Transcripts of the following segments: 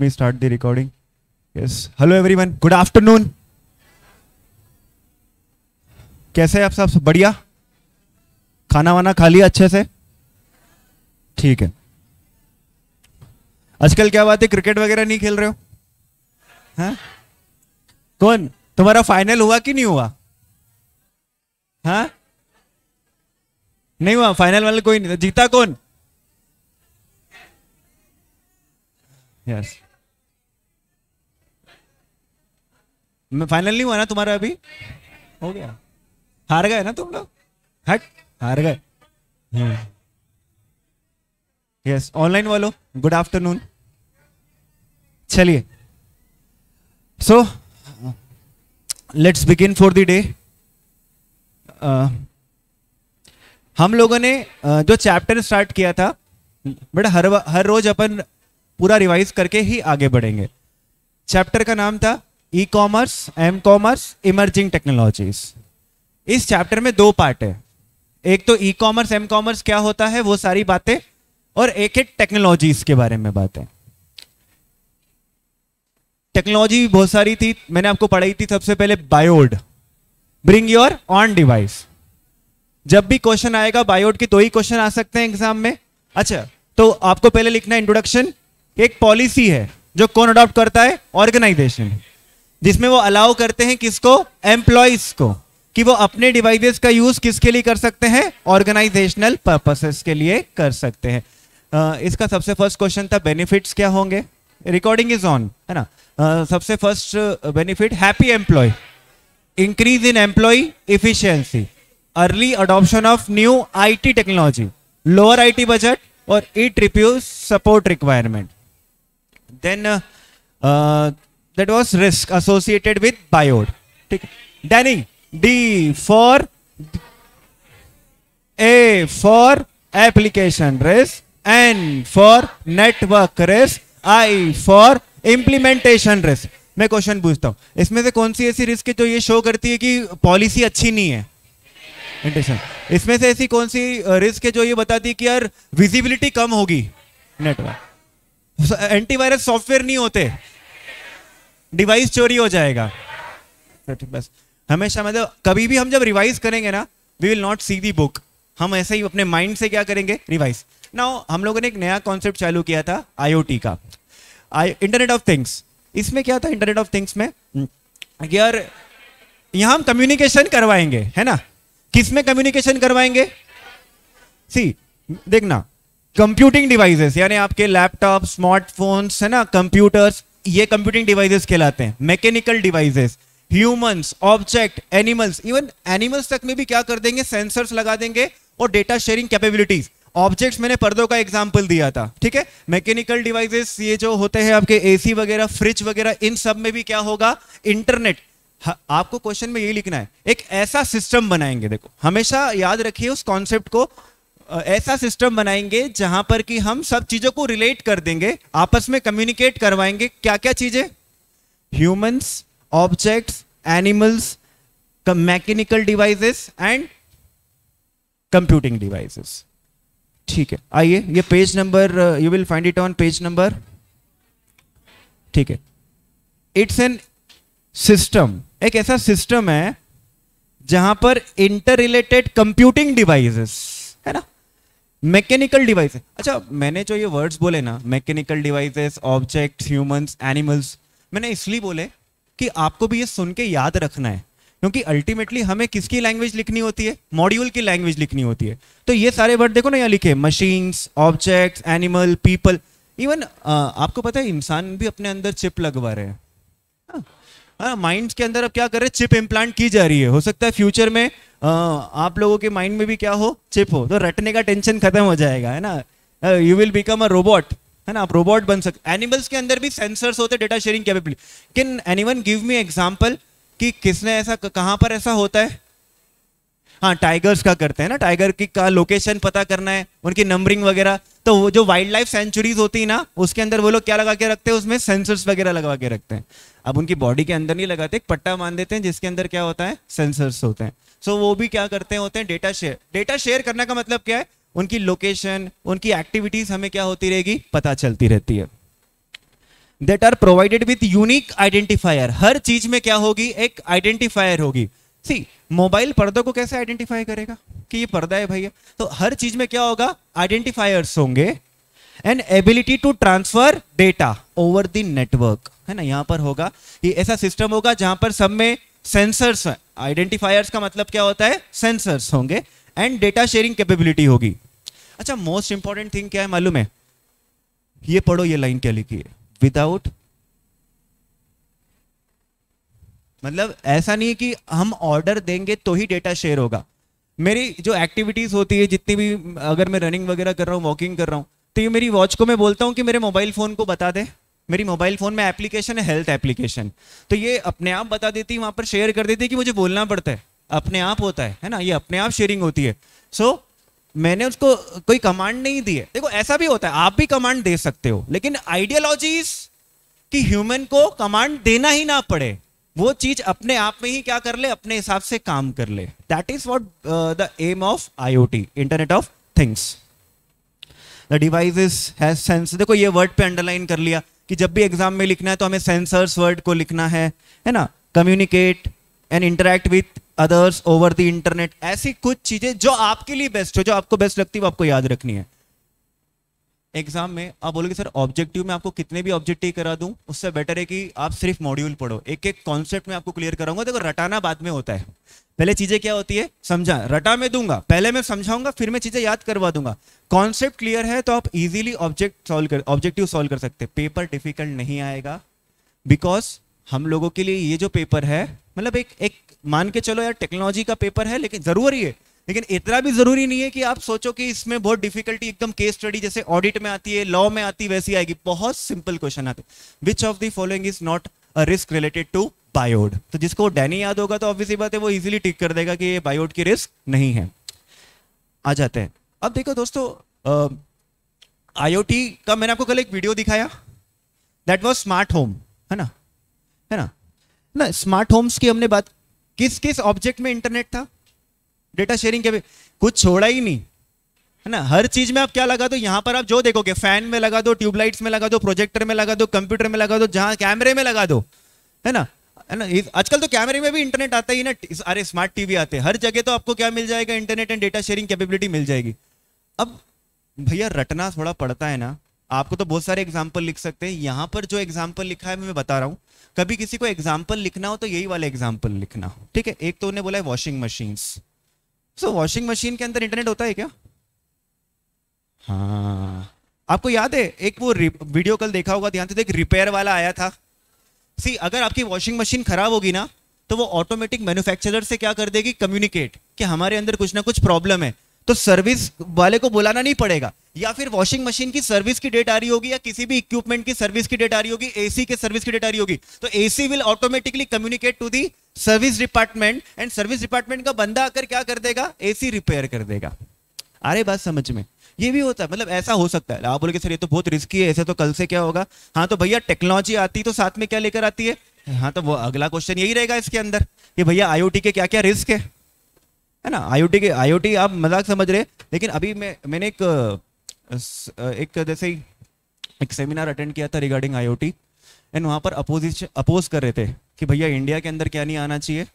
me start the recording. Yes. Hello, everyone. Good afternoon. कैसे आप सब? बढ़िया? खाना वाना खा लिया अच्छे से? ठीक है। आजकल क्या बात है? क्रिकेट वगैरह नहीं खेल रहे हो? हाँ? कौन? तुम्हारा फाइनल हुआ कि नहीं हुआ? हाँ? नहीं हुआ? फाइनल वाले कोई नहीं जीता कौन? यस मैं फाइनल नहीं हुआ ना तुम्हारा अभी? हो गया। हार गए ना तुम लोग? हट, हार गए। यस ऑनलाइन वालों गुड आफ्टरनून चलिए। So let's begin for the day हम लोगों ने जो चैप्टर स्टार्ट किया था, बट हर हर रोज अपन पूरा रिवाइज करके ही आगे बढ़ेंगे। चैप्टर का नाम था e commerce m commerce emerging technologies इस चैप्टर में दो पार्ट है। एक तो ई कॉमर्स एम कॉमर्स क्या होता है, वो सारी बातें, और एक एक टेक्नोलॉजीज़ के बारे में बातें। टेक्नोलॉजी बहुत सारी थी, मैंने आपको पढ़ाई थी सबसे पहले BYOD bring your own device जब भी क्वेश्चन आएगा बायोड के दो ही क्वेश्चन आ सकते हैं एग्ज़ाम में। अच्छा तो आपको पहले लिखना इंट्रोडक्शन एक पॉलिसी है, जो कौन अडॉप्ट करता है? ऑर्गेनाइजेशन जिसमें वो अलाउ करते हैं किसको? एम्प्लॉयज़ को। कि वो अपने डिवाइसेस का यूज़ किसके लिए कर सकते हैं? ऑर्गेनाइजेशनल पर्पसेस के लिए कर सकते हैं। इसका सबसे फ़र्स्ट क्वेश्चन था बेनिफिट्स क्या होंगे? रिकॉर्डिंग इज़ ऑन है ना? सबसे first benefit happy employ increase in employ efficiency early adoption of new IT technology lower IT budget और it reduce support requirement then that was risk associated with BYOD ठीक है? D for A for application risk N for network risk I for implementation risk मैं question पूछता हूँ। इसमें से कौन सी ऐसी रिस्क है जो ये शो करती है कि पॉलिसी अच्छी नहीं है? इसमें से ऐसी कौन सी रिस्क है जो ये बताती है कि यार विजिबिलिटी कम होगी? नेटवर्क एंटीवायरस सॉफ्टवेयर नहीं होते। डिवाइस चोरी हो जाएगा। बस। हमेशा मतलब कभी भी हम जब रिवाइज करेंगे ना we will not see the book हम ऐसे ही अपने माइंड से क्या करेंगे? रिवाइज नाउ हम लोगों ने एक नया कॉन्सेप्ट चालू किया था आईओटी का। इंटरनेट ऑफ़ थिंग्स इसमें क्या था इंटरनेट ऑफ़ थिंग्स में? यार, यहाँ हम कम्युनिकेशन करवाएँगे, है ना? किसमें कम्युनिकेशन करवाएँगे? सी देखना कंप्यूटिंग डिवाइसेस यानी आपके लैपटॉप स्मार्टफोन्स है ना कंप्यूटर्स ये कंप्यूटिंग डिवाइसेस कहलाते हैं mechanical devices humans object animals even animals तक में भी क्या कर देंगे? सेंसर्स लगा देंगे और डेटा शेयरिंग कैपेबिलिटीज ऑब्जेक्ट्स मैंने पर्दों का एग्जांपल दिया था, ठीक है? मैकेनिकल डिवाइसेस ये जो होते हैं आपके एसी वगैरह फ्रिज वगैरह, इन सब में भी क्या होगा? इंटरनेट आपको क्वेश्चन में यही लिखना है, एक ऐसा सिस्टम बनाएँगे, देखो, हमेशा याद रखिए उस कॉन्सेप्ट को ऐसा सिस्टम बनाएँगे जहाँ पर कि हम सब चीज़ों को रिलेट कर देंगे, आपस में कम्युनिकेट करवाएँगे। क्या क्या चीज़ें humans objects animals mechanical devices and computing devices ठीक है, आइए, ये page number you will find it on page number ठीक है इट्स एन सिस्टम एक ऐसा सिस्टम है जहाँ पर इंटर रिलेटेड कंप्यूटिंग डिवाइसेस है ना? मैकेनिकल डिवाइसेस अच्छा मैंने जो ये वर्ड्स बोले ना mechanical devices object humans animals मैंने इसलिए बोले कि आपको भी ये सुन के याद रखना है। क्योंकि अल्टीमेटली हमें किसकी लैंग्वेज लिखनी होती है? मॉड्यूल की लैंग्वेज लिखनी होती है। तो ये सारे वर्ड देखो ना यहाँ लिखे machines objects animal people even आपको पता है इंसान भी अपने अंदर चिप लगवा रहे हैं माइंड के अंदर अब क्या कर रहे हैं? चिप इम्प्लांट की जा रही है। हो सकता है फ्यूचर में आ, आप लोगों के माइंड में भी क्या हो? चिप हो। तो रटने का टेंशन खत्म हो जाएगा है ना? You will become a robot है ना? आप रोबोट बन सकते एनिमल्स के अंदर भी सेंसर्स होते data sharing capability can anyone give me example कि किसने ऐसा कहाँ पर ऐसा होता है? हाँ टाइगर्स का करते हैं ना? टाइगर की का लोकेशन पता करना है उनकी नंबरिंग वगैरह। तो वो जो वाइल्ड लाइफ सेंचुरीज होती है ना उसके अंदर वो लोग क्या लगा के रखते हैं? उसमें सेंसर्स वगैरह लगा के रखते हैं। अब उनकी बॉडी के अंदर नहीं लगाते एक पट्टा मान देते हैं जिसके अंदर क्या होता है? सेंसर्स होते हैं। सो so, वो भी क्या करते होते हैं डेटा शेयर डेटा शेयर करने का मतलब क्या है? उनकी लोकेशन उनकी एक्टिविटीज़ हमें क्या होती रहेगी? पता चलती रहती है। That are provided with unique identifier हर चीज़ में क्या होगी? एक आइडेंटिफायर होगी। सी मोबाइल पर्दों को कैसे आइडेंटिफाई करेगा? कि ये पर्दा है भैया। तो हर चीज़ में क्या होगा? आइडेंटिफायर्स होंगे and ability to transfer data over the network है ना? यहाँ पर होगा। ये ऐसा सिस्टम होगा जहाँ पर सब में सेंसर्स आइडेंटिफायर्स का मतलब क्या होता है? सेंसर्स होंगे एंड डेटा शेयरिंग कैपेबिलिटी होगी। अच्छा मोस्ट इंपॉर्टेंट थिंग क्या है मालूम है? ये पढ़ो, ये लाइन क्या लिखी है? विदाउट मतलब ऐसा नहीं है कि हम ऑर्डर देंगे तो ही डेटा शेयर होगा। मेरी जो एक्टिविटीज़ होती है जितनी भी अगर मैं रनिंग वगैरह कर रहा हूँ वॉकिंग कर रहा हूँ तो ये मेरी वॉच को मैं बोलता हूँ कि मेरे मोबाइल फ़ोन को बता दे। मेरी मोबाइल फ़ोन में एप्लीकेशन है हेल्थ एप्लीकेशन तो ये अपने आप बता देती है वहाँ पर शेयर कर देती है कि मुझे बोलना पड़ता है। अपने आप होता है है ना? ये अपने आप शेयरिंग होती है। सो so, मैंने उसको कोई कमांड नहीं दी है। देखो ऐसा भी होता है आप भी कमांड दे सकते हो लेकिन आइडियोलॉजीज कि ह्यूमन को कमांड देना ही ना पड़े। वो चीज़ अपने आप में ही क्या कर ले, अपने हिसाब से काम कर ले। That is what the aim of IoT internet of things the device has sense देखो, ये वर्ड पे अंडरलाइन कर लिया कि जब भी एग्ज़ाम में लिखना है तो हमें सेंसर्स वर्ड को लिखना है है ना? Communicate and interact with others over the internet ऐसी कुछ चीज़ें जो आपके लिए बेस्ट हो, जो आपको बेस्ट लगती है, वो आपको याद रखनी है। एग्ज़ाम में, आप बोलोगे, सर ऑब्जेक्टिव में आपको कितने भी ऑब्जेक्टिव करा दूँ, उससे बेटर है कि आप सिर्फ़ मॉड्यूल पढ़ो। एक एक कॉन्सेप्ट में आपको क्लियर कराऊँगा। देखो, रटाना बाद में होता है। पहले चीज़ें क्या होती है? समझा। रटा में दूँगा। पहले मैं समझाऊँगा, फिर मैं चीज़ें याद करवा दूँगा। कॉन्सेप्ट क्लियर है तो आप इजीली ऑब्जेक्ट सॉल्व कर ऑब्जेक्टिव सॉल्व कर सकते पेपर डिफ़िकल्ट नहीं आएगा। बिकॉज़ हम लोगों के लिए ये जो पेपर है मतलब एक एक मान के चलो यार टेक्नोलॉजी का पेपर है, लेकिन ज़रूरी है लेकिन इतना भी ज़रूरी नहीं है कि आप सोचो कि इसमें बहुत डिफिकल्टी एकदम केस स्टडी जैसे ऑडिट में आती है लॉ में आती है, वैसी आएगी। बहुत सिंपल क्वेश्चन आते which of the following is not a risk related to BYOD तो जिसको डैनी याद होगा तो ऑब्वियसली बात है, वो इजीली टिक कर देगा कि ये बायोड की रिस्क नहीं है। आ जाते हैं। अब देखो दोस्तों आईओटी का मैंने आपको कल एक वीडियो दिखाया। दैट वॉज़ स्मार्ट होम है ना? है ना? ना स्मार्ट होम्स की हमने बात किस किस ऑब्जेक्ट में इंटरनेट था? डेटा शेयरिंग के कुछ छोड़ा ही नहीं। है ना? हर चीज़ में आप क्या लगा दो, यहाँ पर आप जो देखोगे फ़ैन में लगा दो ट्यूबलाइट्स में लगा दो प्रोजेक्टर में लगा दो कंप्यूटर में लगा दो, जहाँ कैमरे में लगा दो। है ना? है ना? आजकल तो कैमरे में भी इंटरनेट आता ही ना। अरे स्मार्ट टीवी आते हैं। हर जगह तो आपको क्या मिल जाएगा? Internet and data sharing capability मिल जाएगी। अब भैया, रटना थोड़ा पड़ता है ना। आपको तो बहुत सारे एग्ज़ाम्पल लिख सकते हैं। यहाँ पर जो एग्ज़ाम्पल लिखा है, मैं बता रहा हूँ। कभी किसी को एग्ज़ाम्पल लिखना हो तो यही वाला एग्ज़ाम्पल लिखना ठीक है? एक तो उन्हें बोला है washing machine so washing machine के अंदर इंटरनेट होता है क्या? हाँ। आपको याद है एक वो वीडियो कल देखा होगा ध्यान से देख रिपेयर वाला आया था। सी अगर आपकी वॉशिंग मशीन खराब होगी ना तो वो ऑटोमेटिक मैन्युफैक्चरर से क्या कर देगी? कम्युनिकेट कि हमारे अंदर कुछ ना कुछ प्रॉब्लम है। तो सर्विस वाले को बुलाना नहीं पड़ेगा। या फिर वॉशिंग मशीन की सर्विस की डेट आ रही होगी या किसी भी इक्विपमेंट की सर्विस की डेट आ रही होगी एसी के सर्विस की डेट आ रही होगी। तो AC will automatically communicate to the service department and service department का बंदा आकर क्या कर देगा? एसी रिपेयर कर देगा। अरे बात समझ में। ये भी होता है मतलब ऐसा हो सकता है। आप बोले सर, ये तो बहुत रिस्की है, ऐसे तो कल से क्या होगा? हाँ तो भैया टेक्नोलॉजी आती तो साथ में क्या लेकर आती है? हाँ तो वो अगला क्वेश्चन यही रहेगा इसके अंदर कि भैया आईओटी के क्या क्या रिस्क है? है ना आईओटी के आईओटी आप मज़ाक समझ रहे लेकिन अभी मैं, मैंने एक एक जैसे ही एक सेमिनार अटेंड किया था रिगार्डिंग आईओटी एंड वहाँ पर अपोजिशन अपोज कर रहे थे कि भैया इंडिया के अंदर क्या नहीं आना चाहिए?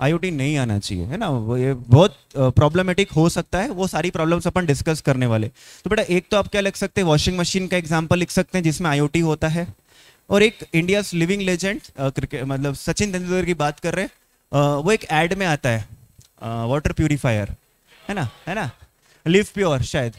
आईओटी नहीं आना चाहिए, है ना? ये बहुत प्रॉब्लमेटिक हो सकता है, वो सारी प्रॉब्लम्स अपन डिस्कस करने वाले। तो बेटा, एक तो आप क्या लिख सकते हैं? वॉशिंग मशीन का एग्ज़ाम्पल लिख सकते हैं, जिसमें आईओटी होता है। और एक इंडिया लिविंग लेजेंड क्रिकेट मतलब सचिन तेंदुलकर की बात कर रहे हैं वो एक एड में आता है। वाटर प्यूरिफायर है ना? है ना? लिव प्योर शायद.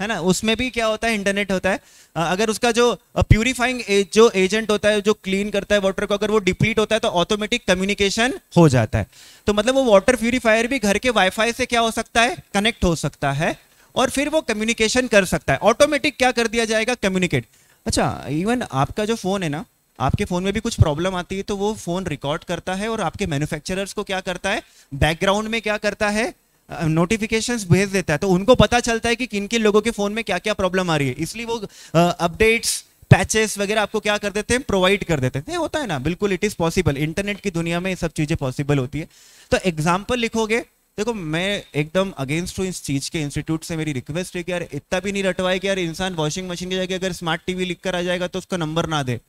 है ना? उसमें भी क्या होता है? इंटरनेट होता है. अगर उसका जो प्यूरिफाइंग जो एजेंट होता है, जो क्लीन करता है वाटर को, अगर वो डिप्लीट होता है तो ऑटोमेटिक कम्युनिकेशन हो जाता है. तो मतलब वो वाटर प्यूरिफायर भी घर के वाईफाई से क्या हो सकता है? कनेक्ट हो सकता है और फिर वो कम्युनिकेशन कर सकता है. ऑटोमेटिक क्या कर दिया जाएगा? कम्युनिकेट अच्छा इवन आपका जो फ़ोन है ना आपके फ़ोन में भी कुछ प्रॉब्लम आती है तो वो फ़ोन रिकॉर्ड करता है और आपके मैन्युफैक्चरर्स को क्या करता है? बैकग्राउंड में क्या करता है? नोटिफिकेशन भेज देता है। तो उनको पता चलता है कि किन किन लोगों के फ़ोन में क्या क्या प्रॉब्लम आ रही है। इसलिए वो अपडेट्स पैचेस वगैरह आपको क्या कर देते हैं? प्रोवाइड कर देते हैं। होता है ना। बिल्कुल इट इज़ पॉसिबल इंटरनेट की दुनिया में ये सब चीज़ें पॉसिबल होती है। तो एग्ज़ाम्पल लिखोगे? देखो, मैं एकदम अगेंस्ट हूँ इस चीज़ के। इंस्टीट्यूट से मेरी रिक्वेस्ट है कि यार, इतना भी नहीं रटवाए कि यार, इंसान वॉशिंग मशीन की जगह अगर स्मार्ट टीवी लिख कर आ जाएगा तो उसका नंबर ना दे।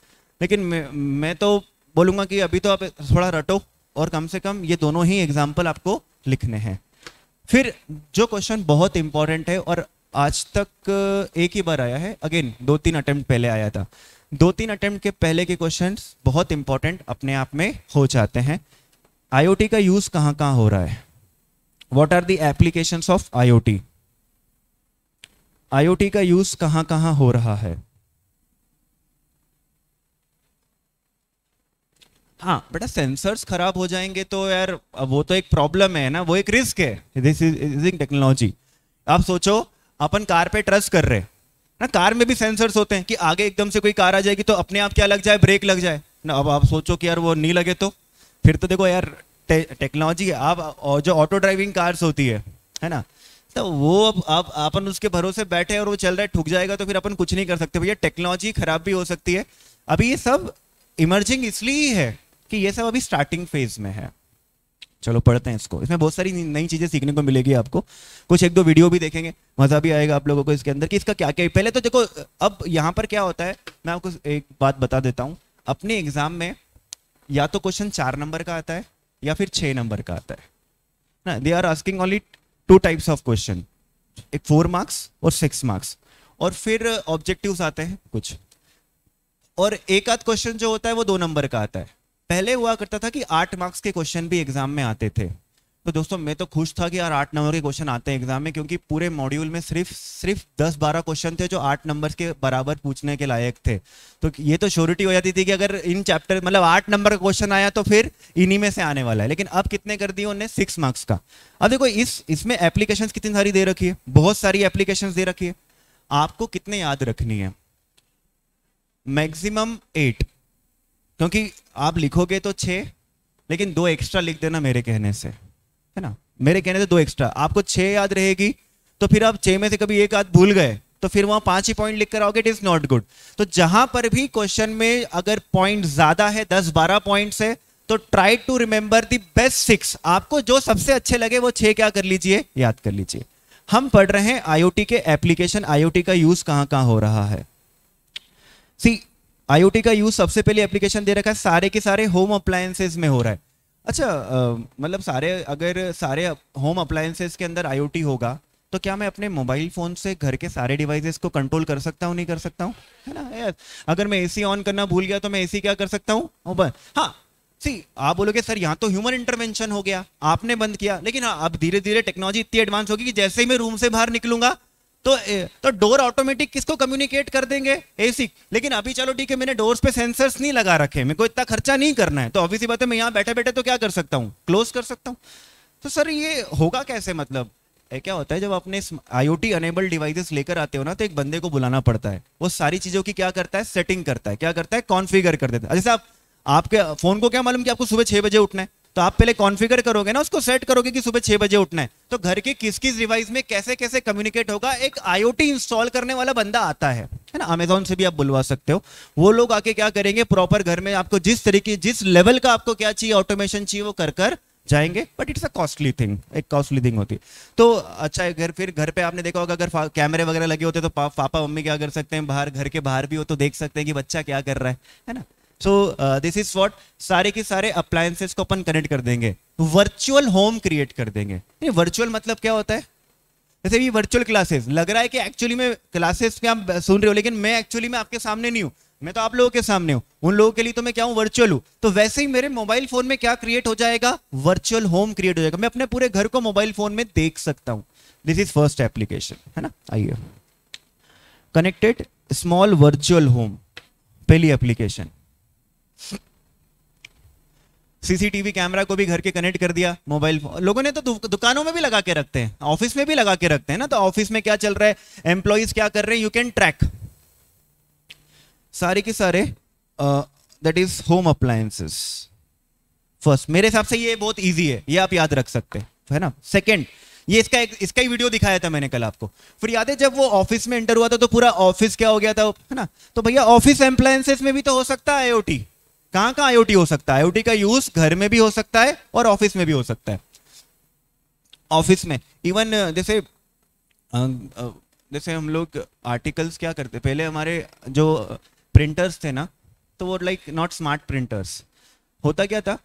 लेकिन मैं, मैं तो बोलूँगा कि अभी तो आप थोड़ा रटो और कम से कम ये दोनों ही एग्ज़ाम्पल आपको लिखने हैं। फिर जो क्वेश्चन बहुत इंपॉर्टेंट है और आज तक एक ही बार आया है अगेन दो तीन अटेम्प्ट पहले आया था। दो तीन अटेम्प्ट के पहले के क्वेश्चंस बहुत इंपॉर्टेंट अपने आप में हो जाते हैं। आईओटी का यूज़ कहाँ कहाँ हो रहा है? What are the application of IoT IoT का यूज़ कहाँ कहाँ हो रहा है? हाँ। बेटा सेंसर्स खराब हो जाएँगे तो यार वो तो एक प्रॉब्लम है ना, वो एक रिस्क है। दिस इज़ इन टेक्नोलॉजी आप सोचो, अपन कार पे ट्रस्ट कर रहे हैं। ना, कार में भी सेंसर्स होते हैं कि आगे एकदम से कोई कार आ जाएगी तो अपने आप क्या लग जाए ब्रेक लग जाए। ना, अब आप सोचो कि यार वो नहीं लगे तो। फिर तो देखो यार टेक्नोलॉजी आप जो ऑटो ड्राइविंग कार्स होती है है ना? तो वो अब आप अपन उसके भरोसे बैठे और वो चल रहा है, ठुक जाएगा तो फिर अपन कुछ नहीं कर सकते। भैया टेक्नोलॉजी खराब भी हो सकती है। अभी ये सब इमर्जिंग इसलिए ही है कि ये सब अभी स्टार्टिंग फ़ेज़ में है। चलो, पढ़ते हैं इसको। इसमें बहुत सारी नई चीज़ें सीखने को मिलेगी आपको। कुछ एक दो वीडियो भी देखेंगे। मज़ा भी आएगा आप लोगों को इसके अंदर कि इसका क्या क्या, पहले तो देखो, अब यहाँ पर क्या होता है, मैं आपको एक बात बता देता हूँ। अपने एग्ज़ाम में या तो क्वेश्चन चार नंबर का आता है या फिर छह नंबर का आता है। ना they are asking only two types of question एक फोर मार्क्स और सिक्स मार्क्स और फिर ऑब्जेक्टिव्स आते हैं, कुछ। और एक आध क्वेश्चन जो होता है, वो दो नंबर का आता है। पहले हुआ करता था कि आठ मार्क्स के क्वेश्चन भी एग्ज़ाम में आते थे। तो दोस्तों, मैं तो खुश था कि यार आठ नंबर के क्वेश्चन आते हैं एग्ज़ाम में, क्योंकि पूरे मॉड्यूल में सिर्फ़ सिर्फ़ दस बारह क्वेश्चन थे जो आठ नंबर के बराबर पूछने के लायक थे। तो ये तो श्योरिटी हो जाती थी कि अगर इन चैप्टर मतलब आठ नंबर का क्वेश्चन आया तो फिर इन्हीं में से आने वाला है। लेकिन अब कितने कर दिए उन्हें सिक्स मार्क्स का। अब देखो, इस, इसमें एप्लीकेशन कितनी सारी दे रखी है? बहुत सारी एप्लीकेशन दे रखी है। आपको कितने याद रखनी है? मैक्सिमम एट क्योंकि आप लिखोगे तो छः लेकिन दो एक्स्ट्रा लिख देना मेरे कहने से, है ना? मेरे कहने से दो एक्स्ट्रा आपको छः याद रहेगी तो फिर आप छः में से कभी एक आध भूल गए तो फिर वहाँ पाँच ही पॉइंट लिख कर आओगे इट इज़ नॉट गुड तो जहाँ पर भी क्वेश्चन में अगर पॉइंट ज़्यादा है, दस बारह पॉइंट है तो try to remember the best six आपको जो सबसे अच्छे लगे, वो छह क्या कर लीजिए? याद कर लीजिए। हम पढ़ रहे हैं आईओटी के एप्लीकेशन आईओटी का यूज़ कहाँ कहाँ हो रहा है। सी आईओटी का यूज़ सबसे पहले एप्लीकेशन दे रखा है, सारे के सारे होम अप्लायंसेज में हो रहा है। अच्छा मतलब सारे, अगर सारे होम अप्लायंसेज के अंदर आईओटी होगा तो क्या मैं अपने मोबाइल फ़ोन से घर के सारे डिवाइसेस को कंट्रोल कर सकता हूँ, नहीं कर सकता हूँ? है ना? यार अगर मैं एसी ऑन करना भूल गया तो मैं एसी क्या कर सकता हूँ? हाँ सी आप बोलोगे, सर, यहाँ तो ह्यूमन इंटरवेंशन हो गया, आपने बंद किया। लेकिन हाँ अब धीरे धीरे टेक्नोलॉजी इतनी एडवांस होगी कि जैसे ही मैं रूम से बाहर निकलूँगा तो तो डोर ऑटोमेटिक किसको कम्युनिकेट कर देंगे? एसी लेकिन अभी चलो ठीक है मैंने डोर्स पे सेंसर्स नहीं लगा रखे मेरे को इतना खर्चा नहीं करना है। तो ऑब्वियसली बात है मैं यहाँ बैठे बैठे तो क्या कर सकता हूँ? क्लोज कर सकता हूँ। तो सर ये होगा कैसे मतलब? ए, क्या होता है जब अपने आईओटी अनेबल डिवाइसेस लेकर आते हो ना तो एक बंदे को बुलाना पड़ता है। वो सारी चीज़ों की क्या करता है? सेटिंग करता है। क्या करता है? कॉन्फ़िगर कर देता है। जैसे आप आपके फ़ोन को क्या मालूम कि आपको सुबह छह बजे उठना है? तो आप पहले कॉन्फ़िगर करोगे ना उसको सेट करोगे कि सुबह छह बजे उठना है। तो घर के किस किस डिवाइस में कैसे कैसे कम्युनिकेट होगा? एक आईओटी इंस्टॉल करने वाला बंदा आता है है ना? अमेजोन से भी आप बुलवा सकते हो। वो लोग आके क्या करेंगे? प्रॉपर घर में आपको जिस तरीके जिस लेवल का आपको क्या चाहिए ऑटोमेशन चाहिए वो कर कर जाएँगे। But it's a costly thing एक कॉस्टली थिंग होती है। तो अच्छा घर फिर घर पे आपने देखा होगा अगर कैमरे वगैरह लगे होते तो पा, पापा मम्मी क्या कर सकते हैं? बाहर घर के बाहर भी हो तो देख सकते हैं कि बच्चा क्या कर रहा है है ना? सो दिस इज़ वॉट सारे के सारे अप्लायंसेस को अपन कनेक्ट कर देंगे। वर्चुअल होम क्रिएट कर देंगे। वर्चुअल मतलब क्या होता है? जैसे भी वर्चुअल क्लासेस लग रहा है कि एक्चुअली में क्लासेस में आप सुन रहे हो, लेकिन मैं एक्चुअली में आपके सामने नहीं हूँ। मैं तो आप लोगों के सामने हूँ। उन लोगों के लिए तो मैं क्या हूँ? वर्चुअल हूँ। तो वैसे ही मेरे मोबाइल फ़ोन में क्या क्रिएट हो जाएगा? वर्चुअल होम क्रिएट हो जाएगा। मैं अपने पूरे घर को मोबाइल फ़ोन में देख सकता हूँ। दिस इज़ फ़र्स्ट एप्लीकेशन है ना? आइए। कनेक्टेड स्मॉल वर्चुअल होम पहली एप्लीकेशन सीसीटीवी कैमरा को भी घर के कनेक्ट कर दिया, मोबाइल लोगों ने तो दुकानों में भी लगा के रखते हैं, ऑफ़िस में भी लगा के रखते हैं ना तो ऑफ़िस में क्या चल रहा है एम्प्लॉयज़ क्या कर रहे हैं यू कैन ट्रैक सारे के सारे that is home appliances first मेरे हिसाब से ये बहुत इजी है, ये आप याद रख सकते हैं, है ना? सेकेंड ये इसका एक, इसका ही वीडियो दिखाया था मैंने कल आपको। फिर याद है जब वो ऑफ़िस में एंटर हुआ था तो पूरा ऑफ़िस क्या हो गया था, है ना? तो भैया ऑफ़िस एम्प्लायंसेस में भी तो हो सकता है आईओटी कहाँ कहाँ आईओटी हो सकता है? आईओटी का यूज़ घर में भी हो सकता है और ऑफ़िस में भी हो सकता है। ऑफ़िस में। इवन जैसे जैसे हम लोग आर्टिकल्स क्या करते? पहले हमारे जो प्रिंटर्स थे ना तो वो लाइक नॉट स्मार्ट प्रिंटर्स होता क्या था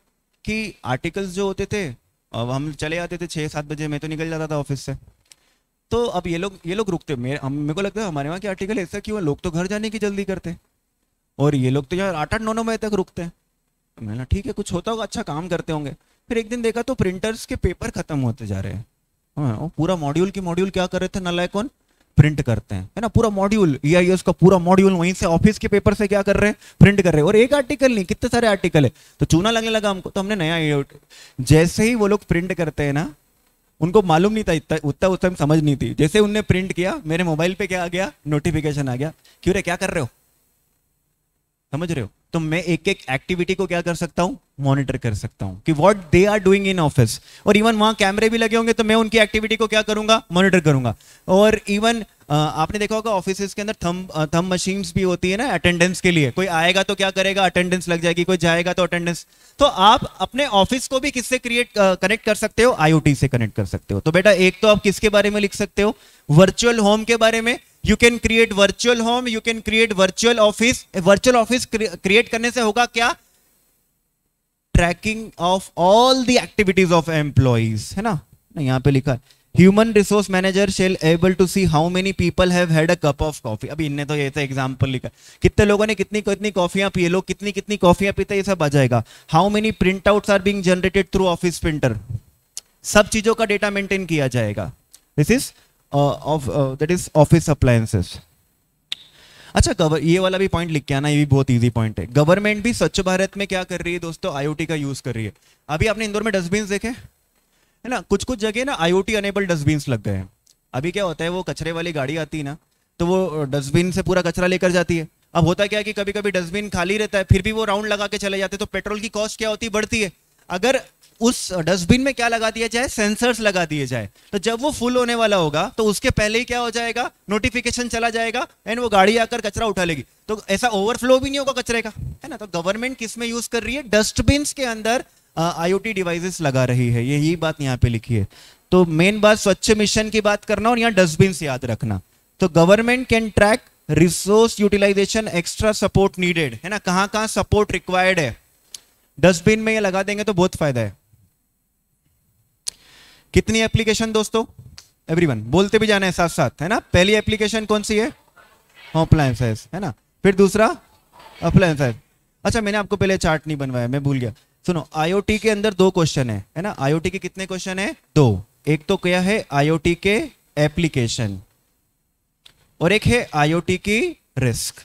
कि आर्टिकल्स जो होते थे, अब हम चले जाते थे छः सात बजे, मैं तो निकल जाता था ऑफ़िस से। तो अब ये लोग ये लोग रुकते। मेरे, हम, मेरे को लगता है हमारे वहाँ के आर्टिकल ऐसा क्यों लोग तो घर जाने की जल्दी करते। हैं और ये लोग तो यार आठ आठ नौ नौ बजे तक रुकते हैं। तो मैंने ठीक है कुछ होता होगा अच्छा काम करते होंगे। फिर एक दिन देखा तो प्रिंटर्स के पेपर खत्म होते जा रहे हैं। हाँ, पूरा मॉड्यूल की मॉड्यूल क्या कर रहे थे नलायक कौन प्रिंट करते हैं। है ना पूरा मॉड्यूल ई e का पूरा मॉड्यूल वहीं से ऑफ़िस के पेपर से क्या कर रहे हैं? प्रिंट कर रहे हैं। और एक आर्टिकल नहीं कितने सारे आर्टिकल है? तो चूना लगने लगा हमको तो हमने नया जैसे ही वो लोग प्रिंट करते हैं ना उनको मालूम नहीं था इतना उतना उस समझ नहीं थी। जैसे उनने प्रिंट किया मेरे मोबाइल पे क्या आ गया? नोटिफिकेशन आ गया। क्यों रे क्या कर रहे हो? समझ रहे हो? तो मैं एक एक एक्टिविटी को क्या कर सकता हूँ? मॉनिटर कर सकता हूँ कि what they are doing in office और इवन वहाँ कैमरे भी लगे होंगे तो मैं उनकी एक्टिविटी को क्या करूँगा? मॉनिटर करूँगा। और इवन आपने देखा होगा ऑफ़िस के अंदर थम थम मशीन्स भी होती है ना अटेंडेंस के लिए। कोई आएगा तो क्या करेगा? अटेंडेंस लग जाएगी। कोई जाएगा तो अटेंडेंस तो आप अपने ऑफ़िस को भी किससे क्रिएट कनेक्ट कर सकते हो? आईओटी से कनेक्ट कर सकते हो। तो बेटा एक तो आप किसके बारे में लिख सकते हो? वर्चुअल होम के बारे में। You can create virtual home you can create virtual office virtual office create करने से होगा क्या? Tracking of all the activities of employees है ना? यहाँ पे लिखा है human resource manager shall able to see how many people have had a cup of coffee अभी इनने तो तो एग्जांपल लिखा कितने लोगों ने कितनी कितनी कॉफियाँ पी लोग कितनी कितनी कॉफियाँ पीते ये सब आ जाएगा। How many print outs are being generated through office printer सब चीज़ों का डेटा मेंटेन किया जाएगा। This is of that is office appliances अच्छा गवर ये वाला भी पॉइंट लिख के आना, ये भी बहुत इजी पॉइंट है। गवर्नमेंट भी स्वच्छ भारत में क्या कर रही है दोस्तों? आईओटी का यूज़ कर रही है। अभी आपने इंदौर में डस्टबिन देखे? है ना? कुछ कुछ जगह ना आईओटी अनेबल डस्टबिन लग गए हैं। अभी क्या होता है, वो कचरे वाली गाड़ी आती है ना तो वो डस्टबिन से पूरा कचरा लेकर जाती है। अब होता क्या कि कभी कभी डस्टबिन खाली रहता है, फिर भी वो राउंड लगा के चले जाते हैं तो पेट्रोल की कॉस्ट क्या होती बढ़ती है। अगर उस डस्टबिन में क्या लगा दिया जाए? सेंसर्स लगा दिए जाए। तो जब वो फुल होने वाला होगा तो उसके पहले ही क्या हो जाएगा? नोटिफिकेशन चला जाएगा एंड वो गाड़ी आकर कचरा उठा लेगी। तो ऐसा ओवरफ्लो भी नहीं होगा कचरे का, है ना? तो गवर्नमेंट किसमें यूज़ कर रही है? डस्टबिन के अंदर आईओटी डिवाइसेस लगा रही है। यही बात यहाँ पे लिखी है। तो मेन बात स्वच्छ मिशन की बात करना और यहाँ डस्टबिन याद रखना। तो government can track resource utilisation extra support needed है ना? कहाँ कहाँ सपोर्ट रिक्वायर्ड है? डस्टबिन में ये लगा देंगे तो बहुत फ़ायदा है। कितनी एप्लीकेशन दोस्तों? एवरीवन बोलते भी जाना है साथ साथ है ना? पहली एप्लीकेशन कौन सी है? अप्लायंसेस है ना? फिर दूसरा अप्लायंसेस अच्छा मैंने आपको पहले चार्ट नहीं बनवाया, मैं भूल गया। सुनो आईओटी के अंदर दो क्वेश्चन है है ना? आईओटी के कितने क्वेश्चन है? दो। एक तो क्या है? आईओटी के एप्लीकेशन और एक है आईओटी की risk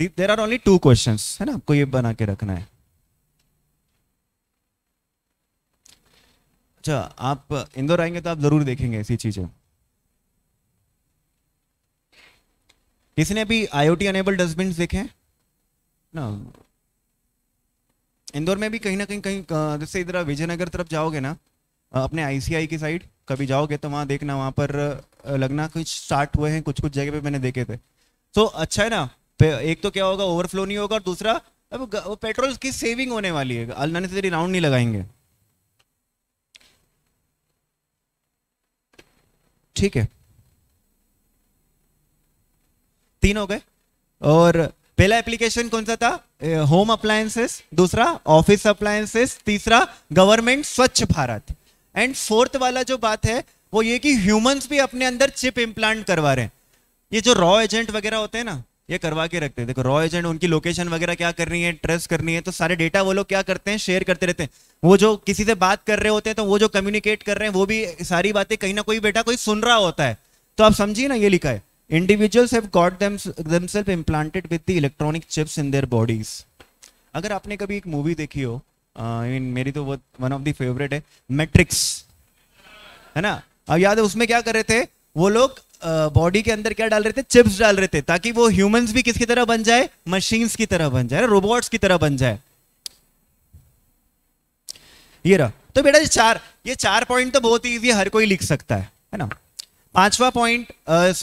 there are only two question है ना? आपको ये बना के रखना है। अच्छा आप, इंदौर आएँगे तो आप ज़रूर देखेंगे ऐसी चीज़ें। किसी ने भी आईओटी अनेबल डस्टबिन देखे ना। इंदौर में भी कहीं ना कहीं कहीं जैसे इधर विजयनगर तरफ़ जाओगे ना, अपने आईसीआई की साइड कभी जाओगे तो वहाँ देखना, वहाँ पर लगना, कुछ स्टार्ट हुए हैं कुछ कुछ जगह पे मैंने देखे थे। तो अच्छा है ना एक तो क्या होगा ओवरफ्लो नहीं होगा, और दूसरा, अब पेट्रोल की सेविंग होने वाली है। अल्लाह से राउंड नहीं लगाएँगे। ठीक है। तीन हो गए। और पहला एप्लीकेशन कौन सा था? होम अप्लायंसेस दूसरा ऑफ़िस अप्लायंसेस तीसरा government Swachh Bharat. And fourth वाला जो बात है, वो ये कि ह्यूमंस भी अपने अंदर चिप इम्प्लांट करवा रहे हैं। ये जो रॉ एजेंट वगैरह होते हैं ना ये करवा के रखते हैं। देखो रॉ एजेंट उनकी लोकेशन वगैरह क्या करनी है ट्रेस करनी है तो सारे डेटा वो लोग क्या करते हैं शेयर करते रहते हैं। वो जो किसी से बात कर रहे होते हैं तो वो जो कम्युनिकेट कर रहे हैं वो भी सारी बातें कहीं ना कोई बेटा कोई सुन रहा होता है। तो आप समझिए ना ये लिखा है individuals have got them themselves implanted with the electronic chips in their bodies अगर आपने कभी एक मूवी देखी हो इन uh, मेरी तो वो वन ऑफ़ द फेवरेट है मैट्रिक्स है ना? अब याद है उसमें क्या कर रहे थे? वो लोग बॉडी के अंदर क्या डाल रहे थे? चिप्स डाल रहे थे, ताकि वो ह्यूमंस भी किसकी तरह बन जाए? मशीन्स की तरह बन जाए रोबोट्स की तरह बन जाए। ये रहा। तो बेटा ये चार ये चार पॉइंट तो बहुत इजी हर कोई लिख सकता है है ना? पांचवा पॉइंट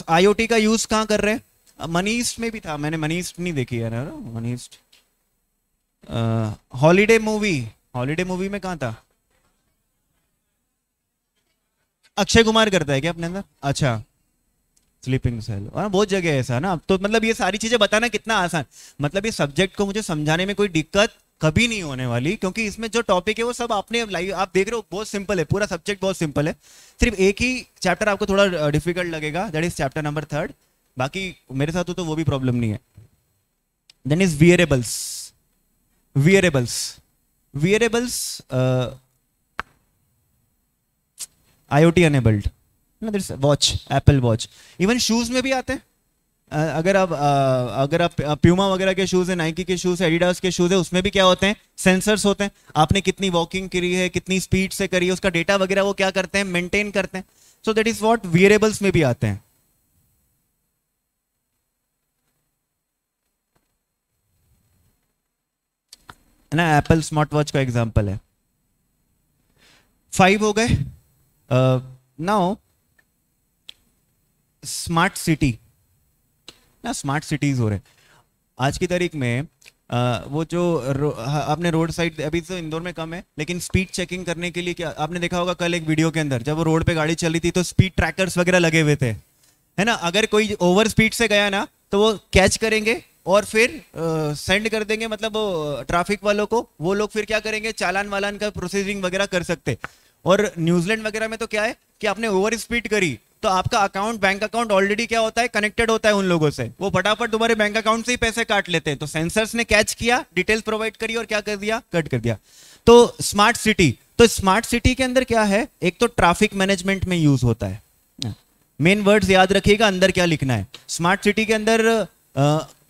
आईओटी का यूज़ कहाँ कर रहे हैं? मनीष में भी था, मैंने मनीष नहीं देखी है ना? Manish holiday movie holiday movie में कहा था? अक्षय कुमार करता है क्या अपने अंदर? अच्छा। स्लीपिंग सेल और बहुत जगह ऐसा, है ना? तो मतलब ये सारी चीज़ें बताना कितना आसान। मतलब ये सब्जेक्ट को मुझे समझाने में कोई दिक्कत कभी नहीं होने वाली, क्योंकि इसमें जो टॉपिक है वो सब आपने लाइव आप देख रहे हो, बहुत सिंपल है, पूरा सब्जेक्ट बहुत सिंपल है। सिर्फ़ एक ही चैप्टर आपको थोड़ा डिफ़िकल्ट लगेगा that is chapter number third बाकी मेरे साथ तो वो भी प्रॉब्लम नहीं है। Then is wearables wearables wearables IoT enabled watch Apple watch even shoes में भी आते हैं। अगर आप अगर आप प्यूमा वगैरह के शूज़ है नाइकी के शूज़ है एडिडास के शूज़ है, उसमें भी क्या होते हैं? सेंसर्स होते हैं। आपने कितनी वॉकिंग करी है, कितनी स्पीड से करी है, उसका डेटा वगैरह वो क्या करते हैं? मेंटेन करते हैं। So that is what wearables में भी आते हैं। ना एप्पल स्मार्ट वॉच का एग्ज़ाम्पल है। फाइव हो गए। नाउ स्मार्ट सिटी ना स्मार्ट सिटीज़ हो रहे आज की तारीख में आ, वो जो रो, आपने रोड साइड अभी तो इंदौर में कम है लेकिन स्पीड चेकिंग करने के लिए क्या आपने देखा होगा कल एक वीडियो के अंदर जब वो रोड पे गाड़ी चली थी तो स्पीड ट्रैकर्स वगैरह लगे हुए थे। है ना? अगर कोई ओवर स्पीड से गया ना तो वो कैच करेंगे और फिर आ, सेंड कर देंगे मतलब वो ट्रैफ़िक वालों को। वो लोग फिर क्या करेंगे चालान वालान का प्रोसेसिंग वगैरह कर सकते। और न्यूजीलैंड वगैरह में तो क्या है कि आपने ओवर स्पीड करी तो आपका अकाउंट बैंक अकाउंट ऑलरेडी क्या होता है? कनेक्टेड होता है उन लोगों से। वो फटाफट तुम्हारे बैंक अकाउंट से ही पैसे काट लेते हैं। तो सेंसर्स ने कैच किया डिटेल्स प्रोवाइड करी और क्या कर दिया? कट कर दिया। तो स्मार्ट सिटी तो स्मार्ट सिटी के अंदर क्या है? एक तो ट्रैफ़िक मैनेजमेंट में यूज़ होता है। मेन वर्ड्स याद रखिएगा, अंदर क्या लिखना है? स्मार्ट सिटी के अंदर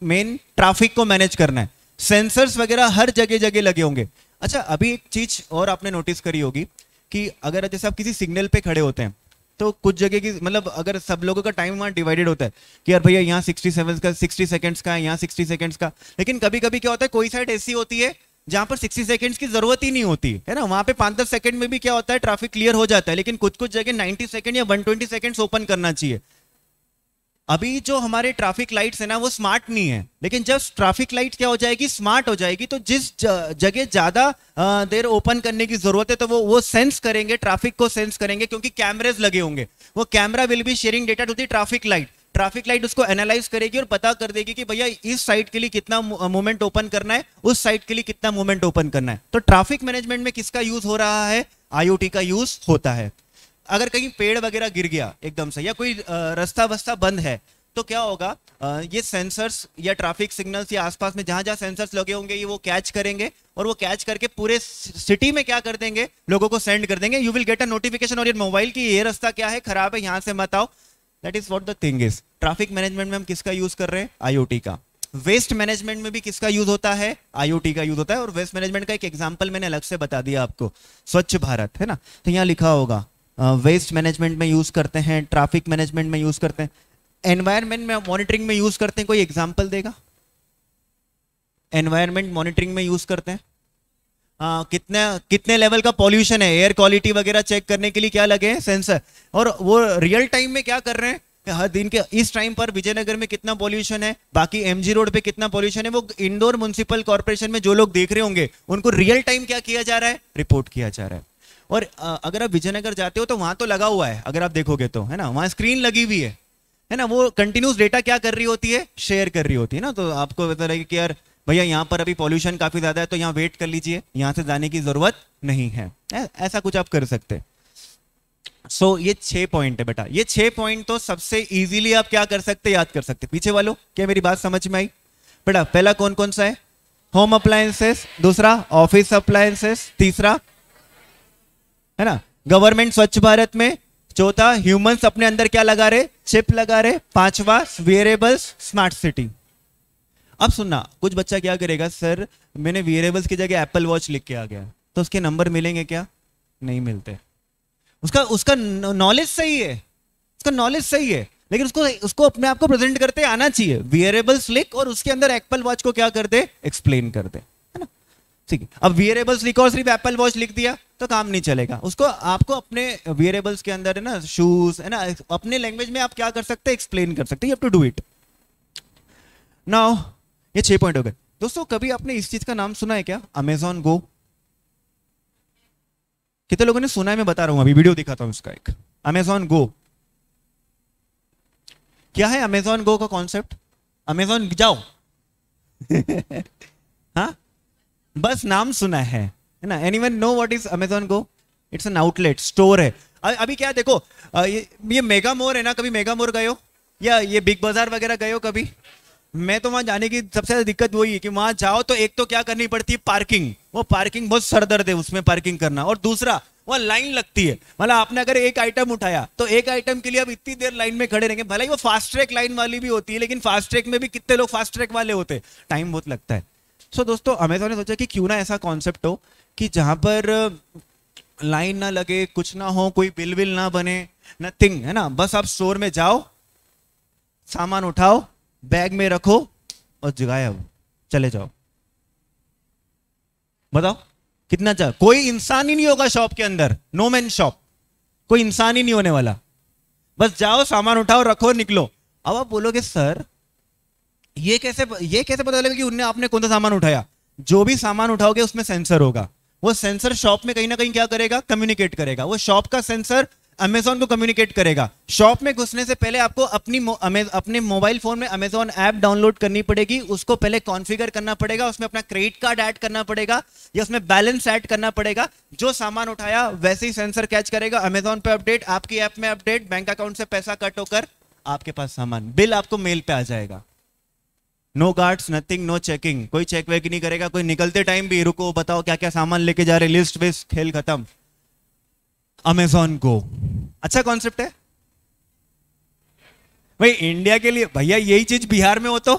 मेन ट्रैफ़िक को मैनेज करना है। सेंसर्स वगैरह हर जगह जगह लगे होंगे। अच्छा अभी एक चीज़ और आपने नोटिस करी होगी कि अगर जैसे आप किसी सिग्नल पे खड़े होते हैं तो कुछ जगह की मतलब अगर सब लोगों का टाइम वहाँ डिवाइडेड होता है कि यार भैया यहाँ सिक्सटी सेवन का सिक्सटी सेकेंड्स का है यहाँ सिक्सटी सेकेंड्स का। लेकिन कभी कभी क्या होता है, कोई साइड ऐसी होती है जहाँ पर सिक्सटी सेकेंड्स की ज़रूरत ही नहीं होती, है ना? वहाँ पे पाँच दस सेकंड में भी क्या होता है ट्रैफ़िक क्लियर हो जाता है, लेकिन कुछ कुछ जगह 90 सेकंड या 120 ट्वेंटी ओपन करना चाहिए। अभी जो हमारे ट्रैफ़िक लाइट्स है ना, वो स्मार्ट नहीं है। लेकिन जब ट्रैफ़िक लाइट क्या हो जाएगी? स्मार्ट हो जाएगी तो जिस जगह ज़्यादा देर ओपन करने की ज़रूरत है तो वो वो सेंस करेंगे ट्रैफ़िक को सेंस करेंगे, क्योंकि कैमरेज लगे होंगे। वो camera will be sharing data to the traffic light traffic light उसको एनालाइज करेगी और पता कर देगी कि भैया, इस साइड के लिए कितना मूवमेंट ओपन करना है, उस साइड के लिए कितना मूवमेंट ओपन करना है। तो ट्रैफ़िक मैनेजमेंट में किसका यूज़ हो रहा है? आईओटी का यूज़ होता है। अगर कहीं पेड़ वगैरह गिर गया एकदम से, या कोई रास्ता वस्ता बंद है तो क्या होगा? ये सेंसर्स या ट्रैफ़िक सिग्नल्स या आसपास में जहाँ जहाँ सेंसर्स लगे होंगे, ये वो कैच करेंगे और वो कैच करके पूरे सिटी में क्या कर देंगे? लोगों को सेंड कर देंगे। You will get a notification और ये मोबाइल की ये रास्ता क्या है? खराब है, यहाँ से मत आओ। That is what the thing is traffic management में हम किसका यूज़ कर रहे हैं? आईओटी का। वेस्ट मैनेजमेंट में भी किसका यूज़ होता है? आईओटी का यूज़ होता है। और वेस्ट मैनेजमेंट का एक एग्जांपल मैंने अलग से बता दिया आपको। स्वच्छ भारत, है ना? तो यहाँ लिखा होगा वेस्ट मैनेजमेंट में यूज़ करते हैं ट्रैफ़िक मैनेजमेंट में यूज़ करते हैं। एनवायरमेंट में मॉनिटरिंग में यूज़ करते हैं कोई एग्ज़ाम्पल देगा? एनवायरमेंट मॉनिटरिंग में यूज़ करते हैं। आ, कितने कितने लेवल का पॉल्यूशन है? एयर क्वालिटी वगैरह चेक करने के लिए क्या लगे हैं? सेंसर और वो रियल टाइम में क्या कर रहे हैं? हर दिन के इस टाइम पर विजयनगर में कितना पॉल्यूशन है? बाकी एमजी रोड पे कितना पॉल्यूशन है? वो इंदौर म्यूनसिपल कॉर्पोरेशन में जो लोग देख रहे होंगे उनको रियल टाइम क्या किया जा रहा है? रिपोर्ट किया जा रहा है। और अगर आप विजयनगर जाते हो तो वहाँ तो लगा हुआ है अगर आप देखोगे तो है ना? वहाँ स्क्रीन लगी हुई है। है ना? वो कंटिन्यूस डेटा क्या कर रही होती है? शेयर कर रही होती है ना? तो आपको बता रहे कि यार भैया यहाँ पर अभी पॉल्यूशन काफ़ी ज़्यादा है तो यहाँ वेट कर लीजिए। यहाँ से जाने की ज़रूरत नहीं है। ऐसा कुछ आप कर सकते सो so, ये छह पॉइंट है बेटा। ये छह पॉइंट तो सबसे इजीली आप क्या कर सकते याद कर सकते। पीछे वालों क्या मेरी बात समझ में आई? बेटा पहला कौन कौन सा है? होम अप्लायंसेस दूसरा ऑफ़िस अप्लायंसेस तीसरा है ना? गवर्नमेंट स्वच्छ भारत में, चौथा ह्यूमंस अपने अंदर क्या लगा रहे? चिप लगा रहे। पांचवा वेरिएबल्स स्मार्ट सिटी अब सुनना, कुछ बच्चा क्या करेगा? सर, मैंने वेरिएबल्स की जगह एप्पल वॉच लिख के आ गया तो उसके नंबर मिलेंगे क्या? नहीं मिलते। उसका उसका नॉलेज सही है। उसका नॉलेज सही है। लेकिन उसको उसको अपने आप को प्रेजेंट करते आना चाहिए। वेरिएबल्स लिख और उसके अंदर एप्पल वॉच को क्या कर दे? एक्सप्लेन कर दे। ठीक है। अब वेरिएबल्स लिखो और सिर्फ़ एप्पल वॉच लिख दिया तो काम नहीं चलेगा। उसको आपको अपने वेरिएबल्स के अंदर है ना शूज़ है ना, अपने लैंग्वेज में आप क्या कर सकते हैं एक्सप्लेन कर सकते हैं। डू इट नाउ ये छह पॉइंट हो गए। दोस्तों, कभी आपने इस चीज़ का नाम सुना है क्या? अमेजॉन गो कितने लोगों ने सुना है, मैं बता रहा हूँ, अभी वीडियो दिखाता हूँ उसका एक। अमेजॉन गो क्या है अमेजोन गो का कॉन्सेप्ट अमेजोन जाओ। बस नाम सुना है है ना? Anyone know what is Amazon Go it's an outlet store है अभी क्या देखो ये, मेगा मोर है ना? कभी मेगा मोर गए हो? या ये बिग बाज़ार वगैरह गए हो कभी? मैं तो वहाँ जाने की सबसे ज़्यादा दिक्कत वही है कि वहाँ जाओ तो एक तो क्या करनी पड़ती है? पार्किंग वो पार्किंग बहुत सरदर्द है उसमें पार्किंग करना। और दूसरा वहाँ लाइन लगती है। मतलब आपने अगर एक आइटम उठाया तो एक आइटम के लिए आप इतनी देर लाइन में खड़े रहेंगे। भले ही वो फास्ट ट्रैक लाइन वाली भी होती है लेकिन फास्ट ट्रैक में भी कितने लोग फास्ट ट्रैक वाले होते टाइम बहुत लगता है। सो दोस्तों अमेजोन ने सोचा कि क्यों ना ऐसा कॉन्सेप्ट हो कि जहाँ पर लाइन ना लगे, कुछ ना हो, कोई बिल विल ना बने नथिंग है ना? बस आप स्टोर में जाओ, सामान उठाओ बैग में रखो और अब चले जाओ। बताओ, कितना चाह कोई इंसान ही नहीं होगा शॉप के अंदर नो मैन शॉप कोई इंसान ही नहीं होने वाला। बस जाओ, सामान उठाओ, रखो, निकलो। अब आप बोलोगे, सर ये कैसे ये कैसे पता लगेगा कि उनने, आपने कौन सा सामान उठाया? जो भी सामान उठाओगे, उसमें सेंसर होगा। वो सेंसर शॉप में कहीं ना कहीं क्या करेगा? कम्युनिकेट करेगा। वो शॉप का सेंसर अमेजोन को कम्युनिकेट करेगा। शॉप में घुसने से पहले आपको अपनी अपने मोबाइल फ़ोन में अमेजोन ऐप डाउनलोड करनी पड़ेगी। उसको पहले कॉन्फ़िगर करना पड़ेगा। उसमें अपना क्रेडिट कार्ड ऐड करना पड़ेगा। या उसमें बैलेंस ऐड करना पड़ेगा। जो सामान उठाया, वैसे ही सेंसर कैच करेगा। अमेजोन पे अपडेट आपकी ऐप में अपडेट बैंक अकाउंट से पैसा कट होकर आपके पास सामान बिल आपको मेल पे आ जाएगा। No guards nothing no checking कोई चेक वेक नहीं करेगा, कोई निकलते टाइम भी रुको, बताओ क्या क्या सामान लेके जा रहे लिस्ट विस्ट खेल खत्म। अमेजोन को अच्छा कॉन्सेप्ट है? भाई इंडिया के लिए, भैया, यही चीज़ बिहार में हो तो?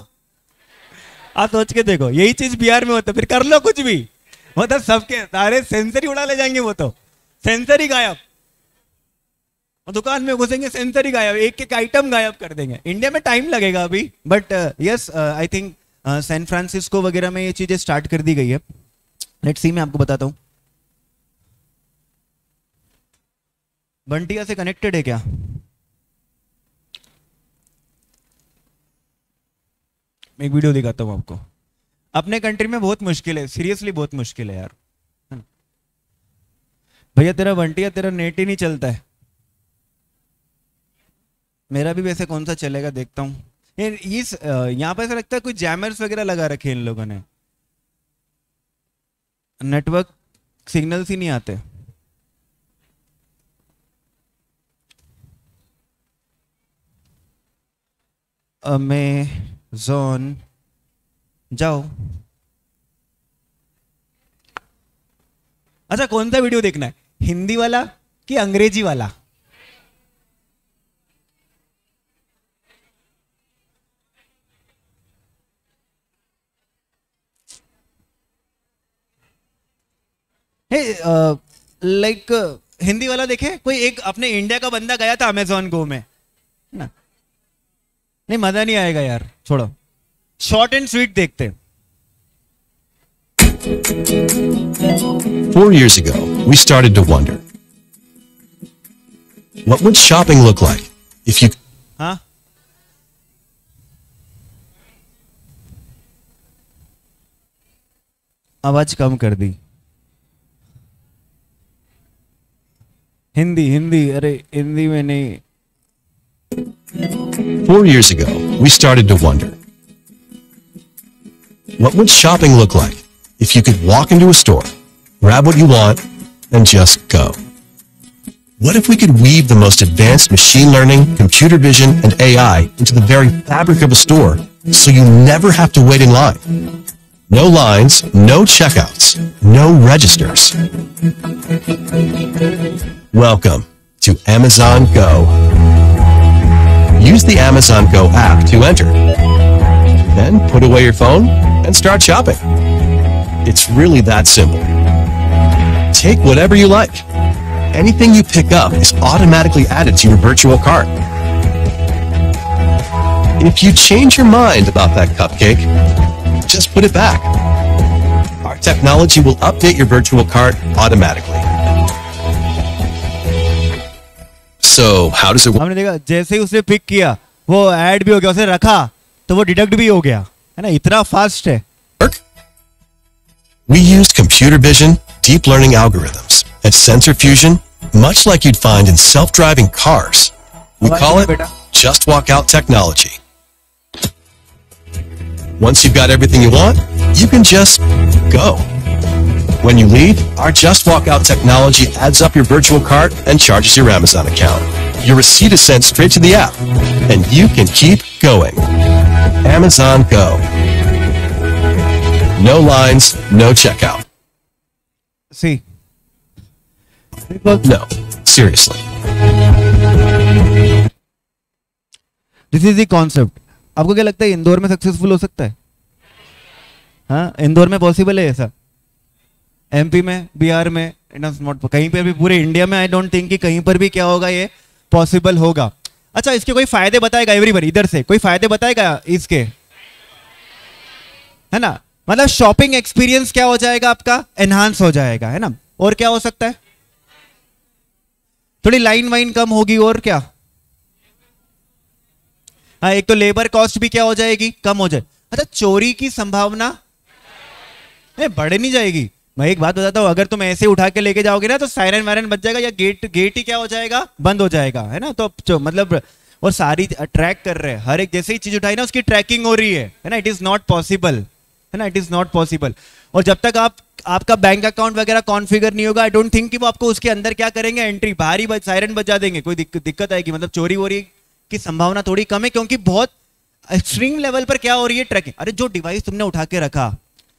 आप सोच के देखो, यही चीज़ बिहार में हो तो फिर कर लो कुछ भी। तो सबके, सारे सेंसर उड़ा ले जाएँगे वो तो। सेंसर गायब। और दुकान में घुसेंगे सेंसर ही गायब, एक एक आइटम गायब कर देंगे। इंडिया में टाइम लगेगा अभी but yes I think San Francisco वगैरह में ये चीज़ें स्टार्ट कर दी गई है। लेट सी मैं आपको बताता हूँ। बंटिया से कनेक्टेड है क्या? एक वीडियो दिखाता हूँ आपको। अपने कंट्री में बहुत मुश्किल है सीरियसली बहुत मुश्किल है यार। भैया, तेरा बंटिया, तेरा नेट ही नहीं चलता है। मेरा भी वैसे कौन सा चलेगा, देखता हूँ। इस यहाँ पर ऐसा लगता है कोई जैमर्स वगैरह लगा रखे इन लोगों ने। नेटवर्क सिग्नल्स ही नहीं आते। अमेजोन जाओ। अच्छा कौन सा वीडियो देखना है? हिंदी वाला कि अंग्रेज़ी वाला? लाइक uh, like, हिंदी वाला देखे कोई एक अपने इंडिया का बंदा गया था अमेजोन गो में ना? नहीं मज़ा नहीं आएगा यार छोड़ो। शॉर्ट एंड स्वीट देखते Four years ago, we started to wonder what would shopping look like if you. हाँ आवाज़ कम कर दी। हिंदी हिंदी अरे हिंदी में नहीं Four years ago, we started to wonder what would shopping look like if you could walk into a store, grab what you want, and just go? What if we could weave the most advanced machine learning, computer vision, and AI into the very fabric of a store so you never have to wait in line? No lines, no checkouts, no registers. Welcome to Amazon Go. Use the Amazon Go app to enter. Then put away your phone and start shopping. It's really that simple. Take whatever you like. Anything you pick up is automatically added to your virtual cart. If you change your mind about that cupcake, just put it back. Our technology will update your virtual cart automatically. So, how does it हमने देखा जैसे ही उसने pick किया वो add भी हो गया उसे रखा तो वो डिडक्ट भी हो गया है ना इतना फास्ट है work? We used computer vision, deep learning algorithms, and sensor fusion, much like you'd find in self-driving cars. We call it Just Walk Out technology. Once you've got everything you want, you can just go. When you leave, our Just Walk Out technology adds up your virtual cart and charges your Amazon account. Your receipt is sent straight to the app, and you can keep going. Amazon Go. No lines, no checkout. C No, seriously. This is the concept आपको क्या लगता है इंदौर में successful हो सकता है हाँ इंदौर में पॉसिबल है ऐसा एमपी में बिहार में नॉट कहीं पर भी पूरे इंडिया में आई डोंट थिंक कि कहीं पर भी क्या होगा ये पॉसिबल होगा। अच्छा इसके कोई फ़ायदे बताएगा एवरी एवरीबडी इधर से कोई फ़ायदे बताएगा इसके? है ना? मतलब शॉपिंग एक्सपीरियंस क्या हो जाएगा आपका? एनहांस हो जाएगा है ना? और क्या हो सकता है? थोड़ी लाइन वाइन कम होगी और क्या? हाँ एक तो लेबर कॉस्ट भी क्या हो जाएगी? कम हो जाए। अच्छा चोरी की संभावना? ए, बढ़ नहीं जाएगी। मैं एक बात बताता हूँ, अगर तुम ऐसे उठा के लेके जाओगे ना तो सायरन वायरन बच जाएगा या गेट गेट ही क्या हो जाएगा? बंद हो जाएगा, है ना? तो मतलब वो सारी ट्रैक कर रहे हैं। हर एक जैसे ही चीज़ उठाई ना, उसकी ट्रैकिंग हो रही है है ना? इट इज़ नॉट पॉसिबल है ना? इट इज़ नॉट पॉसिबल और जब तक आप, आपका बैंक अकाउंट वगैरह कॉन्फ़िगर नहीं होगा आई डोंट थिंक कि वो आपको उसके अंदर क्या करेंगे? एंट्री भारी ही सायरन बजा देंगे। कोई दिक्कत दिक्कत आएगी मतलब चोरी वोरी की संभावना थोड़ी कम है, क्योंकि बहुत एक्सट्रीम लेवल पर क्या हो रही है ट्रैकिंग अरे, जो डिवाइस तुमने उठा के रखा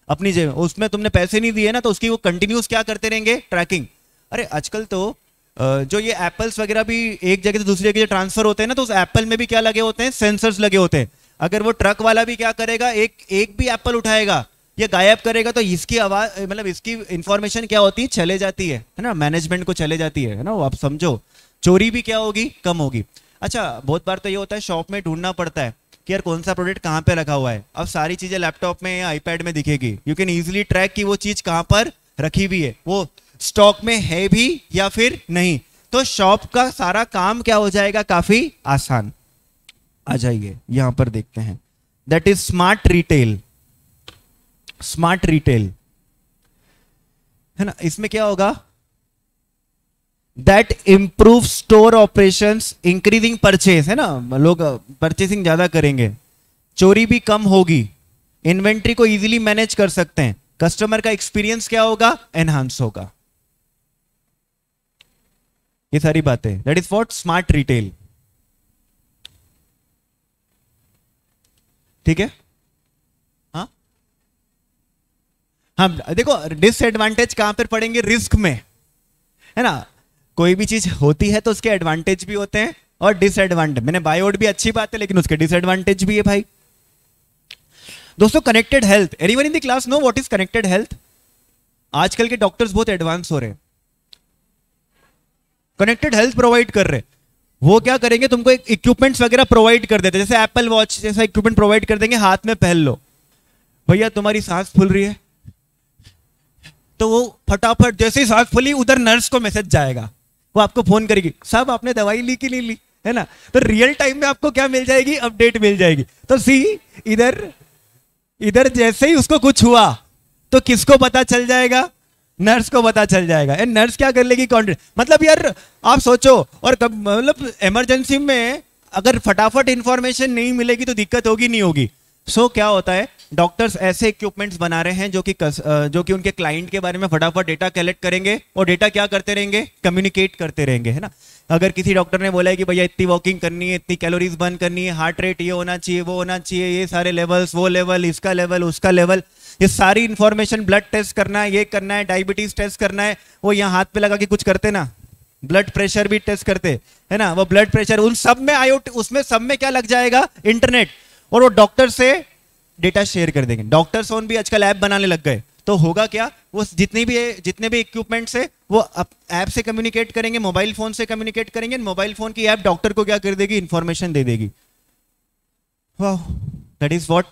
अपनी जेब उसमें तुमने पैसे नहीं दिए ना तो उसकी वो कंटिन्यूस क्या करते रहेंगे? ट्रैकिंग अरे, आजकल तो जो ये एप्पल्स वगैरह भी एक जगह से दूसरी जगह ट्रांसफ़र होते हैं ना तो उस एप्पल में भी क्या लगे होते हैं? सेंसर्स लगे होते हैं। अगर वो ट्रक वाला भी क्या करेगा, एक एक भी एप्पल उठाएगा, या गायब करेगा तो इसकी आवाज़ मतलब इसकी इंफॉर्मेशन क्या होती है? चले जाती है है ना? मैनेजमेंट को चले जाती है ना? आप समझो। चोरी भी क्या होगी? कम होगी। अच्छा बहुत बार तो ये होता है शॉप में ढूंढना पड़ता है। कि यार कौन सा प्रोडक्ट कहाँ पे रखा हुआ है? अब सारी चीज़ें लैपटॉप में या आईपैड में दिखेगी। यू कैन इजिली ट्रैक की वो चीज़ कहाँ पर रखी हुई है। वो स्टॉक में है भी या फिर नहीं। तो शॉप का सारा काम क्या हो जाएगा? काफ़ी आसान। आ जाइए, यहाँ पर देखते हैं। That is smart retail smart retail है ना? इसमें क्या होगा? That improve store operation increasing purchase है ना? लोग परचेसिंग ज़्यादा करेंगे। चोरी भी कम होगी। इन्वेंट्री को इजीली मैनेज कर सकते हैं। कस्टमर का एक्सपीरियंस क्या होगा? एनहांस होगा। ये सारी बातें। That is what smart retail ठीक है? हाँ? हाँ देखो डिसएडवांटेज कहाँ पर पड़ेंगे? रिस्क में। है ना? कोई भी चीज़ होती है तो उसके एडवांटेज भी होते हैं और डिसएडवांटेज मैंने बायोड भी अच्छी बात है, लेकिन उसके डिसएडवांटेज भी है भाई। दोस्तों connected health anyone in the class know what is connected health आजकल के डॉक्टर्स बहुत एडवांस हो रहे हैं। कनेक्टेड हेल्थ प्रोवाइड कर रहे वो क्या करेंगे, तुमको एक इक्विपमेंट्स वगैरह प्रोवाइड कर देते जैसे एप्पल वॉच जैसा इक्विपमेंट प्रोवाइड कर देंगे, हाथ में पहन लो। भैया, तुम्हारी सांस फूल रही है? तो वो फटाफट, जैसे ही सांस फूली, उधर नर्स को मैसेज जाएगा। वो आपको फ़ोन करेगी साहब आपने दवाई ली कि नहीं ली? है ना? तो रियल टाइम में आपको क्या मिल जाएगी? अपडेट मिल जाएगी। तो सी इधर इधर जैसे ही उसको कुछ हुआ तो किसको पता चल जाएगा? नर्स को पता चल जाएगा। ए, नर्स क्या कर लेगी? कॉन्ट्रेक्ट मतलब यार आप सोचो और कब मतलब इमरजेंसी में अगर फटाफट इंफॉर्मेशन नहीं मिलेगी तो दिक्कत होगी नहीं होगी। सो so, क्या होता है? डॉक्टर्स ऐसे इक्विपमेंट्स बना रहे हैं जो कि जो कि उनके क्लाइंट के बारे में फटाफट डेटा कलेक्ट करेंगे और डेटा क्या करते रहेंगे? कम्युनिकेट करते रहेंगे, है ना? अगर किसी डॉक्टर ने बोला है कि भैया इतनी वॉकिंग करनी है, इतनी कैलोरीज बर्न करनी है हार्ट रेट ये होना चाहिए, वो होना चाहिए, ये सारे लेवल्स वो लेवल इसका लेवल उसका लेवल ये सारी इंफॉर्मेशन ब्लड टेस्ट करना है, ये करना है डायबिटीज़ टेस्ट करना है, वो यहाँ हाथ पे लगा के कुछ करते ना? ब्लड प्रेशर भी टेस्ट करते, है ना? वो ब्लड प्रेशर उन सब में आयो, उसमें सब में क्या लग जाएगा? इंटरनेट और वो डॉक्टर से डेटा शेयर कर देंगे। डॉक्टर सोन भी आजकल ऐप बनाने लग गए। तो होगा क्या? वो जितनी भी जितने भी इक्विपमेंट्स है वो ऐप से कम्युनिकेट करेंगे मोबाइल फ़ोन से कम्युनिकेट करेंगे मोबाइल फ़ोन की ऐप डॉक्टर को क्या कर देगी? इंफॉर्मेशन दे देगी। That is what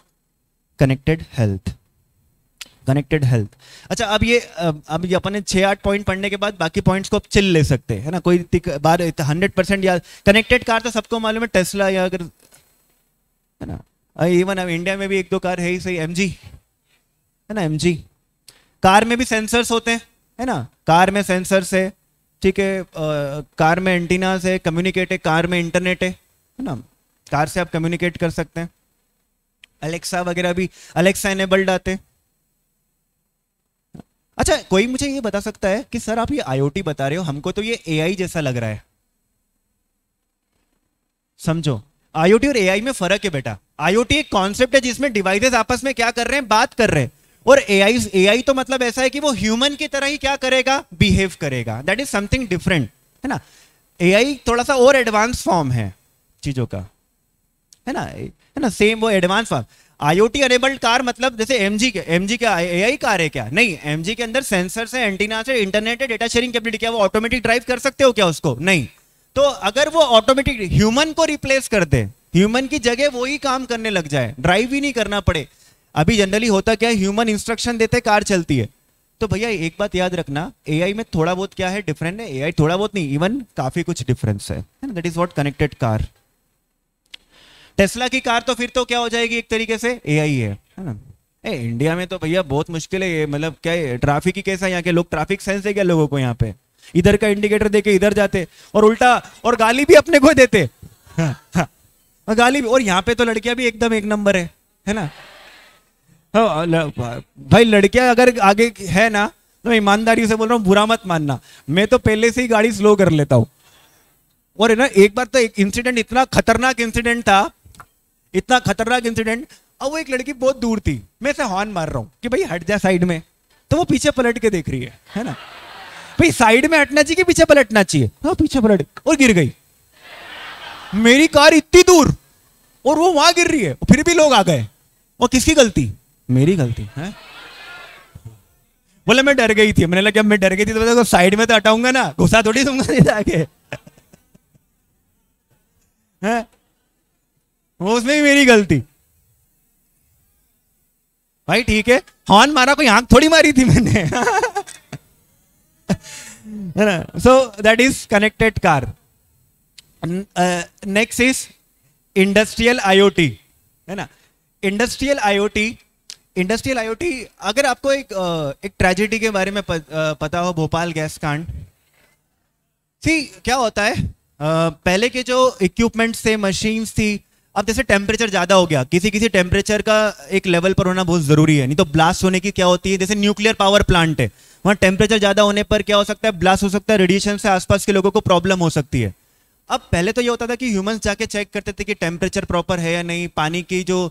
connected health connected health अच्छा अब ये अब ये अपने छह आठ पॉइंट पढ़ने के बाद बाकी पॉइंट्स को आप चिल ले सकते हैं ना? कोई बार हंड्रेड परसेंट याद कनेक्टेड कार तो सबको मालूम है टेस्ला या अगर, है ना? इवन अब इंडिया में भी एक दो कार है ही सही एमजी है ना एमजी कार में भी सेंसर्स होते हैं, है ना? कार में सेंसर्स है, ठीक है कार में एंटीनास है कम्युनिकेट है, कार में इंटरनेट है है ना? कार से आप कम्युनिकेट कर सकते हैं। अलेक्सा वगैरह भी अलेक्सा एनेबल्ड आते हैं। अच्छा कोई मुझे ये बता सकता है कि सर आप ये आईओटी बता रहे हो, हमको तो ये एआई जैसा लग रहा है। समझो। आईओटी और एआई में फ़र्क है बेटा। आईओटी एक कॉन्सेप्ट है जिसमें डिवाइसेस आपस में क्या कर रहे हैं? बात कर रहे हैं। और एआई एआई तो मतलब ऐसा है कि वो ह्यूमन की तरह ही क्या करेगा? बिहेव करेगा। दैट इज़ समथिंग डिफरेंट है ना? एआई थोड़ा सा और एडवांस फॉर्म है चीज़ों का, है ना? है ना? सेम वो advance form IoT enabled car मतलब जैसे एमजी के एमजी क्या एआई कार है क्या? नहीं एमजी के अंदर सेंसर से एंटीना से इंटरनेट है डेटा शेयरिंग कैपेबिलिटी क्या वो ऑटोमेटिक ड्राइव कर सकते हो क्या उसको? नहीं। तो अगर वो ऑटोमेटिक ह्यूमन को रिप्लेस कर दे ह्यूमन की जगह वो ही काम करने लग जाए ड्राइव ही नहीं करना पड़े। अभी जनरली होता क्या है ह्यूमन इंस्ट्रक्शन देते, कार चलती है। तो भैया, एक बात याद रखना एआई में थोड़ा बहुत क्या है डिफरेंट है? एआई थोड़ा बहुत नहीं इवन काफ़ी कुछ डिफरेंस है। That is what connected car Tesla की कार तो फिर तो क्या हो जाएगी एक तरीके से? एआई है है ना? इंडिया में तो भैया बहुत मुश्किल है ये मतलब क्या ट्रैफ़िक ही कैसा यहाँ के लोग ट्रैफ़िक सेंस है क्या लोगों को यहाँ पे? इधर का इंडिकेटर देके इधर जाते और उल्टा और गाली भी अपने को देते। हाँ, हाँ, गाली भी और यहाँ पे तो लड़कियाँ भी एकदम एक नंबर है है ना? हाँ, भाई लड़कियाँ अगर आगे है ना तो ईमानदारी से बोल रहा हूँ बुरा मत मानना। मैं तो पहले से ही गाड़ी स्लो कर लेता हूँ। और है ना एक बार तो एक इंसिडेंट इतना खतरनाक इंसिडेंट था इतना खतरनाक इंसिडेंट अब वो एक लड़की बहुत दूर थी। मैं से हॉर्न मार रहा हूँ कि भाई हट जा साइड में। तो वो पीछे पलट के देख रही है है ना? भाई, साइड में हटना चाहिए कि पीछे पलटना चाहिए? हाँ पीछे पलट। और गिर गई। मेरी कार इतनी दूर, और वो वहाँ गिर रही है फिर भी लोग आ गए। वो किसकी गलती? मेरी गलती, है? बोले, मैं डर गई थी। मैंने लगा मैं डर गई थी तो तो साइड में तो हटाऊँगा ना गुस्सा थोड़ी दूँगा जाके है? वो उसमें भी मेरी गलती। भाई, ठीक है। हॉर्न मारा, कोई आँख थोड़ी मारी थी मैंने। है ना so that is connected car next is industrial IoT है ना इंडस्ट्रियल आईओटी इंडस्ट्रियल आईओटी अगर आपको एक uh, एक ट्रेजेडी के बारे में प, uh, पता हो भोपाल गैस कांड। सी क्या होता है? Uh, पहले के जो इक्विपमेंट्स थे मशीन्स थी अब जैसे टेम्परेचर ज़्यादा हो गया किसी किसी टेम्परेचर का एक लेवल पर होना बहुत ज़रूरी है नहीं तो ब्लास्ट होने की क्या होती है? जैसे न्यूक्लियर पावर प्लांट है वहाँ टेम्परेचर ज़्यादा होने पर क्या हो सकता है? ब्लास्ट हो सकता है रेडिएशन से आसपास के लोगों को प्रॉब्लम हो सकती है। अब पहले तो ये होता था कि ह्यूमंस जाके चेक करते थे कि टेम्परेचर प्रॉपर है या नहीं, पानी की जो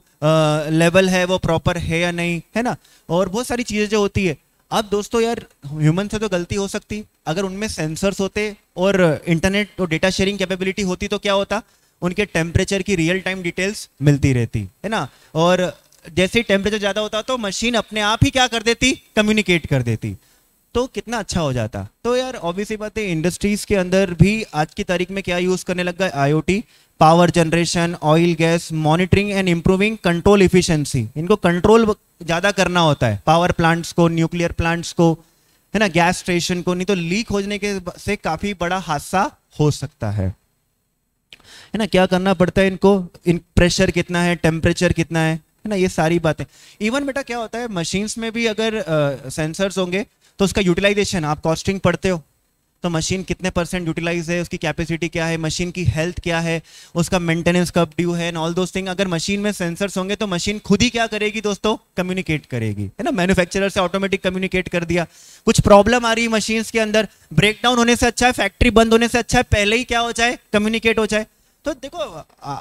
लेवल है वो प्रॉपर है या नहीं, है ना? और बहुत सारी चीज़ें जो होती है। अब दोस्तों यार ह्यूमन से तो गलती हो सकती। अगर उनमें सेंसर्स होते और इंटरनेट और डेटा शेयरिंग कैपेबिलिटी होती तो क्या होता? उनके टेम्परेचर की रियल टाइम डिटेल्स मिलती रहती, है ना? और जैसे ही टेम्परेचर ज़्यादा होता तो मशीन अपने आप ही क्या कर देती? कम्युनिकेट कर देती। तो कितना अच्छा हो जाता। तो यार ऑब्वियसली बात है इंडस्ट्रीज़ के अंदर भी आज की तारीख में क्या यूज़ करने लग गए? IoT power generation oil gas monitoring and improving control efficiency इनको कंट्रोल ज़्यादा करना होता है। पावर प्लांट्स को न्यूक्लियर प्लांट्स को, है ना? गैस स्टेशन को, नहीं तो लीक होने के से काफ़ी बड़ा हादसा हो सकता है। है ना? क्या करना पड़ता है इनको? इन प्रेशर कितना है? टेम्परेचर कितना है? है ना? ये सारी बातें। इवन बेटा क्या होता है? मशीन्स में भी अगर सेंसर्स होंगे तो उसका यूटिलाइजेशन आप कॉस्टिंग पढ़ते हो। तो मशीन कितने परसेंट यूटिलाइज है, उसकी कैपेसिटी क्या है मशीन की हेल्थ क्या है, उसका मेंटेनेंस कब ड्यू है एंड ऑल दोस्त थिंग अगर मशीन में सेंसर्स होंगे तो मशीन खुद ही क्या करेगी दोस्तों? कम्युनिकेट करेगी। है ना? मैन्युफैक्चरर से ऑटोमेटिक कम्युनिकेट कर दिया। कुछ प्रॉब्लम आ रही है मशीन के अंदर। ब्रेकडाउन होने से अच्छा है फैक्ट्री बंद होने से अच्छा है, पहले ही क्या हो जाए कम्युनिकेट हो जाए। तो देखो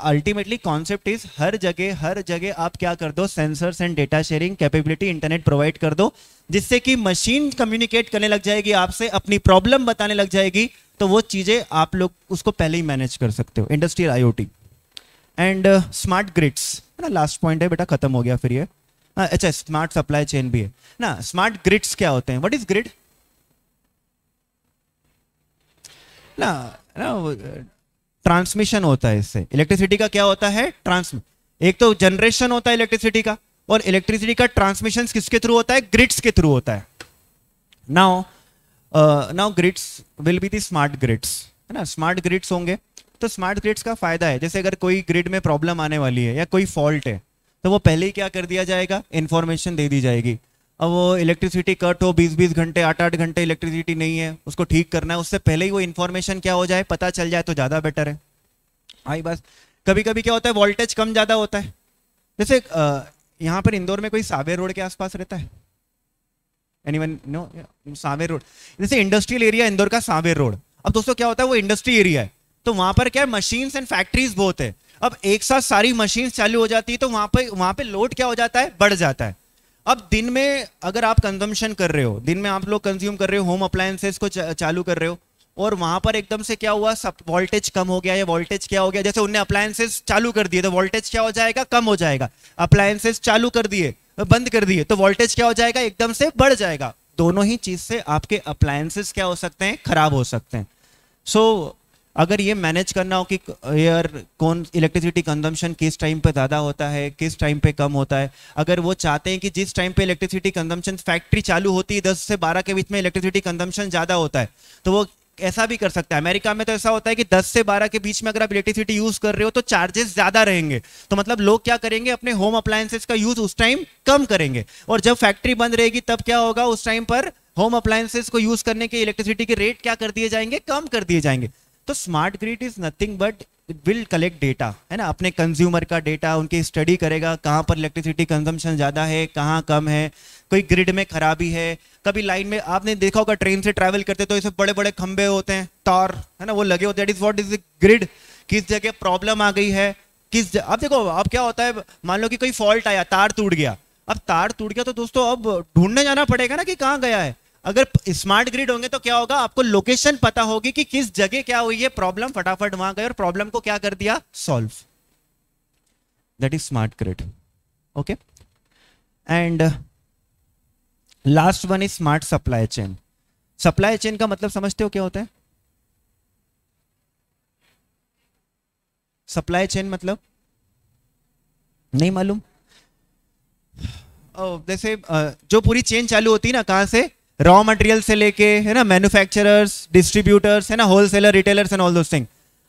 अल्टीमेटली कॉन्सेप्ट इज़ हर जगह हर जगह आप क्या कर दो sensors and data sharing capability internet provide कर दो जिससे कि मशीन कम्युनिकेट करने लग जाएगी आपसे अपनी प्रॉब्लम बताने लग जाएगी तो वो चीज़ें आप लोग उसको पहले ही मैनेज कर सकते हो industrial IoT and smart grids है ना लास्ट पॉइंट है बेटा खत्म हो गया फिर ये। हाँ, अच्छा स्मार्ट सप्लाई चेन भी है। ना स्मार्ट ग्रिड्स क्या होते हैं? व्हाट इज़ ग्रिड ना ना ट्रांसमिशन होता है इससे। इलेक्ट्रिसिटी का क्या होता है? ट्रांस एक तो जनरेशन होता है इलेक्ट्रिसिटी का, और इलेक्ट्रिसिटी का ट्रांसमिशन किसके थ्रू होता है? ग्रिड्स के थ्रू होता है। Now now grids will be the smart grids है ना? स्मार्ट ग्रिड्स होंगे तो स्मार्ट ग्रिड्स का फ़ायदा है। जैसे अगर कोई ग्रिड में प्रॉब्लम आने वाली है या कोई फॉल्ट है तो वो पहले ही क्या कर दिया जाएगा? इंफॉर्मेशन दे दी जाएगी। अब वो इलेक्ट्रिसिटी कट हो 20-20 घंटे आठ आठ घंटे इलेक्ट्रिसिटी नहीं है, उसको ठीक करना है, उससे पहले ही वो इन्फॉर्मेशन क्या हो जाए, पता चल जाए तो ज़्यादा बेटर है। आई बस कभी कभी क्या होता है वोल्टेज कम ज़्यादा होता है। जैसे यहाँ पर इंदौर में कोई सावेर रोड के आसपास रहता है? Anyone know Sanwer road. जैसे इंडस्ट्रियल एरिया इंदौर का सावेर रोड। अब दोस्तों क्या होता है, वो इंडस्ट्री एरिया है। तो वहाँ पर क्या है मशीन्स एंड फैक्ट्रीज बहुत है। अब एक साथ सारी मशीन चालू हो जाती है तो वहाँ पर वहाँ पे लोड क्या हो जाता है, बढ़ जाता है। अब दिन में अगर आप कंजम्पशन कर रहे हो दिन में आप लोग कंज्यूम कर रहे हो होम अप्लायंसेस को चालू कर रहे हो और वहाँ पर एकदम से क्या हुआ सब वोल्टेज कम हो गया या वोल्टेज क्या हो गया जैसे उनने अप्लायंसेस चालू कर दिए तो वोल्टेज क्या हो जाएगा? कम हो जाएगा। अप्लायंसेस चालू कर दिए बंद कर दिए तो वोल्टेज क्या हो जाएगा? एकदम से बढ़ जाएगा। दोनों ही चीज़ से आपके अप्लायंसेस क्या हो सकते हैं? खराब हो सकते हैं। सो so, अगर ये मैनेज करना हो कि यार कौन इलेक्ट्रिसिटी कंजम्पशन किस टाइम पे ज़्यादा होता है, किस टाइम पे कम होता है, अगर वो चाहते हैं कि जिस टाइम पे इलेक्ट्रिसिटी कंजम्पशन फैक्ट्री चालू होती है, दस से बारह के बीच में इलेक्ट्रिसिटी कंजम्पशन ज़्यादा होता है तो वो ऐसा भी कर सकता है। अमेरिका में तो ऐसा होता है कि 10 से 12 के बीच में अगर आप इलेक्ट्रिसिटी यूज़ कर रहे हो तो चार्जेस ज़्यादा रहेंगे। तो मतलब लोग क्या करेंगे, अपने होम अप्लायंसेस का यूज़ उस टाइम कम करेंगे। और जब फैक्ट्री बंद रहेगी, तब क्या होगा, उस टाइम पर होम अप्लायंसेस को यूज़ करने के इलेक्ट्रिसिटी के रेट क्या कर दिए जाएँगे, कम कर दिए जाएँगे। तो smart grid is nothing but will collect data है ना? अपने कंज्यूमर का डेटा उनकी स्टडी करेगा, कहाँ पर इलेक्ट्रिसिटी कंजम्पशन ज़्यादा है, कहाँ कम है, कोई ग्रिड में खराबी है, कभी लाइन में, आपने देखा होगा ट्रेन से ट्रैवल करते तो ऐसे बड़े बड़े खंबे होते हैं, तार, है ना? वो लगे होते हैं इज़ वॉट इज़ ग्रिड किस जगह प्रॉब्लम आ गई है, किस अब देखो, अब क्या होता है, मान लो कि कोई फॉल्ट आया, तार टूट गया, अब तार टूट गया तो दोस्तों, अब ढूँढने जाना पड़ेगा ना कि कहाँ गया है? अगर स्मार्ट ग्रिड होंगे तो क्या होगा? आपको लोकेशन पता होगी कि किस जगह क्या हुई है प्रॉब्लम फटाफट वहाँ गए और प्रॉब्लम को क्या कर दिया? Solve that is smart grid okay and last one is smart supply chain supply chain का मतलब समझते हो क्या होता है? सप्लाई चेन मतलब? नहीं मालूम। जैसे जो पूरी चेन चालू होती है ना, कहाँ से? रॉ मटेरियल से लेके, है ना मैन्युफैक्चरर्स डिस्ट्रीब्यूटर्स है ना wholesaler retailers and all those thing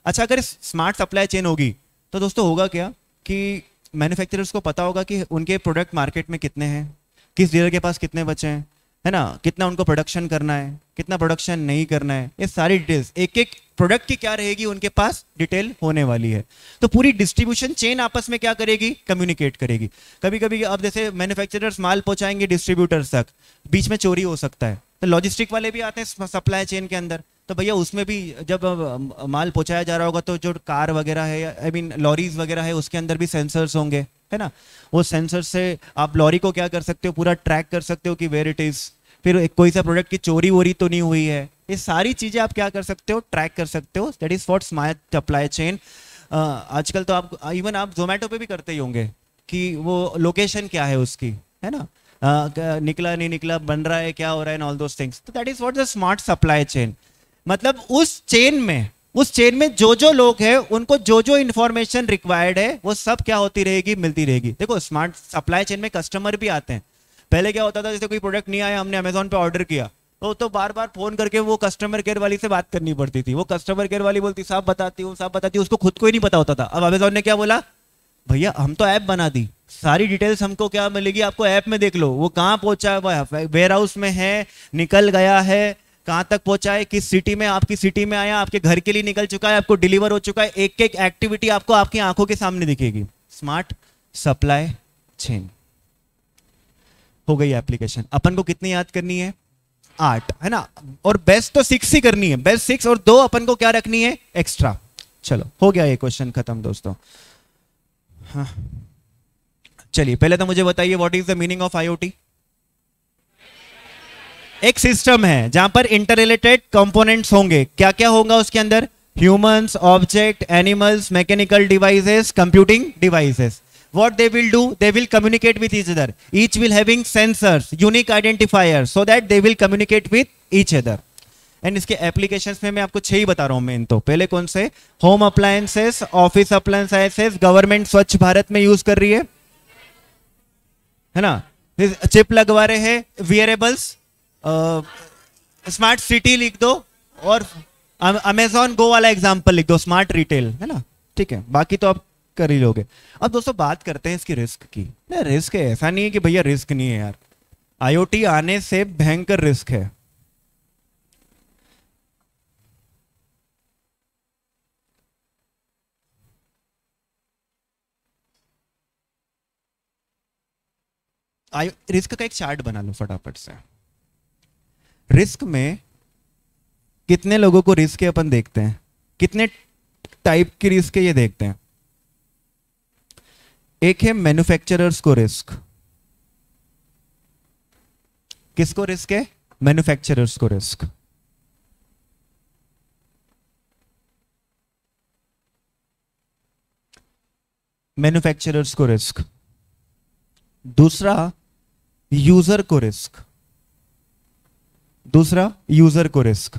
अच्छा अगर स्मार्ट सप्लाई चेन होगी तो दोस्तों होगा क्या कि मैन्युफैक्चरर्स को पता होगा कि उनके प्रोडक्ट मार्केट में कितने हैं, किस डीलर के पास कितने बचे हैं? है ना? कितना उनको प्रोडक्शन करना है, कितना प्रोडक्शन नहीं करना है, ये सारी डिटेल्स एक एक प्रोडक्ट की क्या रहेगी उनके पास? डिटेल होने वाली है। तो पूरी डिस्ट्रीब्यूशन चेन आपस में क्या करेगी? कम्युनिकेट करेगी। कभी कभी अब जैसे मैन्युफैक्चरर्स माल पहुंचाएँगे डिस्ट्रीब्यूटर्स तक, बीच में चोरी हो सकता है। तो लॉजिस्टिक वाले भी आते हैं सप्लाई चेन के अंदर। तो भैया उसमें भी जब माल पहुँचाया जा रहा होगा तो जो कार वगैरह है आई मीन लॉरीज वगैरह है, उसके अंदर भी सेंसर्स होंगे। है ना? वो सेंसर से आप लॉरी को क्या कर सकते हो? पूरा ट्रैक कर सकते हो कि वेर इट इज़ फिर कोई सा प्रोडक्ट की चोरी वोरी तो नहीं हुई है। ये सारी चीज़ें आप क्या कर सकते हो? ट्रैक कर सकते हो। That is for smart supply chain आजकल तो आप इवन आप जोमेटो पे भी करते ही होंगे कि वो लोकेशन क्या है उसकी है ना? uh, निकला नहीं निकला बन रहा है क्या हो रहा है ऑल दोस थिंग्स तो that is what the smart supply chain मतलब उस चेन में उस चेन में जो जो लोग हैं, उनको जो जो इंफॉर्मेशन रिक्वायर्ड है, वो सब क्या होती रहेगी, मिलती रहेगी। देखो स्मार्ट सप्लाई चेन में कस्टमर भी आते हैं। पहले क्या होता था, जैसे कोई प्रोडक्ट नहीं आया, हमने अमेजोन पे ऑर्डर किया तो तो बार बार फ़ोन करके वो कस्टमर केयर वाली से बात करनी पड़ती थी। वो कस्टमर केयर वाली बोलती, साहब बताती हूँ, साहब बताती उसको खुद को ही नहीं पता होता था। अब अमेजोन ने क्या बोला, भैया, हम तो ऐप बना दी। सारी डिटेल्स हमको क्या मिलेगी, आपको ऐप में देख लो। वो कहाँ पहुँचा है? वेयर हाउस में है, निकल गया है। कहाँ तक पहुँचा है, किस सिटी में, आपकी सिटी में आया, आपके घर के लिए निकल चुका है, आपको डिलीवर हो चुका है एक एक एक्टिविटी आपको आपकी आँखों के सामने दिखेगी। स्मार्ट सप्लाई चेन हो गई एप्लीकेशन अपन को कितनी याद करनी है? आठ, है ना? और बेस्ट तो सिक्स ही करनी है। बेस्ट सिक्स और दो अपन को क्या रखनी है? एक्स्ट्रा चलो, हो गया ये क्वेश्चन खत्म दोस्तों। हाँ। चलिए, पहले तो मुझे बताइए what is the meaning of IoT एक सिस्टम है जहाँ पर इंटर रिलेटेड कंपोनेंट्स होंगे। क्या क्या होगा उसके अंदर? Humans object animals mechanical devices computing devices what they will do? They will communicate with each other. Each will having sensors, unique identifiers, so that they will communicate with each other and इसके application में मैं आपको छह ही बता रहा हूँ main तो। पहले कौन से? Home appliances office appliances government Swachh Bharat में यूज़ कर रही है। है ना? चिप लगवा रहे हैं वियरेबल्स स्मार्ट सिटी लिख दो और अमेजोन गो वाला एग्ज़ाम्पल लिख दो स्मार्ट रिटेल है ना? ठीक है, बाकी तो आप कर ही लोगे। अब दोस्तों, बात करते हैं इसकी रिस्क की। ना रिस्क है, ऐसा नहीं है कि भैया रिस्क नहीं है यार। आईओटी आने से भयंकर रिस्क है। रिस्क का एक चार्ट बना लो फटाफट से। रिस्क में कितने लोगों को रिस्क अपन देखते हैं? कितने टाइप की रिस्क ये देखते हैं। एक है मैन्युफैक्चरर्स को रिस्क। किसको रिस्क है? मैन्युफैक्चरर्स को रिस्क। मैन्युफैक्चरर्स को रिस्क। दूसरा यूज़र को रिस्क। दूसरा यूज़र को रिस्क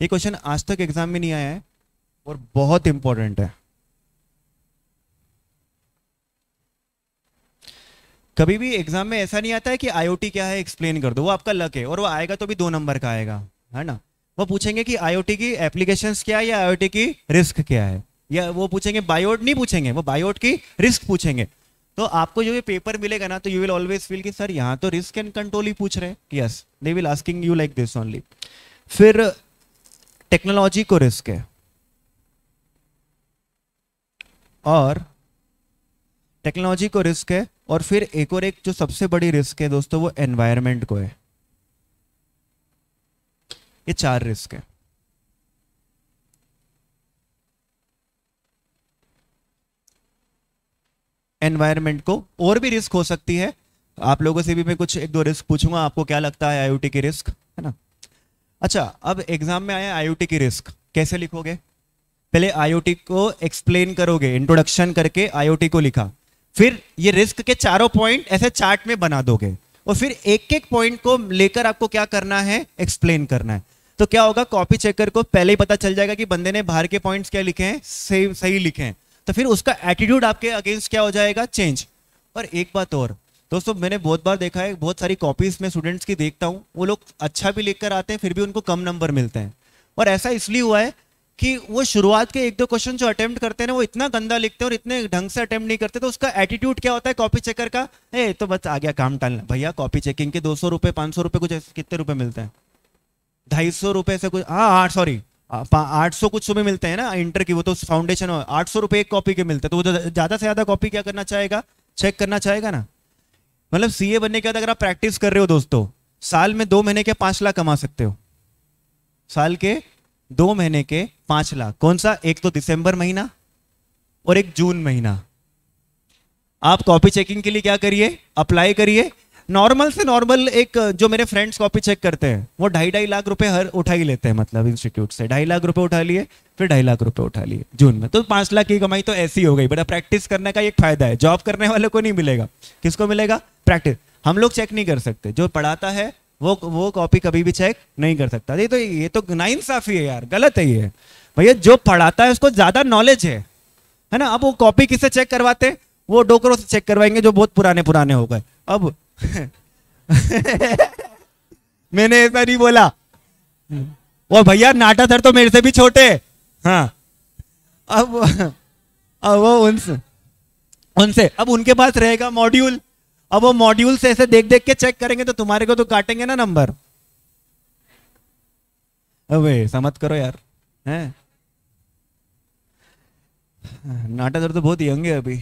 ये क्वेश्चन आज तक एग्ज़ाम में नहीं आया है और बहुत इंपॉर्टेंट है। कभी भी एग्ज़ाम में ऐसा नहीं आता है कि आईओटी क्या है एक्सप्लेन कर दो। वो आपका लक है और वो आएगा तो भी दो नंबर का आएगा, है ना? वो पूछेंगे कि आईओटी की एप्लीकेशंस क्या है या आईओटी की रिस्क क्या है? या वो पूछेंगे बायोट नहीं पूछेंगे, वो बायोट की रिस्क पूछेंगे। तो आपको जो ये पेपर मिलेगा ना तो यू विल ऑलवेज फील कि, सर, यहाँ तो रिस्क एंड कंट्रोल ही पूछ रहे हैं. Yes they will asking you like this only फिर टेक्नोलॉजी को रिस्क है। और टेक्नोलॉजी को रिस्क है, और फिर एक और एक जो सबसे बड़ी रिस्क है दोस्तों, वो एनवायरमेंट को है। ये चार रिस्क है। एनवायरमेंट को और भी रिस्क हो सकती है। आप लोगों से भी मैं कुछ, एक दो रिस्क पूछूँगा, आपको क्या लगता है आईओटी की रिस्क है ना? अच्छा अब एग्ज़ाम में आया आईओटी की रिस्क कैसे लिखोगे? पहले आईओटी को एक्सप्लेन करोगे इंट्रोडक्शन करके आईओटी को लिखा। फिर ये रिस्क के चारों पॉइंट ऐसे चार्ट में बना दोगे। और फिर एक एक पॉइंट को लेकर आपको क्या करना है? एक्सप्लेन करना है। तो क्या होगा कॉपी चेकर को पहले ही पता चल जाएगा कि बंदे ने बाहर के पॉइंट्स क्या लिखे हैं? सही सही लिखे हैं। तो फिर उसका एटीट्यूड आपके अगेंस्ट क्या हो जाएगा? चेंज और एक बात और, दोस्तों, मैंने बहुत बार देखा है, बहुत सारी कॉपीज में स्टूडेंट्स की देखता हूँ, वो लोग अच्छा भी लिख आते हैं, फिर भी उनको कम नंबर मिलते हैं। और ऐसा इसलिए हुआ है कि वो शुरुआत के एक दो क्वेश्चन जो अटेम्प्ट करते हैं ना, वो इतना गंदा लिखते हैं और इतने ढंग से अटेम्प्ट नहीं करते तो उसका एटीट्यूड क्या होता है कॉपी चेकर का? ए तो बस आ गया काम टालना, भैया कॉपी चेकिंग के दो सौ रुपये पाँच सौ रुपये कुछ कितने रुपए मिलते हैं? ढाई सौ रुपये से कुछ हाँ आठ सॉरी आठ सौ कुछ सुबह मिलते हैं ना इंटर की, वो तो फाउंडेशन आठ सौ रुपये एक कॉपी के मिलते हैं। तो वो ज़्यादा से ज़्यादा कॉपी क्या करना चाहेगा? चेक करना चाहेगा ना? मतलब सीए बनने के बाद अगर आप प्रैक्टिस कर रहे हो दोस्तों, साल में दो महीने के पाँच लाख कमा सकते हो। साल के दो महीने के पाँच लाख। कौन सा? एक तो दिसंबर महीना और एक जून महीना। आप कॉपी चेकिंग के लिए क्या करिए? अप्लाई करिए। नॉर्मल से नॉर्मल एक, जो मेरे फ्रेंड्स कॉपी चेक करते हैं, वो ढाई ढाई लाख रुपए हर उठा ही लेते हैं मतलब इंस्टीट्यूट से। ढाई लाख रुपए उठा लिए, फिर ढाई लाख रुपए उठा लिए, जून में। तो पाँच लाख की कमाई तो ऐसी हो गई बट प्रैक्टिस करने का एक फ़ायदा है। जॉब करने वाले को नहीं मिलेगा। किसको मिलेगा? प्रैक्टिस हम लोग चेक नहीं कर सकते। जो पढ़ाता है, वो वो कॉपी कभी भी चेक नहीं कर सकता। ये तो ये तो नाइंसाफी है यार, गलत है ये। भैया, जो पढ़ाता है, उसको ज़्यादा नॉलेज है। है ना? अब वो कॉपी किससे चेक करवाते वो डोकरों से चेक करवाएँगे, जो बहुत पुराने पुराने हो गए। अब मैंने ऐसा नहीं बोला। वो भैया, नाटा सर तो मेरे से भी छोटे हाँ। अब अब वो उनसे उनसे, अब उनके पास रहेगा मॉड्यूल अब वो मॉड्यूल से ऐसे देख देख के चेक करेंगे तो तुम्हारे को तो काटेंगे ना नंबर अबे समझ करो यार, है? नाटा सर तो बहुत यंग है अभी।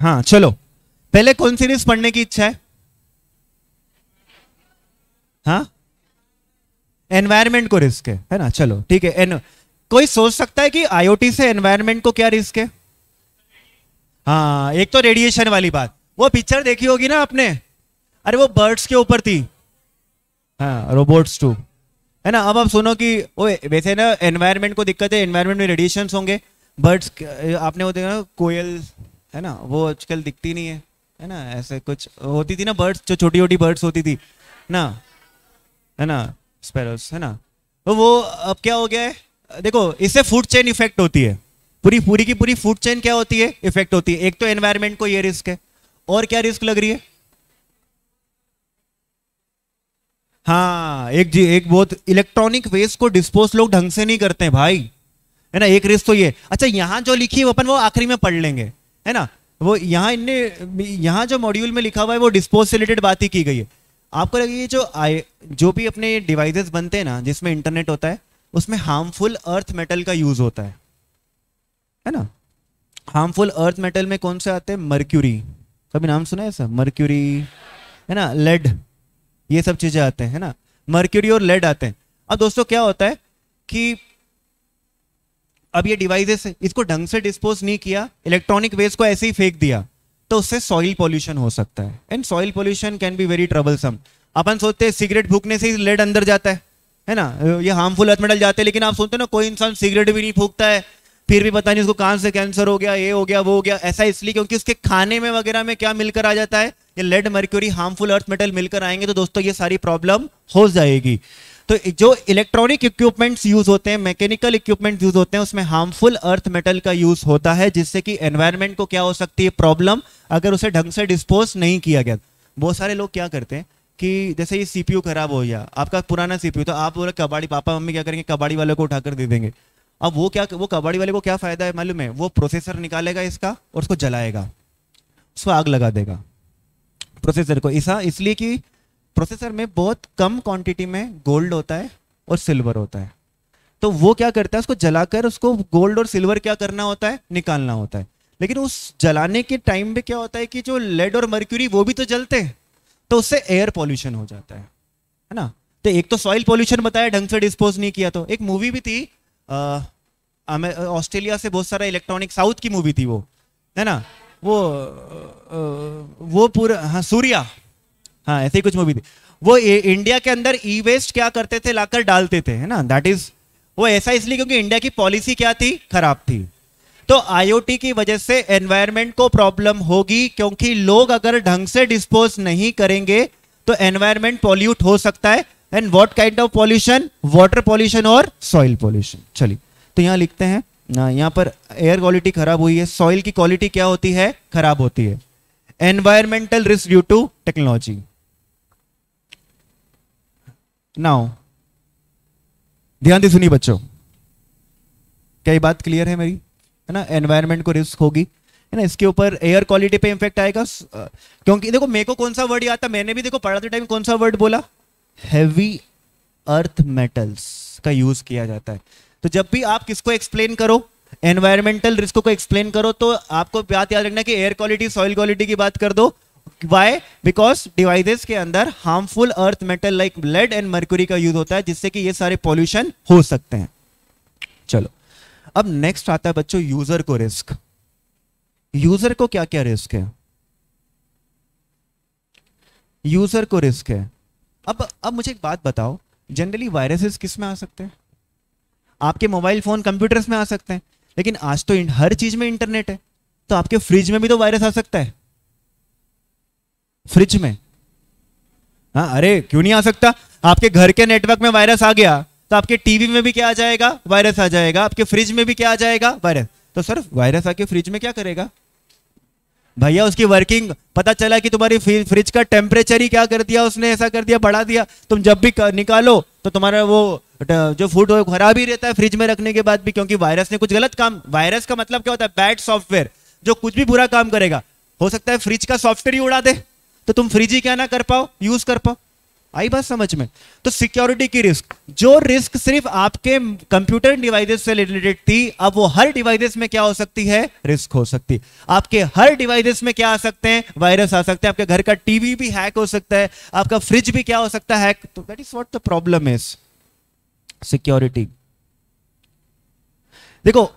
हाँ चलो। पहले कौन सी रिस्क पढ़ने की इच्छा है? हाँ? एनवायरमेंट को रिस्क है है ना? चलो, ठीक है। एन कोई सोच सकता है कि आईओटी से एनवायरमेंट को क्या रिस्क है? हाँ एक तो रेडिएशन वाली बात। वो पिक्चर देखी होगी ना आपने? अरे, वो बर्ड्स के ऊपर थी। हाँ रोबोट्स टू है ना? अब आप सुनो कि वो वैसे ना एनवायरमेंट को दिक्कत है एनवायरमेंट में रेडिएशन होंगे। बर्ड्स आपने वो देखा कोयल है ना? वो आजकल दिखती नहीं है है ना? ऐसे कुछ होती थी ना बर्ड्स जो छोटी छोटी बर्ड्स होती थी, ना? है ना? स्पेरोस है ना? तो वो अब क्या हो गया है? देखो, इससे फ़ूड चेन इफ़ेक्ट होती है। पूरी पूरी की पूरी फ़ूड चेन क्या होती है? इफ़ेक्ट होती है। एक तो एनवायरमेंट को ये रिस्क है। और क्या रिस्क लग रही है? हाँ एक जी, एक बहुत इलेक्ट्रॉनिक वेस्ट को डिस्पोज लोग ढंग से नहीं करते भाई। है ना? एक रिस्क तो ये। अच्छा यहाँ जो लिखी है अपन वो आखिरी में पढ़ लेंगे। है ना? वो यहाँ इनने, यहाँ जो मॉड्यूल में लिखा हुआ है, वो डिस्पोज से रिलेटेड बात ही की गई है। आपको लगे ये जो आई जो भी अपने डिवाइसेस बनते हैं ना, जिसमें इंटरनेट होता है, उसमें हार्मफुल अर्थ मेटल का यूज़ होता है। है ना? हार्मफुल अर्थ मेटल में कौन से आते हैं? मर्क्यूरी कभी नाम सुना है सर मर्क्यूरी है ना? लेड ये सब चीज़ें आते हैं, है ना? मर्क्यूरी और लेड आते हैं। अब दोस्तों, क्या होता है कि अब ये डिवाइसेस इसको ढंग से डिस्पोज नहीं किया इलेक्ट्रॉनिक वेस्ट को ऐसे ही फेंक दिया तो उससे सॉइल पॉल्यूशन हो सकता है। And soil pollution can be very troublesome अपन सोचते हैं सिगरेट फूकने से लेड अंदर जाता है है ना? ये हार्मफुल अर्थ मेटल जाते हैं, लेकिन आप सुनते हैं ना, कोई इंसान सिगरेट भी नहीं फूकता है, फिर भी पता नहीं उसको कहाँ से कैंसर हो गया, ये हो गया, वो हो गया, ऐसा इसलिए क्योंकि उसके खाने में वगैरह में क्या मिलकर आ जाता है? ये lead mercury harmful earth metal मिलकर आएँगे तो दोस्तों ये सारी प्रॉब्लम हो जाएगी। तो जो इलेक्ट्रॉनिक इक्विपमेंट्स यूज़ होते हैं मैकेनिकल इक्विपमेंट्स यूज़ होते हैं, उसमें हार्मफुल अर्थ मेटल का यूज़ होता है, जिससे कि एनवायरमेंट को क्या हो सकती है प्रॉब्लम अगर उसे ढंग से डिस्पोज नहीं किया गया। बहुत सारे लोग क्या करते हैं कि जैसे ये सीपीयू खराब हो गया, आपका पुराना सीपीयू तो आप बोले कबाड़ी, पापा, मम्मी क्या करेंगे, कबाड़ी वाले को उठाकर दे देंगे। अब वो क्या, वो कबाड़ी वाले को क्या फ़ायदा है मालूम है? वो प्रोसेसर निकालेगा इसका और उसको जलाएगा, उसको आग लगा देगा। प्रोसेसर को ऐसा इसलिए कि प्रोसेसर में बहुत कम क्वांटिटी में गोल्ड होता है और सिल्वर होता है। तो वो क्या करता है उसको जलाकर उसको गोल्ड और सिल्वर क्या करना होता है निकालना होता है। लेकिन उस जलाने के टाइम पे क्या होता है कि जो लेड और मर्क्यूरी वो भी तो जलते हैं तो उससे एयर पॉल्यूशन हो जाता है है ना? तो एक तो सॉइल पॉल्यूशन बताया ढंग से डिस्पोज नहीं किया तो। एक मूवी भी थी ऑस्ट्रेलिया से बहुत सारा इलेक्ट्रॉनिक साउथ की मूवी थी वो है ना? वो आ, वो पूरा हाँ सूर्या। हाँ ऐसी कुछ मूवी थी। वो इंडिया के अंदर ई वेस्ट क्या करते थे? लाकर डालते थे, है ना? दैट इज़ वो ऐसा इसलिए क्योंकि इंडिया की पॉलिसी क्या थी? खराब थी। तो आईओटी की वजह से एनवायरमेंट को प्रॉब्लम होगी क्योंकि लोग अगर ढंग से डिस्पोज नहीं करेंगे तो एनवायरमेंट पॉल्यूट हो सकता है। And what kind of pollution water pollution और सॉइल पॉल्यूशन चलिए तो यहाँ लिखते हैं। ना यहाँ पर एयर क्वालिटी खराब हुई है। सॉइल की क्वालिटी क्या होती है? खराब होती है। Environmental risk due to technology now ध्यान से सुनिए बच्चों। क्या ये बात क्लियर है मेरी? है ना? एनवायरमेंट को रिस्क होगी। है ना? इसके ऊपर एयर क्वालिटी पे इंफेक्ट आएगा। क्योंकि देखो, मेरे को कौन सा वर्ड याद था? मैंने भी देखो, पढ़ाते टाइम कौन सा वर्ड बोला? हैवी अर्थ मेटल्स का यूज़ किया जाता है। तो जब भी आप किसको एक्सप्लेन करो एनवायरमेंटल रिस्क को एक्सप्लेन करो तो आपको बात याद रखना कि एयर क्वालिटी सॉइल क्वालिटी की बात कर दो। वाई बिकॉज़ डिवाइसेस के अंदर harmful earth metal like lead and mercury का यूज़ होता है, जिससे कि ये सारे पॉल्यूशन हो सकते हैं। चलो। अब नेक्स्ट आता है बच्चों यूज़र को रिस्क यूज़र को क्या क्या रिस्क है? यूज़र को रिस्क है। अब अब मुझे एक बात बताओ। जनरली वायरसेस किसमें आ सकते हैं? आपके मोबाइल फ़ोन कंप्यूटर्स में आ सकते हैं। लेकिन आज तो हर चीज़ में इंटरनेट है। तो आपके फ्रिज में भी तो वायरस आ सकता है। फ्रिज में। हाँ अरे, क्यों नहीं आ सकता? आपके घर के नेटवर्क में वायरस आ गया तो आपके टीवी में भी क्या आ जाएगा? वायरस आ जाएगा। आपके फ्रिज में भी क्या आ जाएगा? वायरस तो सर वायरस आके फ्रिज में क्या करेगा? भैया, उसकी वर्किंग पता चला कि तुम्हारी फ्रिज का टेम्परेचर ही क्या कर दिया उसने, ऐसा कर दिया, बढ़ा दिया। तुम जब भी निकालो तो तुम्हारा वो जो फ़ूड हो खराब ही रहता है फ्रिज में रखने के बाद भी, क्योंकि वायरस ने कुछ गलत काम वायरस का मतलब क्या होता है? बैड सॉफ्टवेयर जो कुछ भी बुरा काम करेगा। हो सकता है फ्रिज का सॉफ्टवेयर ही उड़ा दे। तो तुम फ्रिज ही क्या ना कर पाओ? यूज़ कर पाओ। आई बात समझ में? तो सिक्योरिटी की रिस्क जो रिस्क सिर्फ़ आपके कंप्यूटर डिवाइसेस से रिलेटेड थी, अब वो हर डिवाइसेस में क्या हो सकती है? रिस्क हो सकती है। आपके हर डिवाइसेस में क्या आ सकते हैं? वायरस आ सकते हैं। आपके घर का टीवी भी हैक हो सकता है। आपका फ्रिज भी क्या हो सकता है? तो that is what the problem is security देखो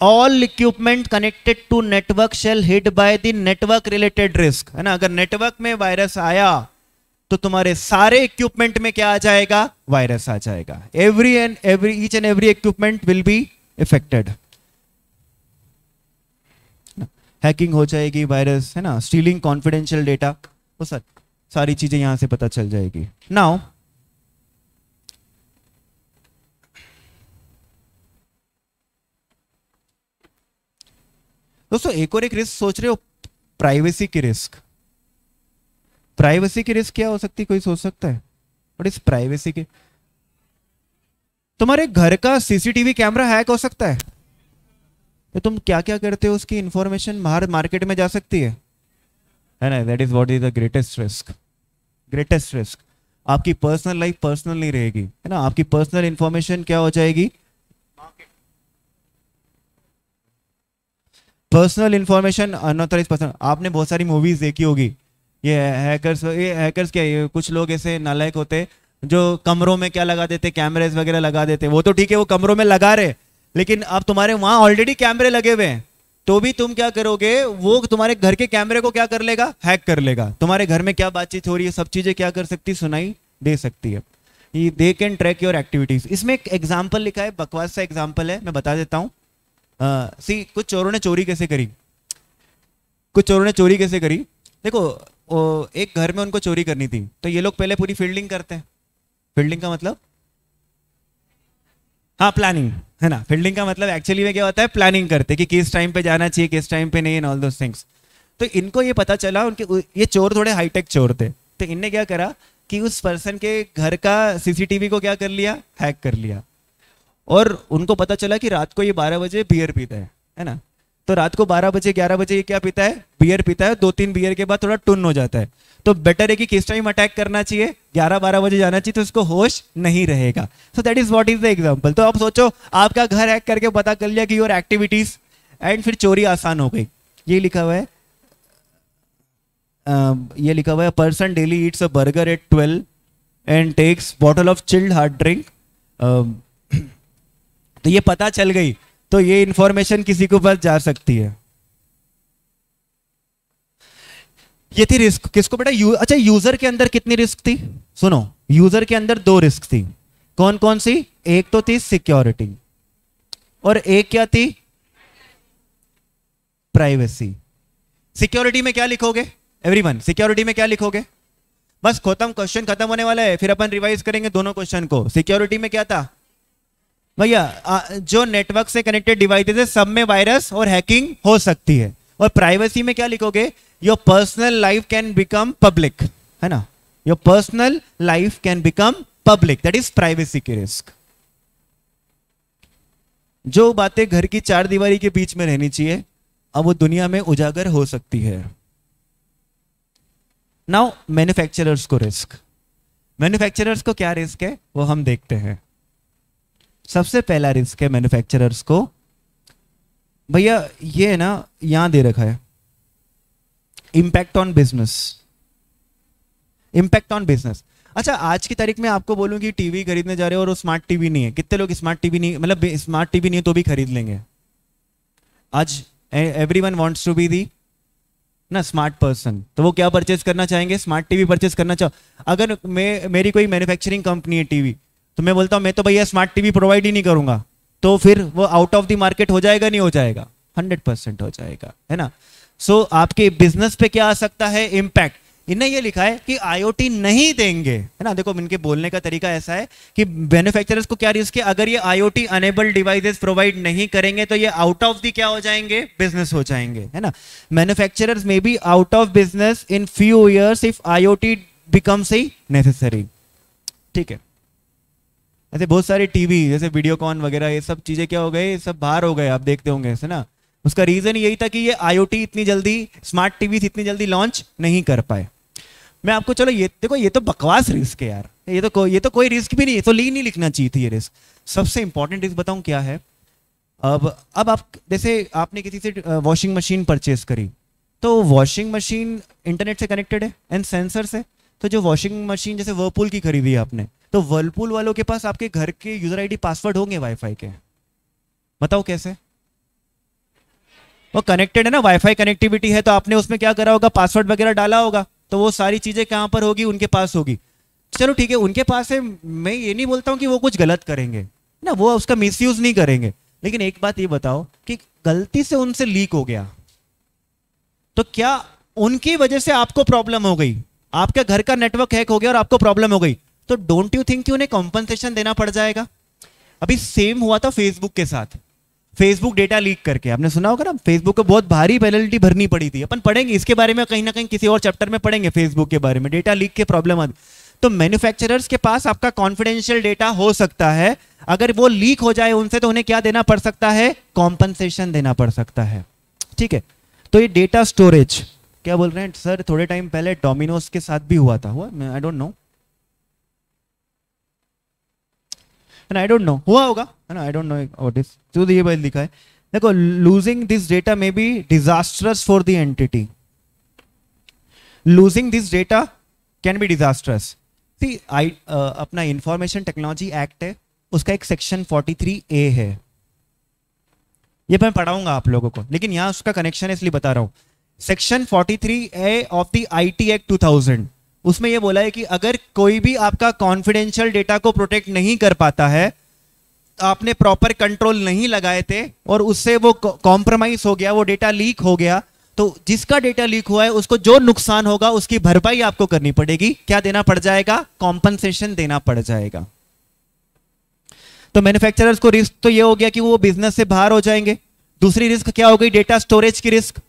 all equipment connected to network shall hit by the network related risk है ना? अगर नेटवर्क में वायरस आया तो तुम्हारे सारे इक्विपमेंट में क्या आ जाएगा? वायरस आ जाएगा। Every and every each and every equipment will be affected hacking हो जाएगी वायरस है ना? स्टीलिंग कॉन्फिडेंशियल डेटा वो सर, सारी चीज़ें यहाँ से पता चल जाएगी। नाउ दोस्तों, एक और एक रिस्क सोच रहे हो? प्राइवेसी की रिस्क प्राइवेसी की रिस्क क्या हो सकती कोई सोच सकता है? बट इस प्राइवेसी के? तुम्हारे घर का सीसीटीवी कैमरा हैक हो सकता है। तो तुम क्या क्या करते हो? उसकी इंफॉर्मेशन बाहर मार्केट में जा सकती है। है ना? That is what is the greatest risk greatest risk आपकी पर्सनल लाइफ पर्सनल नहीं रहेगी। है ना? आपकी पर्सनल इंफॉर्मेशन क्या हो जाएगी? पर्सनल इंफॉर्मेशन अनऑथराइज पर्सन आपने बहुत सारी मूवीज़ देखी होगी। ये हैकर्स ये हैकर्स क्या, ये कुछ लोग ऐसे नालायक होते जो कमरों में क्या लगा देते कैमरेज वगैरह लगा देते। वो तो ठीक है, वो कमरों में लगा रहे। लेकिन अब तुम्हारे वहाँ ऑलरेडी कैमरे लगे हुए हैं। तो भी तुम क्या करोगे? वो तुम्हारे घर के कैमरे को क्या कर लेगा? हैक कर लेगा। तुम्हारे घर में क्या बातचीत हो रही है? सब चीज़ें क्या कर सकती? सुनाई दे सकती है। They can track your activities इसमें एक एग्ज़ाम्पल लिखा है, बकवास सा एग्ज़ाम्पल है, मैं बता देता हूँ। सी, कुछ चोरों ने चोरी कैसे करी? कुछ चोरों ने चोरी कैसे करी? देखो वो एक घर में उनको चोरी करनी थी तो ये लोग पहले पूरी फील्डिंग करते हैं। फील्डिंग का मतलब? हाँ प्लानिंग है ना? फील्डिंग का मतलब एक्चुअली में क्या होता है? प्लानिंग करते कि किस टाइम पे जाना चाहिए, किस टाइम पे नहीं ऑल दोस थिंग्स तो इनको ये पता चला, उनके ये चोर थोड़े हाईटेक चोर थे। तो इनने क्या करा कि उस पर्सन के घर का सीसीटीवी को क्या कर लिया? हैक कर लिया। और उनको पता चला कि रात को ये बारह बजे बियर पीता है है ना? तो रात को 12 बजे 11 बजे ये क्या पीता है? बियर पीता है दो तीन बियर के बाद थोड़ा टुन हो जाता है। तो बेटर है कि किस टाइम अटैक करना चाहिए? 11 12 बजे जाना चाहिए तो उसको होश नहीं रहेगा। So that is what is the example तो आप सोचो आपका घर हैक करके पता कर लिया कि योर एक्टिविटीज़ एंड फिर चोरी आसान हो गई। ये लिखा हुआ है uh, ये लिखा हुआ है person daily eats a burger at twelve and takes bottle of chilled hard drink तो ये पता चल गई तो ये इंफॉर्मेशन किसी के पास जा सकती है। ये थी रिस्क किसको बेटा? यू, अच्छा यूज़र के अंदर कितनी रिस्क थी? सुनो यूज़र के अंदर दो रिस्क थी। कौन कौन सी? एक तो थी सिक्योरिटी और एक क्या थी? प्राइवेसी सिक्योरिटी में क्या लिखोगे? एवरीवन सिक्योरिटी में क्या लिखोगे? बस खत्म क्वेश्चन खत्म होने वाला है फिर अपन रिवाइज करेंगे दोनों क्वेश्चन को। सिक्योरिटी में क्या था? भैया जो नेटवर्क से कनेक्टेड डिवाइसेस है, सब में वायरस और हैकिंग हो सकती है। और प्राइवेसी में क्या लिखोगे? Your personal life can become public है ना? Your personal life can become public that is privacy के रिस्क जो बातें घर की चार दीवारी के बीच में रहनी चाहिए, अब वो दुनिया में उजागर हो सकती है। नाउ मैन्युफैक्चरर्स को रिस्क मैन्युफैक्चरर्स को क्या रिस्क है? वो हम देखते हैं। सबसे पहला रिस्क है मैन्युफैक्चरर्स को। भैया, ये है ना, यहाँ दे रखा है। Impact on business impact on business अच्छा आज की तारीख में आपको बोलूँ कि टीवी खरीदने जा रहे हो और वो स्मार्ट टीवी नहीं है। कितने लोग स्मार्ट टीवी नहीं मतलब स्मार्ट टीवी नहीं है तो भी खरीद लेंगे। आज everyone wants to be the ना स्मार्ट पर्सन तो वो क्या परचेज करना चाहेंगे? स्मार्ट टीवी परचेज करना चाहो। अगर मैं, मेरी कोई मैन्युफैक्चरिंग कंपनी है टीवी तो मैं बोलता हूँ मैं तो भैया स्मार्ट टीवी प्रोवाइड ही नहीं करूँगा। तो फिर वो आउट ऑफ़ द मार्केट हो जाएगा नहीं हो जाएगा? हंड्रेड परसेंट हो जाएगा है ना? सो so, आपके बिज़नेस पे क्या आ सकता है? इम्पैक्ट इन्हें ये लिखा है कि आईओटी नहीं देंगे है ना? देखो इनके बोलने का तरीका ऐसा है कि मैन्युफैक्चरर्स को क्या रिस्क है? अगर ये आईओटी अनेबल डिवाइसेस प्रोवाइड नहीं करेंगे तो ये आउट ऑफ़ दी क्या हो जाएँगे? बिज़नेस हो जाएँगे है ना? Manufacturers may be out of business in few years if IoT becomes he necessary ठीक है? ऐसे बहुत सारे टीवी जैसे वीडियोकॉन वगैरह, ये सब चीज़ें क्या हो गए? सब बाहर हो गए, आप देखते होंगे ऐसे ना? उसका रीजन यही था कि ये आईओटी इतनी जल्दी स्मार्ट टीवी इतनी जल्दी लॉन्च नहीं कर पाए। मैं आपको, चलो ये, देखो, ये तो बकवास रिस्क है यार। ये तो ये तो कोई रिस्क भी नहीं है तो ली नहीं लिखना चाहिए थी ये रिस्क सबसे इंपॉर्टेंट रिस्क बताऊँ क्या है? अब अब आप, जैसे आपने किसी से वॉशिंग मशीन परचेज करी तो वॉशिंग मशीन इंटरनेट से कनेक्टेड है एंड सेंसर से। तो जो वॉशिंग मशीन जैसे वर्लपूल की खरीदी आपने तो वर्लपूल वालों के पास आपके घर के यूज़र आईडी पासवर्ड होंगे वाईफाई के। बताओ कैसे? वो कनेक्टेड है ना वाईफाई कनेक्टिविटी है तो आपने उसमें क्या करा होगा? पासवर्ड वगैरह डाला होगा तो वो सारी चीज़ें कहाँ पर होगी? उनके पास होगी। चलो ठीक है, उनके पास है, मैं ये नहीं बोलता हूँ कि वो कुछ गलत करेंगे। ना, वो उसका मिसयूज नहीं करेंगे। लेकिन एक बात ये बताओ कि गलती से उनसे लीक हो गया तो क्या उनकी वजह से आपको प्रॉब्लम हो गई? आपके घर का नेटवर्क हैक हो गया और आपको प्रॉब्लम हो गई। तो डोंट यू थिंक कि उन्हें कॉम्पनसेशन देना पड़ जाएगा? अभी सेम हुआ था फेसबुक के साथ। फेसबुक डेटा लीक करके, आपने सुना होगा ना? फेसबुक को बहुत भारी पेनल्टी भरनी पड़ी थी। अपन पढ़ेंगे, इसके बारे में कहीं ना कहीं किसी और चैप्टर में पढ़ेंगे फेसबुक के बारे में। डेटा लीक के प्रॉब्लम आती तो मैन्युफैक्चरर्स के पास आपका कॉन्फिडेंशियल डेटा हो सकता है। अगर वो लीक हो जाए उनसे तो उन्हें क्या देना पड़ सकता है? कॉम्पनसेशन देना पड़ सकता है। ठीक है? तो ये डेटा स्टोरेज क्या बोल रहे हैं? सर थोड़े टाइम पहले डोमिनोज के साथ भी हुआ था। हुआ? I don't know I don't know हुआ होगा। है ना I don't know what is तो ये बात लिखा है। देखो losing this data may be disastrous for the entity losing this data can be disastrous see I अपना इंफॉर्मेशन टेक्नोलॉजी एक्ट है उसका एक सेक्शन 43 ए है। ये मैं पढ़ाऊँगा आप लोगों को। लेकिन यहाँ उसका कनेक्शन है इसलिए बता रहा हूँ। Section 43 A of the IT act 2000 उसमें यह बोला है कि अगर कोई भी आपका कॉन्फिडेंशियल डेटा को प्रोटेक्ट नहीं कर पाता है, आपने प्रॉपर कंट्रोल नहीं लगाए थे और उससे वो कॉम्प्रोमाइज हो गया, वो डेटा लीक हो गया तो जिसका डेटा लीक हुआ है, उसको जो नुकसान होगा, उसकी भरपाई आपको करनी पड़ेगी। क्या देना पड़ जाएगा? कॉम्पनसेशन देना पड़ जाएगा। तो मैन्युफैक्चरर्स को रिस्क तो ये हो गया कि वो बिज़नेस से बाहर हो जाएँगे। दूसरी रिस्क क्या हो गई? डेटा स्टोरेज की रिस्क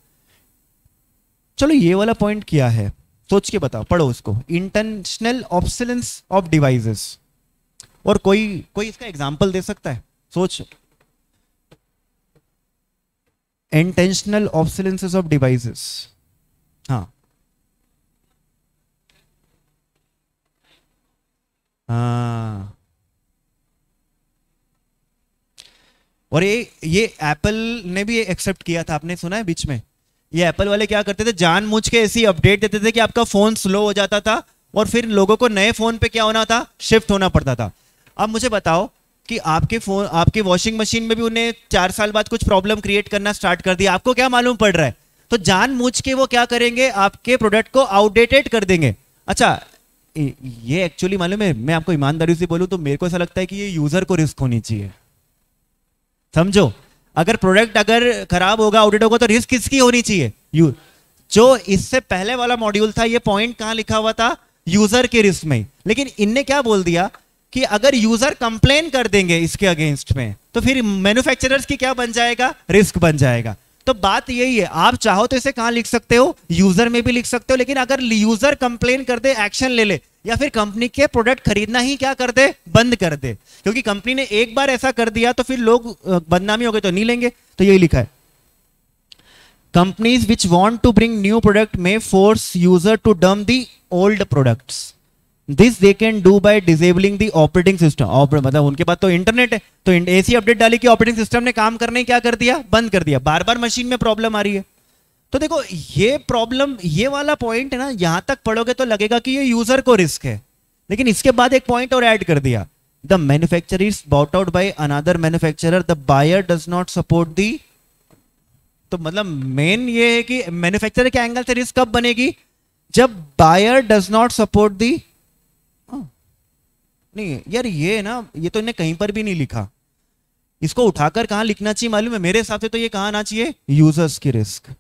चलो, ये वाला पॉइंट क्या है? सोच के बताओ, पढ़ो उसको। इंटेंशनल ऑप्सलेंस ऑफ़ डिवाइसेस और कोई कोई इसका एग्जांपल दे सकता है? सोच। इंटेंशनल ऑप्सलेंसेस ऑफ़ डिवाइसेस हाँ। हाँ। और ये ये एप्पल ने भी एक्सेप्ट किया था, आपने सुना है बीच में? ये एप्पल वाले क्या करते थे? जान मुझ के ऐसी अपडेट देते थे कि आपका फ़ोन स्लो हो जाता था और फिर लोगों को नए फ़ोन पे क्या होना था? शिफ्ट होना पड़ता था। अब मुझे बताओ कि आपके फ़ोन आपके वॉशिंग मशीन में भी उन्हें चार साल बाद कुछ प्रॉब्लम क्रिएट करना स्टार्ट कर दिया। आपको क्या मालूम पड़ रहा है? तो जान मुझ के वो क्या करेंगे? आपके प्रोडक्ट को आउटडेटेड कर देंगे। अच्छा ये एक्चुअली मालूम है, मैं आपको ईमानदारी से बोलूँ तो मेरे को ऐसा लगता है कि ये यूज़र को रिस्क होनी चाहिए। समझो? अगर प्रोडक्ट अगर खराब होगा आउटडेट होगा तो रिस्क किसकी होनी चाहिए? यू जो इससे पहले वाला मॉड्यूल था, ये पॉइंट कहाँ लिखा हुआ था? यूज़र के रिस्क में लेकिन इनने क्या बोल दिया कि अगर यूज़र कंप्लेन कर देंगे इसके अगेंस्ट में तो फिर मैन्युफैक्चरर्स की क्या बन जाएगा? रिस्क बन जाएगा। तो बात यही है, आप चाहो तो इसे कहाँ लिख सकते हो? यूज़र में भी लिख सकते हो, लेकिन अगर यूज़र कंप्लेन कर दे एक्शन ले ले या फिर कंपनी के प्रोडक्ट खरीदना ही क्या कर दे? बंद कर दे। क्योंकि कंपनी ने एक बार ऐसा कर दिया तो फिर लोग बदनामी हो गए तो नहीं लेंगे। तो यही लिखा है। Companies which want to bring new product में force user to dump the old products this they can do by disabling the operating system मतलब उनके पास तो इंटरनेट है। तो ऐसी अपडेट डाली कि ऑपरेटिंग सिस्टम ने काम करने क्या कर दिया? बंद कर दिया। बार बार मशीन में प्रॉब्लम आ रही है। तो देखो, ये प्रॉब्लम ये वाला पॉइंट है ना, यहाँ तक पढ़ोगे तो लगेगा कि ये यूज़र को रिस्क है। लेकिन इसके बाद एक पॉइंट और ऐड कर दिया। The manufacture is bought out by another manufacturer the buyer does not support the तो मतलब मेन ये है कि मैन्युफैक्चरर के एंगल से रिस्क कब बनेगी? जब buyer does not support the नहीं, यार ये ना, ये तो इन्हें कहीं पर भी नहीं लिखा। इसको उठाकर कहाँ लिखना चाहिए मालूम है? मेरे हिसाब से तो ये कहाँ आना चाहिए? यूज़र्स की रिस्क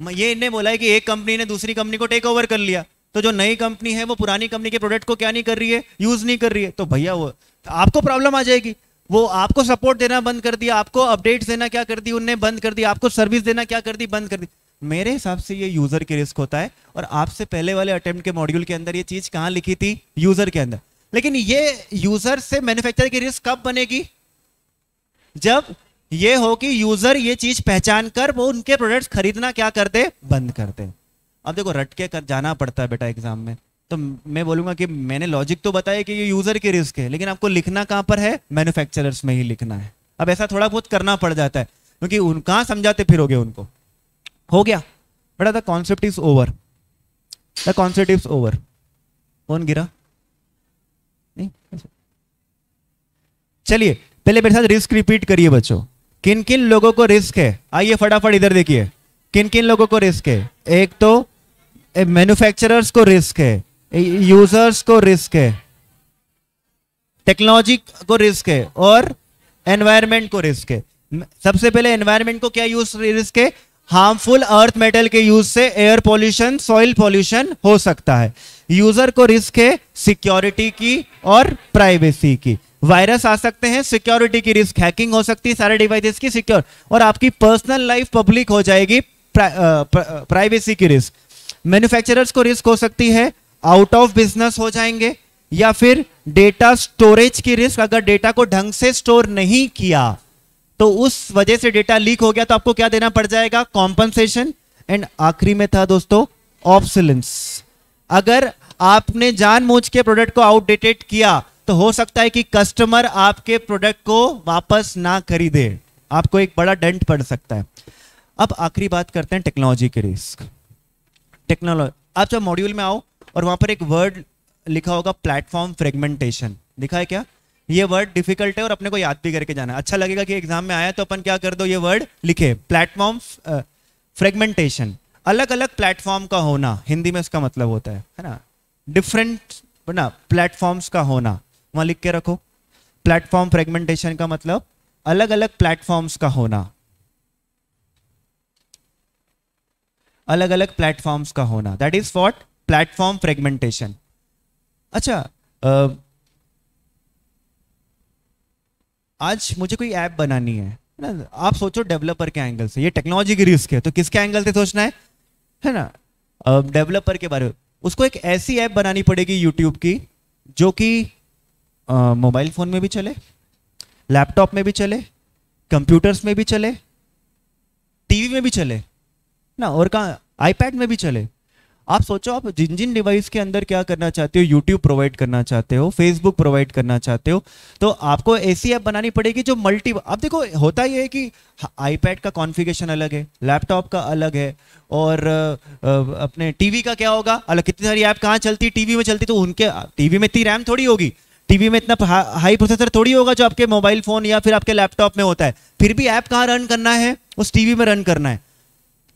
ये इन्हें बोला है कि एक कंपनी ने दूसरी कंपनी को टेक ओवर कर लिया। तो जो नई कंपनी है, वो पुरानी कंपनी के प्रोडक्ट को क्या नहीं कर रही है? यूज़ नहीं कर रही है। तो भैया वो तो आपको प्रॉब्लम आ जाएगी। वो आपको सपोर्ट देना बंद कर दिया, आपको अपडेट्स देना क्या कर दी, उनने बंद कर दिया आपको सर्विस देना क्या कर दी, बंद कर दी। मेरे हिसाब से ये यूज़र की रिस्क होता है, और आपसे पहले वाले अटेम्प्ट के मॉड्यूल के अंदर ये चीज़ कहाँ लिखी थी? यूज़र के अंदर। लेकिन ये यूज़र से मैन्युफैक्चरर की रिस्क कब बनेगी? जब ये हो कि यूज़र ये चीज़ पहचान कर, वो उनके प्रोडक्ट्स खरीदना क्या करते? बंद कर दे अब देखो, रटके कर, जाना पड़ता है बेटा एग्ज़ाम में। तो मैं बोलूँगा कि मैंने लॉजिक तो बताया कि ये यूज़र की रिस्क है, लेकिन आपको लिखना कहाँ पर है? मैन्युफैक्चरर्स में ही लिखना है। अब ऐसा थोड़ा बहुत करना पड़ जाता है, क्योंकि उन, कहाँ समझाते फिरोगे उनको? हो गया। बेटा the concept is over the concept is over कौन गिरा? नहीं चलिए, पहले मेरे साथ रिस्क रिपीट करिए बच्चों। किन किन लोगों को रिस्क है? आइए फटाफट इधर देखिए। किन किन लोगों को रिस्क है? एक तो मैन्युफैक्चरर्स को रिस्क है यूज़र्स को रिस्क है टेक्नोलॉजी को रिस्क है और एनवायरमेंट को रिस्क है। सबसे पहले एनवायरमेंट को क्या यूज़ रिस्क है? हार्मफुल अर्थ मेटल के यूज़ से एयर पॉल्यूशन सॉइल पॉल्यूशन हो सकता है। यूज़र को रिस्क है सिक्योरिटी की और प्राइवेसी की। वायरस आ सकते हैं सिक्योरिटी की रिस्क हैकिंग हो सकती है, सारे डिवाइसेस की सिक्योर और आपकी पर्सनल लाइफ पब्लिक हो जाएगी प्राइवेसी की रिस्क मैन्युफैक्चरर्स को रिस्क हो सकती है आउट ऑफ़ बिज़नेस हो जाएँगे, या फिर डेटा स्टोरेज की रिस्क अगर डेटा को ढंग से स्टोर नहीं किया तो उस वजह से डेटा लीक हो गया तो आपको क्या देना पड़ जाएगा? कॉम्पनसेशन एंड आखिरी में था दोस्तों ऑप्सलेंस अगर आपने जानबूझ के प्रोडक्ट को आउटडेटेड किया तो हो सकता है कि कस्टमर आपके प्रोडक्ट को वापस ना खरीदे। आपको एक बड़ा डेंट पड़ सकता है। अब आखिरी बात करते हैं टेक्नोलॉजी के रिस्क टेक्नोलॉजी आप जब मॉड्यूल में आओ और वहाँ पर एक वर्ड लिखा होगा प्लेटफॉर्म फ्रेगमेंटेशन लिखा है क्या? ये वर्ड डिफ़िकल्ट है और अपने को याद भी करके जाना अच्छा लगेगा कि एग्ज़ाम में आया तो अपन क्या कर दो, ये वर्ड लिखे। प्लेटफॉर्म फ्रेगमेंटेशन अलग अलग प्लेटफॉर्म का होना। हिंदी में इसका मतलब होता है है ना? डिफरेंट ना? प्लेटफॉर्म्स का होना। वहाँ लिख के रखो। प्लेटफॉर्म फ्रेगमेंटेशन का मतलब अलग अलग प्लेटफॉर्म्स का होना। अलग अलग प्लेटफॉर्म्स का होना। That is what platform fragmentation अच्छा आ, आज मुझे कोई ऐप बनानी है ना? आप सोचो डेवलपर के एंगल से। ये टेक्नोलॉजी की रिस्क है तो किसके एंगल से सोचना है? है ना? डेवलपर के बारे में। उसको एक ऐसी ऐप बनानी पड़ेगी यूट्यूब की जो कि मोबाइल फ़ोन में भी चले, लैपटॉप में भी चले, कंप्यूटर्स में भी चले, टीवी में भी चले, ना, और कहा आईपैड में भी चले। आप सोचो, आप जिन जिन डिवाइस के अंदर क्या करना चाहते हो यूट्यूब प्रोवाइड करना चाहते हो फेसबुक प्रोवाइड करना चाहते हो तो आपको ऐसी ऐप बनानी पड़ेगी जो मल्टी अब देखो, होता ही है कि आईपैड का कॉन्फ़िगरेशन अलग है लैपटॉप का अलग है, और अपने टीवी का क्या होगा? अलग, कितनी सारी ऐप कहाँ चलती? टीवी में चलती तो उनके, टीवी में इतनी रैम थोड़ी होगी। टीवी में इतना हाई प्रोसेसर थोड़ी होगा जो आपके मोबाइल फ़ोन या फिर आपके लैपटॉप में होता है। फिर भी ऐप कहाँ रन करना है? उस टीवी में रन करना है।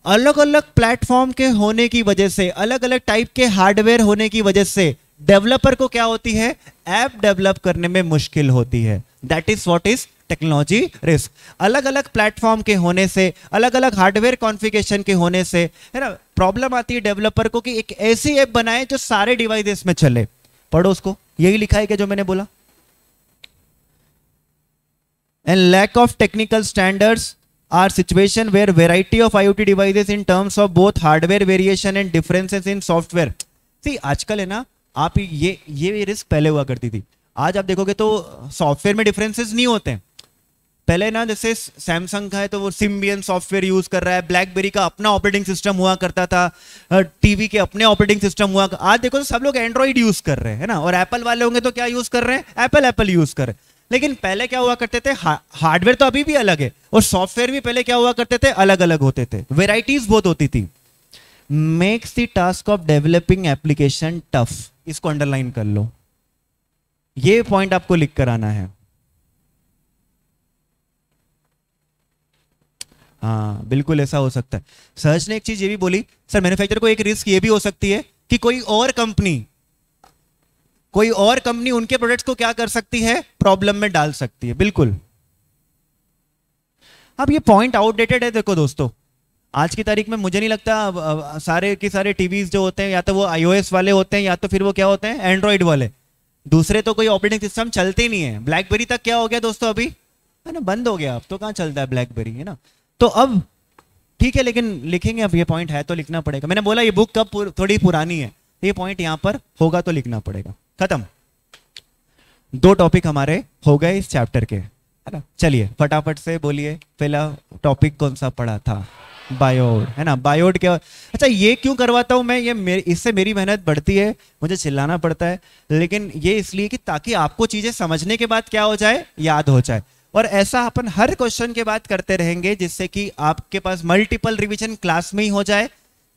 अलग अलग प्लेटफॉर्म के होने की वजह से अलग अलग टाइप के हार्डवेयर होने की वजह से डेवलपर को क्या होती है? ऐप डेवलप करने में मुश्किल होती है। That is what is technology risk अलग अलग प्लेटफॉर्म के होने से अलग अलग हार्डवेयर कॉन्फ़िगरेशन के होने से, है ना? प्रॉब्लम आती है डेवलपर को कि एक ऐसी ऐप बनाए जो सारे डिवाइसेस में चले। पढ़ो उसको। यही लिखा है क्या जो मैंने बोला? And lack of technical standards are situation where variety of I devices in terms of both hardware variation and differences in software see आजकल है ना, आप ये ये रिस्क पहले हुआ करती थी। आज आप देखोगे तो सॉफ्टवेयर में डिफरेंसेज नहीं होते हैं। पहले ना जैसे सैमसंग का है तो वो सिम्बियन सॉफ्टवेयर यूज़ कर रहा है। ब्लैकबेरी का अपना ऑपरेटिंग सिस्टम हुआ करता था। टीवी के अपने ऑपरेटिंग सिस्टम हुआ आज देखो तो सब लोग एंड्रॉइड यूज़ कर रहे हैं ना? और एप्पल वाले होंगे तो क्या यूज़ कर रहे हैं? एप्पल एप्पल यूज़ कर रहे हैं। लेकिन पहले क्या हुआ करते थे? हार्डवेयर तो अभी भी अलग है। और सॉफ्टवेयर भी पहले क्या हुआ करते थे? अलग अलग होते थे। वेराइटीज बहुत होती थी। Makes the task of developing application tough इसको अंडरलाइन कर लो। ये पॉइंट आपको लिख कर आना है। हाँ बिल्कुल ऐसा हो सकता है। सर्च ने एक चीज़ ये भी बोली सर मैन्युफैक्चर को एक रिस्क ये भी हो सकती है कि कोई और कंपनी कोई और कंपनी उनके प्रोडक्ट्स को क्या कर सकती है? प्रॉब्लम में डाल सकती है। बिल्कुल। अब ये पॉइंट आउटडेटेड है देखो दोस्तों। आज की तारीख में मुझे नहीं लगता अब, अब, सारे के सारे टीवीज जो होते हैं या तो वो आईओएस वाले होते हैं या तो फिर वो क्या होते हैं एंड्रॉइड वाले। दूसरे तो कोई ऑपरेटिंग सिस्टम चलते नहीं है। ब्लैकबेरी तक क्या हो गया दोस्तों अभी? है ना बंद हो गया। अब तो कहाँ चलता है ब्लैकबेरी है ना? तो अब, ठीक है, लेकिन लिखेंगे अब, ये पॉइंट है तो लिखना पड़ेगा। मैंने बोला, ये बुक कब थोड़ी पुरानी है। ये पॉइंट यहाँ पर होगा तो लिखना पड़ेगा। खत्म। दो टॉपिक हमारे हो गए इस चैप्टर के। है ना? चलिए, फटाफट से बोलिए, पहला टॉपिक कौन सा पढ़ा था? बायोड है ना? बायोड क्या अच्छा ये क्यों करवाता हूँ मैं? ये मेरे, इससे मेरी मेहनत बढ़ती है, मुझे चिल्लाना पड़ता है। लेकिन ये इसलिए कि ताकि आपको चीज़ें समझने के बाद क्या हो जाए? याद हो जाए। और ऐसा अपन हर क्वेश्चन के बाद करते रहेंगे, जिससे कि आपके पास मल्टीपल रिवीजन क्लास में ही हो जाए।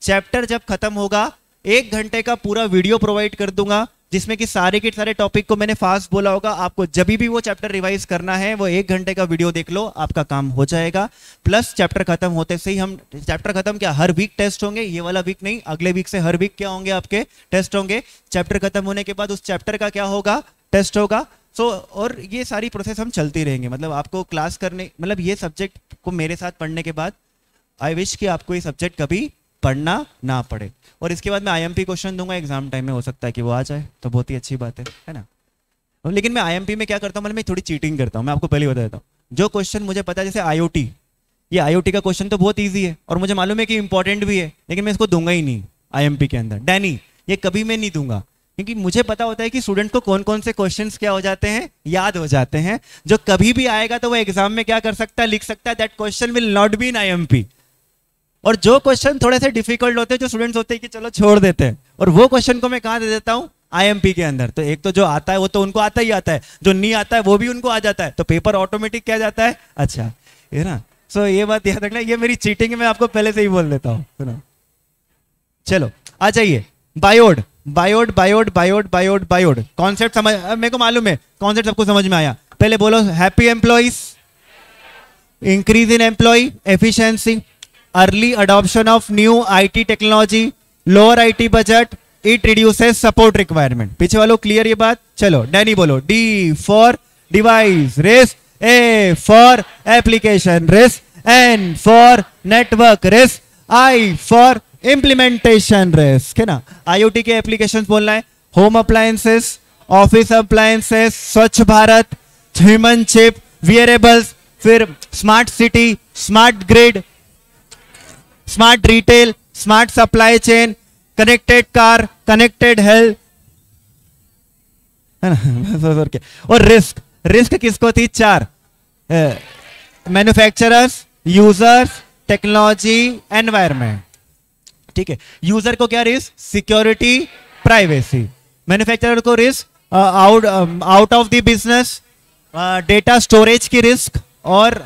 चैप्टर जब खत्म होगा, एक घंटे का पूरा वीडियो प्रोवाइड कर दूँगा, जिसमें कि सारे के सारे टॉपिक को मैंने फास्ट बोला होगा। आपको जब भी वो चैप्टर रिवाइज करना है, वो एक घंटे का वीडियो देख लो, आपका काम हो जाएगा। प्लस चैप्टर खत्म होते से ही हम चैप्टर खत्म क्या, हर वीक टेस्ट होंगे? ये वाला वीक नहीं, अगले वीक से हर वीक क्या होंगे आपके? टेस्ट होंगे। चैप्टर खत्म होने के बाद उस चैप्टर का क्या होगा? टेस्ट होगा। सो so, और ये सारी प्रोसेस हम चलती रहेंगे। मतलब आपको क्लास करने मतलब ये सब्जेक्ट को मेरे साथ पढ़ने के बाद आई विश कि आपको ये सब्जेक्ट कभी पढ़ना ना पड़े। और इसके बाद मैं आईएमपी क्वेश्चन दूँगा एग्ज़ाम टाइम में हो सकता है कि वो आ जाए तो बहुत ही अच्छी बात है है ना? लेकिन मैं आईएमपी में क्या करता हूँ मतलब मैं थोड़ी चीटिंग करता हूँ। मैं आपको पहले बता देता हूँ। जो क्वेश्चन मुझे पता है जैसे आईओटी ये आईओटी का क्वेश्चन तो बहुत ईजी है और मुझे मालूम है कि इंपॉर्टेंट भी है लेकिन मैं इसको दूँगा ही नहीं आईएमपी के अंदर। डैनी ये कभी मैं नहीं दूँगा। क्योंकि मुझे पता होता है कि स्टूडेंट को कौन कौन से क्वेश्चन क्या हो जाते हैं? याद हो जाते हैं। जो कभी भी आएगा तो वो एग्ज़ाम में क्या कर सकता है? लिख सकता है that question will not be in I और जो क्वेश्चन थोड़े से डिफ़िकल्ट होते हैं जो स्टूडेंट्स होते हैं कि चलो छोड़ देते हैं। और वो क्वेश्चन को मैं कहाँ दे देता हूँ? आईएमपी के अंदर। तो एक तो जो आता है वो तो उनको आता ही आता है। जो नहीं आता है वो भी उनको आ जाता है। तो पेपर ऑटोमेटिक क्या जाता है? अच्छा ये ना। सो so, ये बात याद रखना ये मेरी चीटिंग मैं आपको पहले से ही बोल देता हूँ। चलो आ जाइए। बायोड बायोड बायोड बायोड बायोड बायोड। कॉन्सेप्ट समझ मेरे को मालूम है कॉन्सेप्ट सबको समझ में आया। पहले बोलो happy employees increase in employ efficiency early adoption of new IT technology lower IT budget it reduces support requirement पीछे वालों क्लियर ये बात? चलो डैनी बोलो D for device risk A for application risk N for network risk I for implementation risk है ना? IoT के application बोलना है home appliances office appliances Swachh Bharat human chip wearables फिर smart city smart grid smart retail smart supply chain connected car connected health और risk risk किसको थी? चार। मैन्युफैक्चरर्स यूज़र्स टेक्नोलॉजी एनवायरमेंट ठीक है। यूज़र को क्या रिस्क सिक्योरिटी प्राइवेसी मैन्युफैक्चरर को risk out out of the business data storage की रिस्क और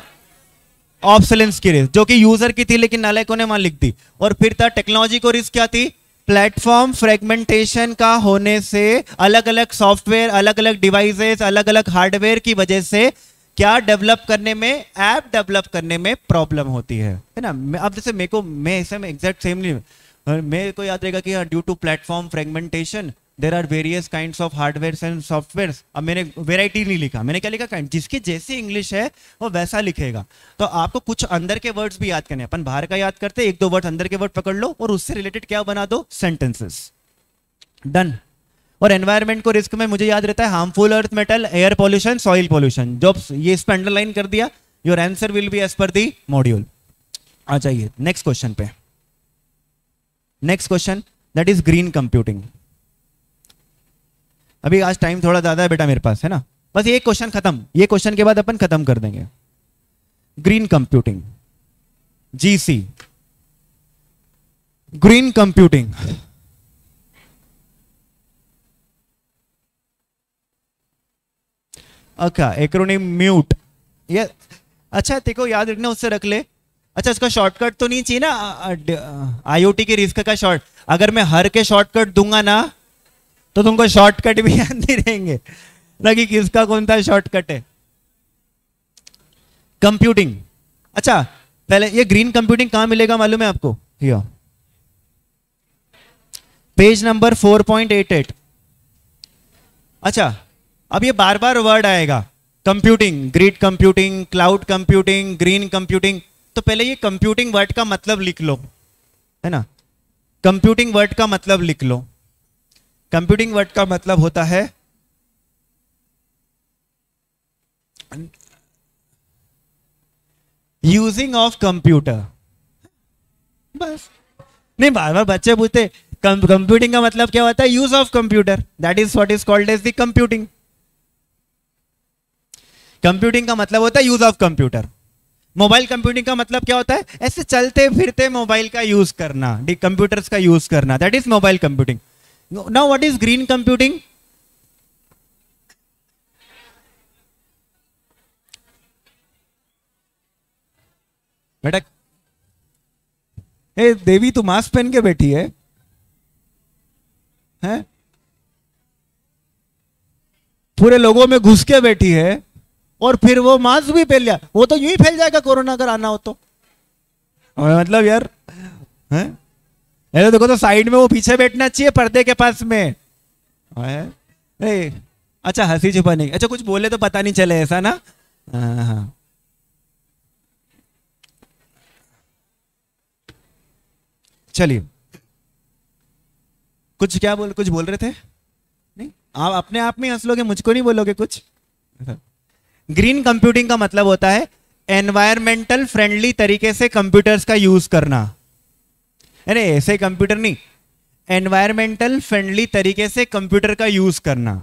ऑप्सलेंस की रिस्क जो कि यूज़र की थी लेकिन नालायकों ने वहाँ लिख दी। और फिर था टेक्नोलॉजी को रिस्क क्या थी? प्लेटफॉर्म फ्रेगमेंटेशन का होने से अलग अलग सॉफ्टवेयर अलग अलग डिवाइसेस अलग अलग हार्डवेयर की वजह से क्या डेवलप करने में ऐप डेवलप करने में प्रॉब्लम होती है? है ना? अब जैसे मेरे को मैं ऐसे में एग्जैक्ट सेम नहीं मेरे को याद रहेगा कि due to platform fragmentation there are various kind of hardware and software अब मैंने वेराइटी नहीं लिखा। मैंने क्या लिखा? काइंड जिसकी जैसी इंग्लिश है, वो वैसा लिखेगा। तो आपको कुछ अंदर के वर्ड्स भी याद करने अपन बाहर का याद करते एक दो वर्ड अंदर के वर्ड पकड़ लो और उससे रिलेटेड क्या बना दो? सेंटेंसेस डन और एनवायरमेंट को रिस्क में मुझे याद रहता है harmful earth metal air pollution soil pollution जब ये इस पर अंडरलाइन कर दिया your answer will be as per the module आ जाइए नेक्स्ट क्वेश्चन पे. Next question that is green computing अभी आज टाइम थोड़ा ज़्यादा है बेटा मेरे पास, है ना? बस ये क्वेश्चन खत्म. ये क्वेश्चन के बाद अपन खत्म कर देंगे. Green computing GC green computing अच्छा एक्रोनिम म्यूट ये अच्छा देखो याद रखना, उससे रख ले। अच्छा इसका शॉर्टकट तो नहीं चाहिए ना? आईओटी के रिस्क का शॉर्ट अगर मैं हर के शॉर्टकट दूँगा ना तो तुमको शॉर्टकट भी याद नहीं रहेंगे। ना कि किसका कौन सा शॉर्टकट है? कंप्यूटिंग अच्छा पहले ये ग्रीन कंप्यूटिंग कहाँ मिलेगा मालूम है आपको? पेज नंबर 4.88 अच्छा अब ये बार बार वर्ड आएगा। Computing grid computing cloud computing green computing तो पहले ये कंप्यूटिंग वर्ड का मतलब लिख लो, है ना? कंप्यूटिंग वर्ड का मतलब लिख लो। कंप्यूटिंग वर्ड का मतलब होता है यूजिंग ऑफ़ कंप्यूटर बस। नहीं बार बार बच्चे पूछते कंप्यूटिंग का मतलब क्या होता है? Use of computer that is what is called as the computing computing का मतलब होता है use of computer mobile computing का मतलब क्या होता है? ऐसे चलते फिरते मोबाइल का यूज़ करना कंप्यूटर्स का यूज़ करना. That is mobile computing now what is green computing बेटा, ए, देवी, तू मास्क पहन के बैठी है? हैं? पूरे लोगों में घुस के बैठी है? और फिर वो मास्क भी फैल लिया। वो तो यूँ ही फैल जाएगा कोरोना अगर आना हो तो। मतलब यार हैं? तो देखो तो साइड में वो पीछे बैठना चाहिए पर्दे के पास में। ए, अच्छा हँसी छुपाने अच्छा कुछ बोले तो पता नहीं चले ऐसा ना? हाँ, हाँ। चलिए। कुछ क्या बोल कुछ बोल रहे थे? नहीं? आप अपने आप में हंस लोगे मुझको नहीं बोलोगे कुछ? ग्रीन कंप्यूटिंग का मतलब होता है एनवायरमेंटल फ्रेंडली तरीके से कंप्यूटर्स का यूज़ करना। अरे, ऐसे कंप्यूटर नहीं एनवायरमेंटल फ्रेंडली तरीके से कंप्यूटर का यूज़ करना।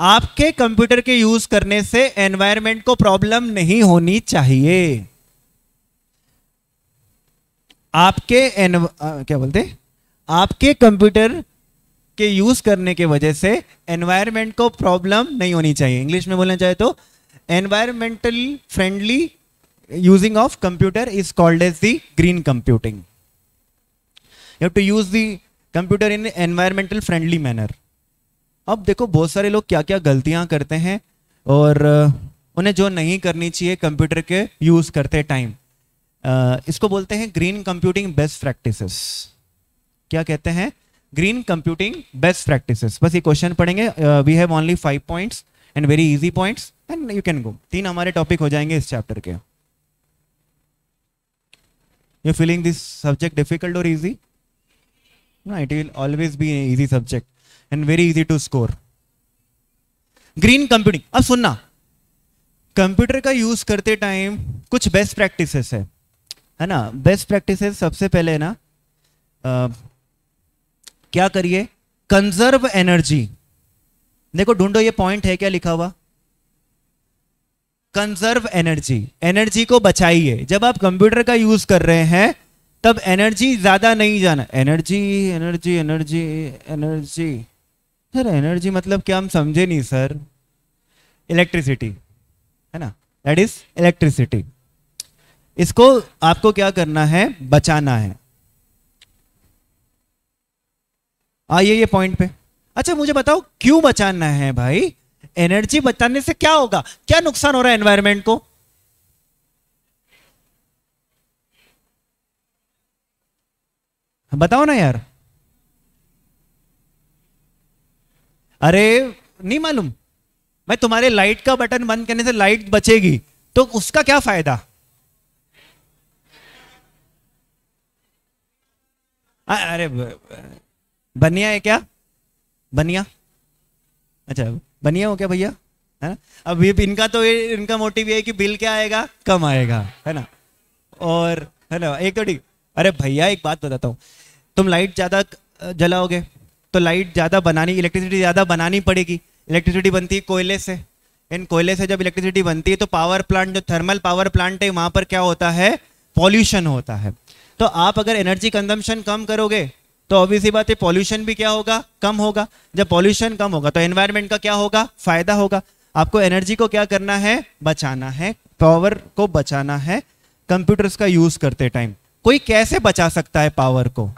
आपके कंप्यूटर के यूज़ करने से एनवायरमेंट को प्रॉब्लम नहीं होनी चाहिए। आपके एन क्या बोलते आपके कंप्यूटर के यूज़ करने के वजह से एनवायरमेंट को प्रॉब्लम नहीं होनी चाहिए। इंग्लिश में बोलना चाहे तो environmental friendly using of computer is called as the green computing you to use the computer in environmental friendly manner अब देखो, बहुत सारे लोग क्या क्या गलतियाँ करते हैं और उन्हें जो नहीं करनी चाहिए कंप्यूटर के यूज़ करते टाइम इसको बोलते हैं ग्रीन कंप्यूटिंग बेस्ट प्रैक्टिसेस क्या कहते हैं? ग्रीन कंप्यूटिंग बेस्ट प्रैक्टिसेस बस ये क्वेश्चन पढ़ेंगे we have only five points and very easy points and you can go तीन हमारे टॉपिक हो जाएँगे इस चैप्टर के। You feeling this subject difficult और easy it will always be an easy subject and very easy to score. Green computing अब सुनना। Computer का यूज़ करते टाइम कुछ बेस्ट प्रैक्टिसेस है। है ना? बेस्ट प्रैक्टिसेस सबसे पहले ना आ, क्या करिए? कंजर्व एनर्जी देखो, ढूंढो, ये पॉइंट है क्या लिखा हुआ? कंजर्व एनर्जी एनर्जी को बचाइए। जब आप कंप्यूटर का यूज़ कर रहे हैं, तब एनर्जी ज़्यादा नहीं जाना। Energy energy energy energy sir energy मतलब क्या? हम समझे नहीं, सर. इलेक्ट्रिसिटी है ना? दैट इज़ इलेक्ट्रिसिटी इसको आपको क्या करना है? बचाना है। आइए ये पॉइंट पे। अच्छा मुझे बताओ, क्यों बचाना है भाई? एनर्जी बचाने से क्या होगा? क्या नुकसान हो रहा है एनवायरमेंट को? बताओ ना यार। अरे, नहीं मालूम। मैं तुम्हारे लाइट का बटन बंद करने से लाइट बचेगी तो उसका क्या फ़ायदा? अरे बनिया है क्या? बनिया? अच्छा बनिया हो क्या भैया? है ना? अब ये इनका तो इनका मोटिव ये है कि बिल क्या आएगा? कम आएगा, है ना? और, है ना? एक तो ठीक। अरे भैया, एक बात बताता हूँ। तुम लाइट ज़्यादा जलाओगे तो लाइट ज़्यादा बनानी इलेक्ट्रिसिटी ज़्यादा बनानी पड़ेगी। इलेक्ट्रिसिटी बनती है कोयले से। इन कोयले से जब इलेक्ट्रिसिटी बनती है तो पावर प्लांट जो थर्मल पावर प्लांट है, वहाँ पर क्या होता है? पॉल्यूशन होता है। तो आप अगर एनर्जी कंजम्पशन कम करोगे तो ऑब्वियसली बात है पॉल्यूशन भी क्या होगा? कम होगा। जब पॉल्यूशन कम होगा तो एनवायरमेंट का क्या होगा? फ़ायदा होगा। आपको एनर्जी को क्या करना है? बचाना है। पावर को बचाना है। कंप्यूटर्स का यूज़ करते टाइम कोई कैसे बचा सकता है पावर को?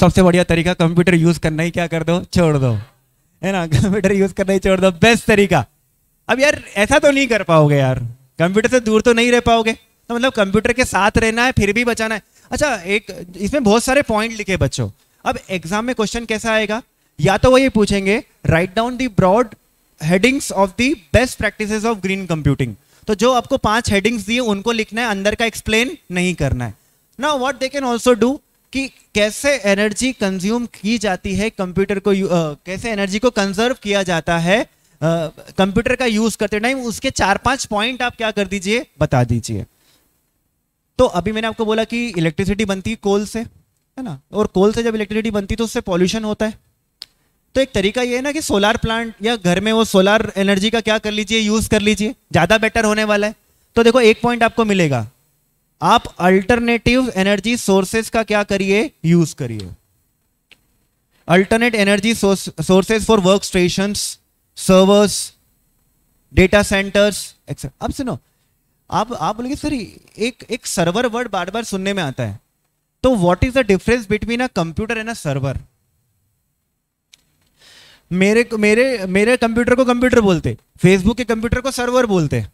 सबसे बढ़िया तरीका कंप्यूटर यूज़ करना ही क्या कर दो? छोड़ दो। है ना? कंप्यूटर यूज़ करना ही छोड़ दो। बेस्ट तरीका। अब यार, ऐसा तो नहीं कर पाओगे यार। कंप्यूटर से दूर तो नहीं रह पाओगे। तो मतलब कंप्यूटर के साथ रहना है, फिर भी बचाना है। अच्छा एक इसमें बहुत सारे पॉइंट लिखे बच्चों। अब एग्ज़ाम में क्वेश्चन कैसा आएगा? या तो वो ये पूछेंगे write down the broad headings of the best practices of green computing तो जो आपको पाँच हेडिंग्स दिए उनको लिखना है अंदर का एक्सप्लेन नहीं करना है। ना what they can also do कि कैसे एनर्जी कंज्यूम की जाती है कंप्यूटर को uh, कैसे एनर्जी को कंजर्व किया जाता है कंप्यूटर का यूज़ करते टाइम उसके चार पाँच पॉइंट आप क्या कर दीजिए बता दीजिए। तो अभी मैंने आपको बोला कि इलेक्ट्रिसिटी बनती है कोल से, है ना? और कोल से जब इलेक्ट्रिसिटी बनती है तो उससे पॉल्यूशन होता है। तो एक तरीका ये है ना कि सोलार प्लांट या घर में वो सोलार एनर्जी का क्या कर लीजिए यूज़ कर लीजिए, ज़्यादा बेटर होने वाला है। तो देखो, एक पॉइंट आपको मिलेगा। आप अल्टरनेटिव एनर्जी सोर्सेस का क्या करिए यूज़ करिए। Alternate energy sources for work station servers data centres etcetera अब सुनो आप आप बोलेंगे, सर, एक एक सर्वर वर्ड बार बार सुनने में आता है। तो what is the difference between a computer and a server मेरे मेरे मेरे कंप्यूटर को कंप्यूटर बोलते फेसबुक के कंप्यूटर को सर्वर बोलते।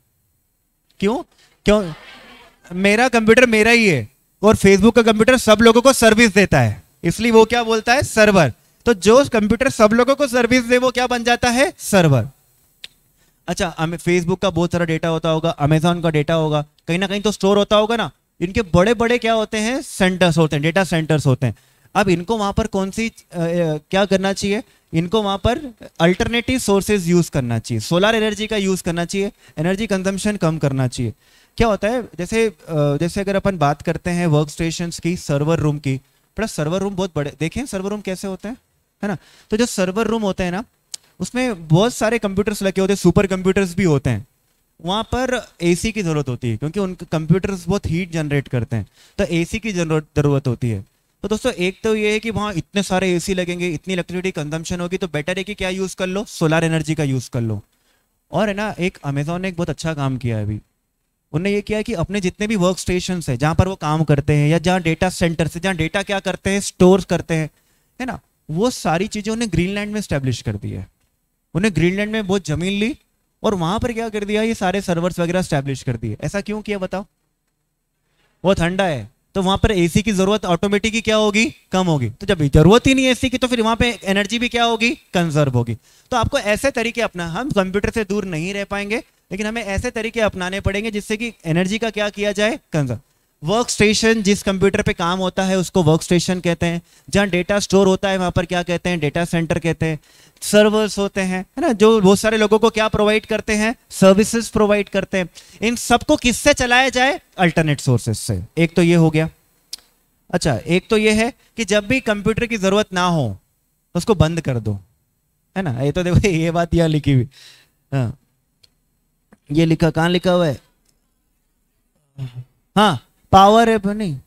क्यों? क्यों? मेरा कंप्यूटर मेरा ही है, और फेसबुक का कंप्यूटर सब लोगों को सर्विस देता है। इसलिए वो क्या बोलता है? सर्वर तो जो कंप्यूटर सब लोगों को सर्विस दे, वो क्या बन जाता है? सर्वर अच्छा फेसबुक का बहुत सारा डेटा होता होगा अमेजोन का डेटा होगा, कहीं ना कहीं तो स्टोर होता होगा ना। इनके बड़े बड़े क्या होते हैं? सेंटर्स होते हैं डेटा सेंटर्स होते हैं। अब इनको वहाँ पर कौन सी क्या करना चाहिए? इनको वहाँ पर अल्टरनेटिव सोर्सेज यूज़ करना चाहिए। सोलर एनर्जी का यूज़ करना चाहिए एनर्जी कंजम्पशन कम करना चाहिए। क्या होता है? जैसे जैसे अगर अपन बात करते हैं वर्क स्टेशन की सर्वर रूम की बड़ा सर्वर रूम बहुत बड़े, देखें सर्वर रूम कैसे होते हैं, है ना? तो जो सर्वर रूम होते हैं ना उसमें बहुत सारे कंप्यूटर्स लगे होते हैं सुपर कंप्यूटर्स भी होते हैं। वहाँ पर एसी की ज़रूरत होती है, क्योंकि उनके कंप्यूटर्स बहुत हीट जनरेट करते हैं। तो एसी की ज़रूरत, ज़रूरत होती है। तो दोस्तों, एक तो ये है कि वहाँ इतने सारे एसी लगेंगे, इतनी इलेक्ट्रिसिटी कंजम्पशन होगी तो बेटर है कि क्या यूज़ कर लो? सोलर एनर्जी का यूज़ कर लो। और है ना, एक अमेजोन ने एक बहुत अच्छा काम किया है अभी। उन्होंने ये किया कि अपने जितने भी वर्क स्टेशन है, जहाँ पर वो काम करते हैं, या जहाँ डेटा सेंटर से जहाँ डेटा क्या करते हैं स्टोर करते हैं, है ना? वो सारी चीज़ें उन्हें ग्रीनलैंड में स्टैब्लिश कर दी है। उन्हें ग्रीनलैंड में बहुत ज़मीन ली और वहाँ पर क्या कर दिया? ये सारे सर्वर्स वगैरह स्टैब्लिश कर दिए। ऐसा क्यों किया बताओ? वो ठंडा है तो वहाँ पर एसी की ज़रूरत ऑटोमेटिक ही क्या होगी? कम होगी। तो जब ज़रूरत ही नहीं एसी की तो फिर वहाँ पे एनर्जी भी क्या होगी? कंजर्व होगी। तो आपको ऐसे तरीके अपना, हम कंप्यूटर से दूर नहीं रह पाएँगे, लेकिन हमें ऐसे तरीके अपनाने पड़ेंगे जिससे कि एनर्जी का क्या किया जाए? कंजर्व वर्क स्टेशन जिस कंप्यूटर पे काम होता है, उसको वर्क स्टेशन कहते हैं। जहाँ डेटा स्टोर होता है, वहाँ पर क्या कहते हैं? डेटा सेंटर कहते हैं। सर्वर्स होते हैं, है ना? जो बहुत सारे लोगों को क्या प्रोवाइड करते हैं? सर्विसेज़ प्रोवाइड करते हैं। इन सबको किससे चलाया जाए? अल्टरनेट सोर्सेज से। एक तो ये हो गया। अच्छा एक तो ये है कि जब भी कंप्यूटर की ज़रूरत ना हो, उसको बंद कर दो। है ना? ये तो देखो, ये बात यहाँ लिखी हुई। हाँ। ये लिखा, कहाँ लिखा हुआ है? हाँ। पावर है नहीं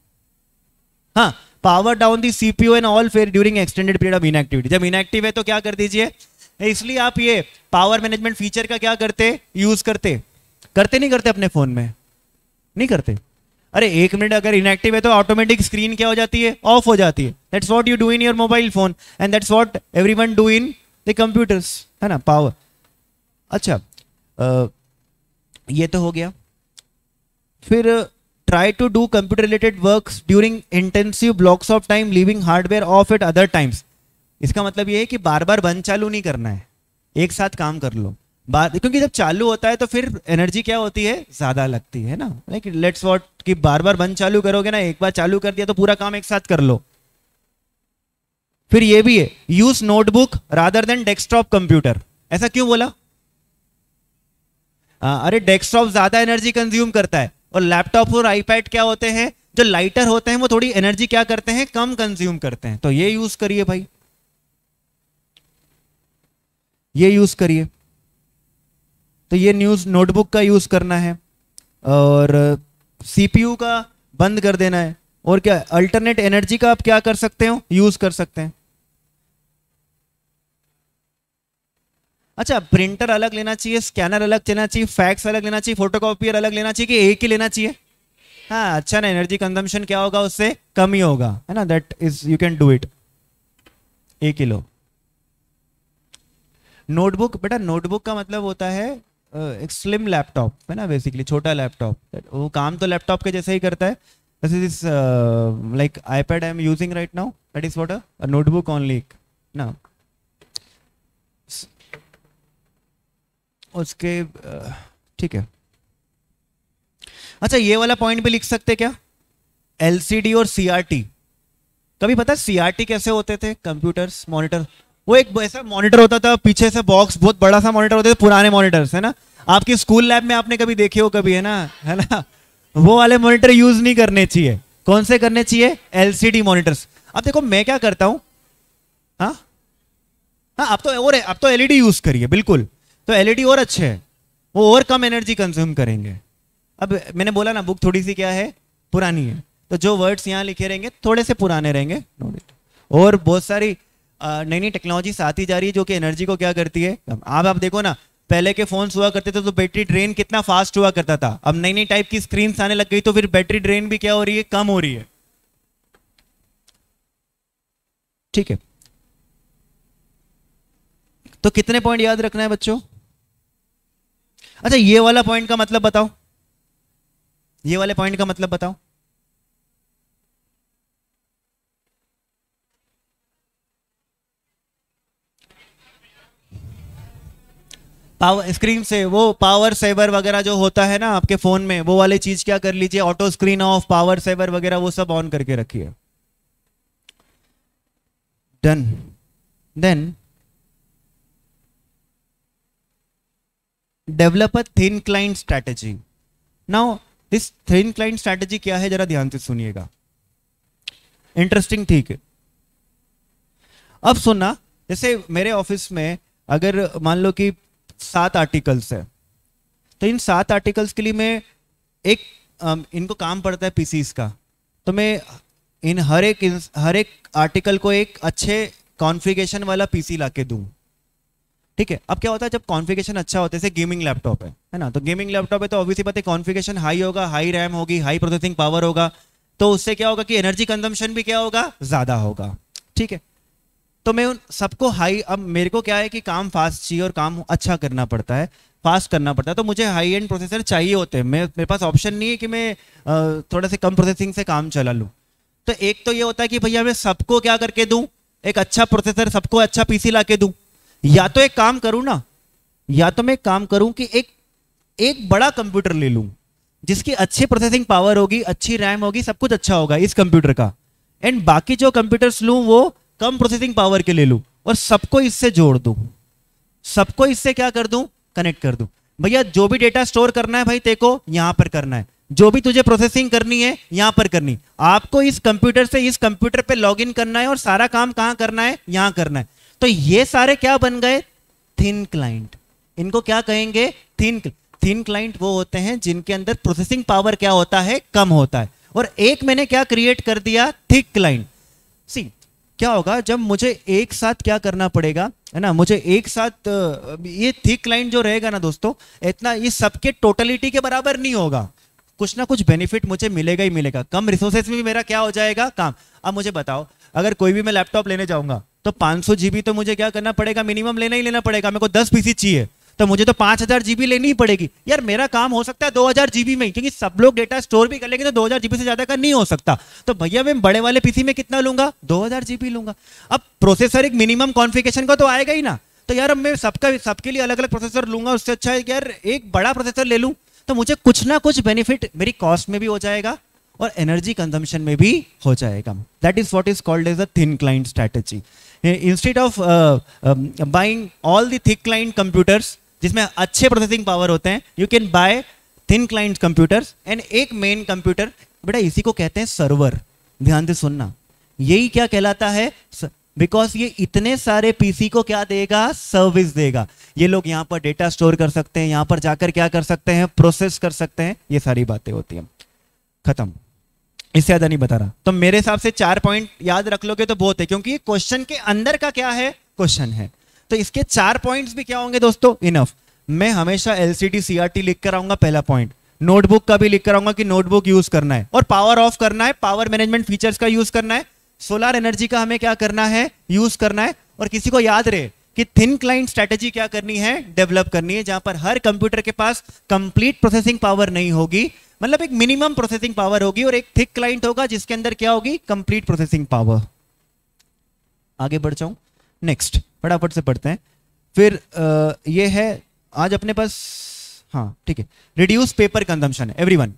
हाँ power down the CPU and all fair during extended period of inactivity जब इनएक्टिव है तो क्या कर दीजिए? इसलिए आप ये पावर मैनेजमेंट फीचर का क्या करते? यूज़ करते। करते नहीं करते अपने फ़ोन में? नहीं करते। अरे एक मिनट अगर इनएक्टिव है तो ऑटोमेटिक स्क्रीन क्या हो जाती है? ऑफ़ हो जाती है। That's what you do in your mobile phone and that's what everyone do in the computers है ना? पावर अच्छा आ, ये तो हो गया। फिर try to do computer related works during intensive blocks of time leaving hardware off at other times. इसका मतलब ये है कि बार बार बंद चालू नहीं करना है। एक साथ काम कर लो। बार क्योंकि जब चालू होता है तो फिर एनर्जी क्या होती है? ज़्यादा लगती है ना? लाइक लेट्स वॉट कि बार बार बंद चालू करोगे ना एक बार चालू कर दिया तो पूरा काम एक साथ कर लो। फिर ये भी है use notebook rather than desktop computer ऐसा क्यों बोला? आ, अरे डेस्कटॉप ज़्यादा एनर्जी कंज्यूम करता है। और लैपटॉप और आईपैड क्या होते हैं? जो लाइटर होते हैं, वो थोड़ी एनर्जी क्या करते हैं? कम कंज्यूम करते हैं। तो ये यूज़ करिए भाई। ये यूज़ करिए। तो ये न्यूज़ नोटबुक का यूज़ करना है। और सीपीयू का बंद कर देना है। और क्या अल्टरनेट एनर्जी का आप क्या कर सकते हो? यूज़ कर सकते हैं। अच्छा प्रिंटर अलग लेना चाहिए स्कैनर अलग लेना चाहिए फैक्स अलग लेना चाहिए फोटोकॉपियर अलग लेना चाहिए कि एक ही लेना चाहिए? हाँ अच्छा ना एनर्जी कंजम्पशन क्या होगा उससे? कम ही होगा, है ना? That is you can do it एक किलो नोटबुक बेटा नोटबुक का मतलब होता है एक स्लिम लैपटॉप है ना बेसिकली छोटा लैपटॉप वो काम तो लैपटॉप के जैसे ही करता है। This is like iPad I am using right now that is what a notebook only ना? उसके ठीक है। अच्छा ये वाला पॉइंट भी लिख सकते क्या? एलसीडी और सीआरटी कभी पता सीआरटी कैसे होते थे? कंप्यूटर्स मॉनिटर वो एक ऐसा मॉनिटर होता था, पीछे से बॉक्स बहुत बड़ा सा मॉनिटर होते थे, पुराने मॉनिटर्स है ना? आपकी स्कूल लैब में आपने कभी देखे हो कभी, है ना? है ना? वो वाले मॉनिटर यूज़ नहीं करने चाहिए। कौन से करने चाहिए? एलसीडी मॉनिटर्स अब देखो, मैं क्या करता हूँ? हाँ? हाँ अब तो और आप तो एलईडी यूज़ करिए, बिल्कुल। तो एलईडी और अच्छे है। वो और कम एनर्जी कंज्यूम करेंगे। अब मैंने बोला ना बुक थोड़ी सी क्या है? पुरानी है। तो जो वर्ड्स यहाँ लिखे रहेंगे, थोड़े से पुराने रहेंगे। और बहुत सारी नई नई टेक्नोलॉजी आती जा रही है जो कि एनर्जी को क्या करती है? अब आप देखो ना, पहले के फ़ोन हुआ करते थे तो बैटरी ड्रेन कितना फास्ट हुआ करता था। अब नई नई टाइप की स्क्रीन आने लग गई तो फिर बैटरी ड्रेन भी क्या हो रही है? कम हो रही है। ठीक है। तो कितने पॉइंट याद रखना है बच्चों? अच्छा ये वाला पॉइंट का मतलब बताओ। ये वाले पॉइंट का मतलब बताओ। पावर स्क्रीन से, वो पावर सेवर वगैरह जो होता है ना आपके फ़ोन में, वो वाली चीज़ क्या कर लीजिए auto screen off power saver वगैरह, वो सब ऑन करके रखिए। Done then develop a thin client strategy now this thin client strategy क्या है? जरा ध्यान से सुनिएगा। इंटरेस्टिंग ठीक अब सुनना, जैसे मेरे ऑफ़िस में अगर मान लो कि सात आर्टिकल्स है तो इन सात आर्टिकल्स के लिए मैं एक इनको काम पड़ता है पीसीस का। तो मैं इन हर एक हर एक आर्टिकल को एक अच्छे कॉन्फ़िगरेशन वाला पीसी लाके दूँ। ठीक है? अब क्या होता है, जब कॉन्फ़िगरेशन अच्छा होता है, जैसे गेमिंग लैपटॉप है है ना? तो गेमिंग लैपटॉप है तो ऑब्वियसली बात है कॉन्फ़िगरेशन हाई होगा हाई रैम होगी हाई प्रोसेसिंग पावर होगा। तो उससे क्या होगा कि एनर्जी कंजम्पशन भी क्या होगा? ज़्यादा होगा। ठीक है? तो मैं उन सबको हाई अब मेरे को क्या है कि काम फास्ट चाहिए और काम अच्छा करना पड़ता है फास्ट करना पड़ता है। तो मुझे हाई एंड प्रोसेसर चाहिए होते हैं। मैं, मेरे पास ऑप्शन नहीं है कि मैं थोड़ा से कम प्रोसेसिंग से काम चला लूँ। तो एक तो ये होता है कि भैया मैं सबको क्या करके दूँ? एक अच्छा प्रोसेसर सबको अच्छा पीसी ला के दूँ। या तो एक काम करूँ ना, या तो मैं एक काम करूँ कि एक एक बड़ा कंप्यूटर ले लूँ, जिसकी अच्छी प्रोसेसिंग पावर होगी, अच्छी रैम होगी, सब कुछ अच्छा होगा इस कंप्यूटर का। एंड बाकी जो कंप्यूटर्स लूँ, वो कम प्रोसेसिंग पावर के ले लूँ और सबको इससे जोड़ दूँ। सबको इससे क्या कर दूँ? कनेक्ट कर दूँ। भैया, जो भी डेटा स्टोर करना है भाई तेको यहाँ पर करना है। जो भी तुझे प्रोसेसिंग करनी है, यहाँ पर करनी। आपको इस कंप्यूटर से, इस कंप्यूटर पे लॉगिन करना है और सारा काम कहाँ करना है? यहाँ करना है। तो ये सारे क्या बन गए? थिन क्लाइंट इनको क्या कहेंगे? थिन थिन क्लाइंट वो होते हैं जिनके अंदर प्रोसेसिंग पावर क्या होता है? कम होता है। और एक मैंने क्या क्रिएट कर दिया? थिक क्लाइंट सी क्या होगा? जब मुझे एक साथ क्या करना पड़ेगा? है ना? मुझे एक साथ ये थिक क्लाइंट जो रहेगा ना दोस्तों, इतना ये सबके टोटलिटी के बराबर नहीं होगा। कुछ ना कुछ बेनिफिट मुझे मिलेगा ही मिलेगा। कम रिसोर्सेज में भी मेरा क्या हो जाएगा? काम। अब मुझे बताओ अगर कोई भी मैं लैपटॉप लेने जाऊँगा तो 500 जीबी तो मुझे क्या करना पड़ेगा? मिनिमम लेना ही लेना पड़ेगा। मेरे को 10 पीसी चाहिए। तो मुझे तो 5000 जीबी लेनी ही पड़ेगी। यार, मेरा काम हो सकता है 2000 जीबी में, क्योंकि सब लोग डेटा स्टोर भी कर लेंगे तो 2000 जीबी से ज़्यादा का नहीं हो सकता। तो भैया, मैं बड़े वाले पीसी में कितना लूँगा? 2000 जीबी लूँगा। अब प्रोसेसर एक मिनिमम कॉन्फ़िगरेशन का तो आएगा ही ना। तो यार, अब मैं सबका, सबके लिए अलग अलग प्रोसेसर लूँगा। उससे अच्छा है यार, एक बड़ा प्रोसेसर ले लूँ तो मुझे कुछ ना कुछ बेनिफिट मेरी कॉस्ट में भी हो जाएगा। और एनर्जी कंजम्पशन में भी हो जाएगा। That is what is called as a thin client strategy instead of buying all the thick client computers जिसमें अच्छे प्रोसेसिंग पावर होते हैं you can buy thin client computers and एक मेन कंप्यूटर बेटा इसी को कहते हैं सर्वर ध्यान से सुनना। यही क्या कहलाता है? बिकॉज़ ये इतने सारे पीसी को क्या देगा? सर्विस देगा। ये लोग यहाँ पर डेटा स्टोर कर सकते हैं, यहाँ पर जाकर क्या कर सकते हैं? प्रोसेस कर सकते हैं। ये सारी बातें होती हैं। खत्म। इससे ज़्यादा नहीं बता रहा। तो मेरे हिसाब से चार पॉइंट याद रख लोगे तो बहुत है, क्योंकि क्वेश्चन के अंदर का क्या है? क्वेश्चन है। तो इसके चार पॉइंट्स भी क्या होंगे दोस्तों? इनफ मैं हमेशा एलसीडी सीआरटी लिख कर आऊँगा पहला पॉइंट नोटबुक का भी लिख कर आऊँगा कि नोटबुक यूज़ करना है। और पावर ऑफ़ करना है पावर मैनेजमेंट फीचर्स का यूज़ करना है। सोलर एनर्जी का हमें क्या करना है? यूज़ करना है। और किसी को याद रहे कि थिन क्लाइंट स्ट्रेटेजी क्या करनी है? डेवलप करनी है, जहाँ पर हर कंप्यूटर के पास कंप्लीट प्रोसेसिंग पावर नहीं होगी। मतलब एक मिनिमम प्रोसेसिंग पावर होगी और एक थिक क्लाइंट होगा जिसके अंदर क्या होगी? कंप्लीट प्रोसेसिंग पावर आगे बढ़ जाऊँ। नेक्स्ट फटाफट से पढ़ते हैं। फिर अ, ये है आज अपने पास हाँ ठीक है। रिड्यूस पेपर कंजम्पशन है। एवरीवन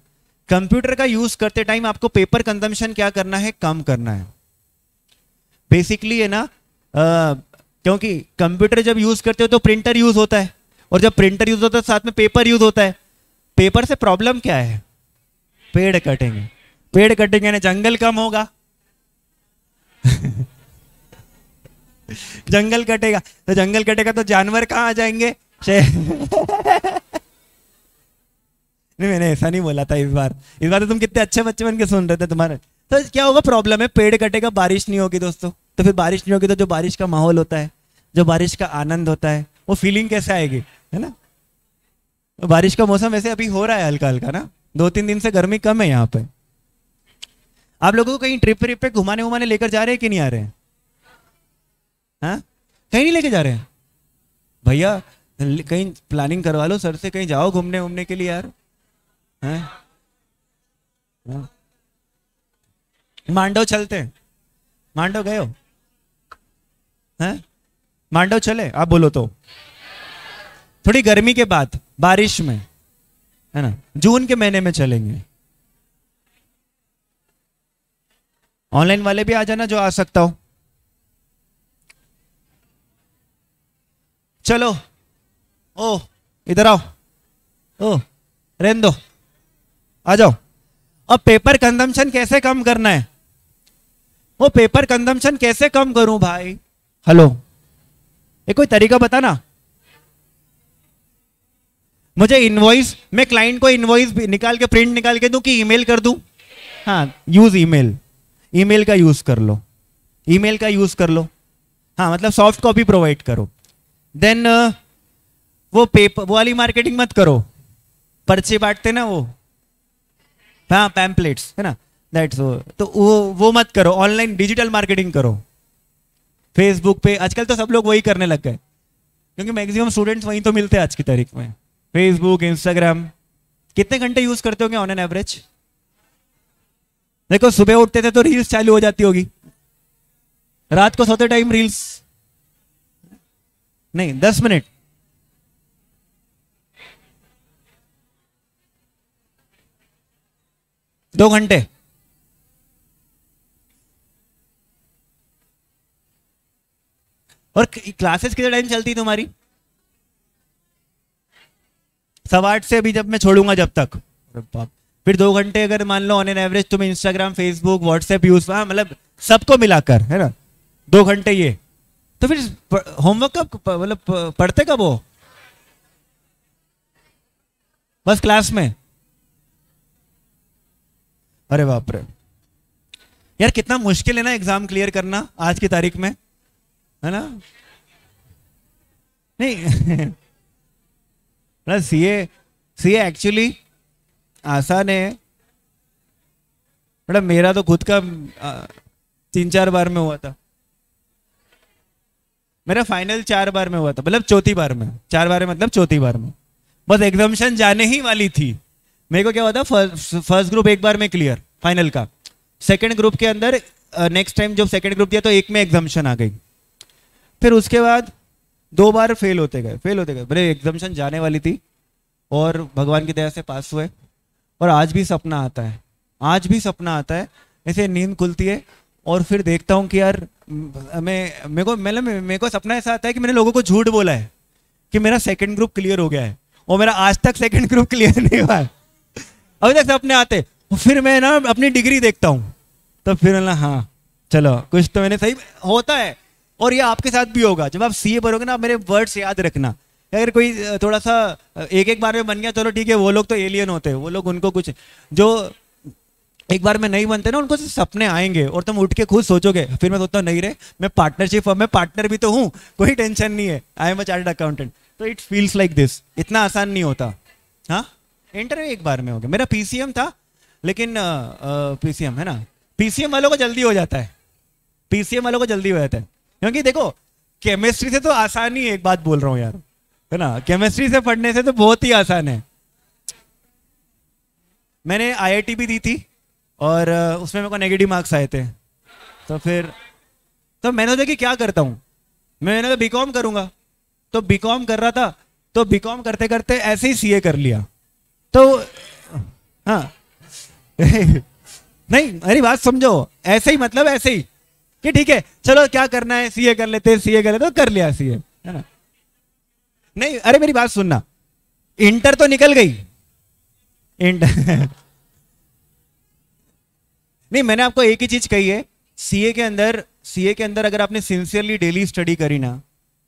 कंप्यूटर का यूज़ करते टाइम आपको पेपर कंजम्पशन क्या करना है? कम करना है। बेसिकली है ना अ, क्योंकि कंप्यूटर जब यूज़ करते हो तो प्रिंटर यूज़ होता है। और जब प्रिंटर यूज़ होता है साथ में पेपर यूज़ होता है। पेपर से प्रॉब्लम क्या है? पेड़ कटेंगे। पेड़ कटेंगे ना जंगल कम होगा। जंगल कटेगा। तो जंगल कटेगा तो जानवर कहाँ आ जाएँगे? नहीं, मैंने ऐसा नहीं बोला था इस बार। इस बार तो तुम कितने अच्छे बच्चे बन के सुन रहे थे तुम्हारे। तो क्या होगा प्रॉब्लम है, पेड़ कटेगा, बारिश नहीं होगी दोस्तों। तो फिर बारिश नहीं होगी तो जो बारिश का माहौल होता है, जो बारिश का आनंद होता है, वो फीलिंग कैसे आएगी? है ना? तो बारिश का मौसम ऐसे अभी हो रहा है हल्का हल्का ना? दो तीन दिन से गर्मी कम है यहाँ पे। आप लोगों को कहीं ट्रिप ट्रिप पे घुमाने उमाने लेकर जा रहे हैं कि नहीं आ रहे हैं? हाँ? कहीं नहीं लेके जा रहे हैं? भैया, कहीं प्लानिंग करवा लो, सर से कहीं जाओ घूमने घूमने के लिए यार। हैं? हाँ? मांडव चलते हैं। मांडव गए हो? हैं? मांडव चले? आप बोलो तो। थोड़ी गर्मी के बाद, बारिश में। है ना? जून के महीने में चलेंगे। ऑनलाइन वाले भी आ जाना जो आ सकता हो। चलो। ओ, इधर आओ। ओ रहने दो आ जाओ। अब पेपर कंजम्पशन कैसे कम करना है? वो पेपर कंजम्पशन कैसे कम करूँ भाई? हेलो ये कोई तरीका बता ना मुझे इनवॉइस मैं क्लाइंट को इनवॉइस निकाल के प्रिंट निकाल के दूँ कि ईमेल कर दूँ? हाँ यूज़ ईमेल ईमेल का यूज़ कर लो. ईमेल का यूज़ कर लो. हाँ मतलब सॉफ्ट कॉपी प्रोवाइड करो. देन uh, वो पेपर वो वाली मार्केटिंग मत करो. पर्चे बांटते ना वो. हाँ पैम्पलेट्स है ना? दैट्स वो तो वो वो मत करो. ऑनलाइन डिजिटल मार्केटिंग करो. फेसबुक पे आजकल तो सब लोग वही करने लग गए. क्योंकि मैक्सिमम स्टूडेंट्स वहीं तो मिलते हैं आज की तारीख में. फेसबुक इंस्टाग्राम कितने घंटे यूज़ करते होंगे ऑन एन एवरेज देखो, सुबह उठते थे तो रील्स चालू हो जाती होगी। रात को सोते टाइम रील्स नहीं, दस मिनट। दो घंटे। और क्लासेस कितने टाइम चलती तुम्हारी? सवा आठ से अभी जब मैं छोड़ूँगा जब तक। फिर दो घंटे अगर मान लो ऑन एन एवरेज तुम इंस्टाग्राम फेसबुक व्हाट्सएप यूज़ मतलब सबको मिलाकर है ना? दो घंटे ये। तो फिर होमवर्क कब मतलब पढ़ते कब हो? बस क्लास में। अरे बाप रे। यार कितना मुश्किल है ना एग्ज़ाम क्लियर करना आज की तारीख में है ना? नहीं सीए सीए एक्चुअली आसान है। मतलब मेरा तो खुद का तीन चार बार में हुआ था। मेरा फाइनल चार बार में हुआ था मतलब चौथी बार में। चार बार में मतलब चौथी बार में। बस एग्जामिशन जाने ही वाली थी। मेरे को क्या हुआ था फ़र्स्ट ग्रुप एक बार में क्लियर फाइनल का। सेकंड ग्रुप के अंदर नेक्स्ट टाइम जब सेकंड ग्रुप दिया तो एक में एग्जामिशन आ गई। फिर उसके बाद दो बार फेल होते गए फेल होते गए। बोले एग्जामिशन जाने वाली थी और भगवान की दया से पास हुए और आज भी सपना आता है। आज भी सपना आता है, ऐसे नींद खुलती है और फिर देखता हूँ कि यार, मैं, मेरे को मतलब मेरे को सपना ऐसा आता है कि मैंने लोगों को झूठ बोला है कि मेरा सेकंड ग्रुप क्लियर हो गया है और मेरा आज तक सेकंड ग्रुप क्लियर नहीं हुआ है। अभी तक सपने आते फिर मैं ना अपनी डिग्री देखता हूँ तो फिर ना हाँ चलो, कुछ तो मैंने सही, होता है। और ये आपके साथ भी होगा। जब आप सी ए भरोगे ना मेरे वर्ड्स याद रखना। अगर कोई थोड़ा सा एक एक बार में बन गया, चलो ठीक है, वो लोग तो एलियन होते हैं, वो लोग उनको कुछ, जो एक बार में नहीं बनते ना, उनको सपने आएँगे और तुम उठ के खुद सोचोगे, फिर मैं सोचता हूँ, नहीं रे, मैं पार्टनरशिप मैं पार्टनर भी तो हूँ, कोई टेंशन नहीं है I am a chart accountant तो इट फील्स लाइक दिस इतना आसान नहीं होता। हाँ? इंटरव्यू एक बार में हो गया। मेरा पीसीएम था, लेकिन पीसीएम है ना? पीसीएम वालों को जल्दी हो जाता है। पीसीएम वालों को जल्दी हो जाता है। क्योंकि देखो केमिस्ट्री से तो आसान ही, एक बात बोल रहा हूँ यार। है ना? केमिस्ट्री से पढ़ने से तो बहुत ही आसान है। मैंने आईआईटी भी दी थी, और उसमें मेरे को नेगेटिव मार्क्स आए थे। तो फिर तो मैंने सोचा कि क्या करता हूँ? मैंने तो बीकॉम करूँगा। तो बीकॉम कर रहा था। तो बीकॉम करते करते ऐसे ही सीए कर लिया। तो हाँ। नहीं, अरे बात समझो। ऐसे ही मतलब ऐसे ही। कि ठीक है, चलो क्या करना है सीए कर लेते सीए कर लेते तो कर लिया सीए है ना? नहीं, अरे मेरी बात सुनना। इंटर तो निकल गई। इंटर नहीं, मैंने आपको एक ही चीज़ कही है सीए के अंदर सीए के अंदर अगर आपने सिंसियरली डेली स्टडी करी ना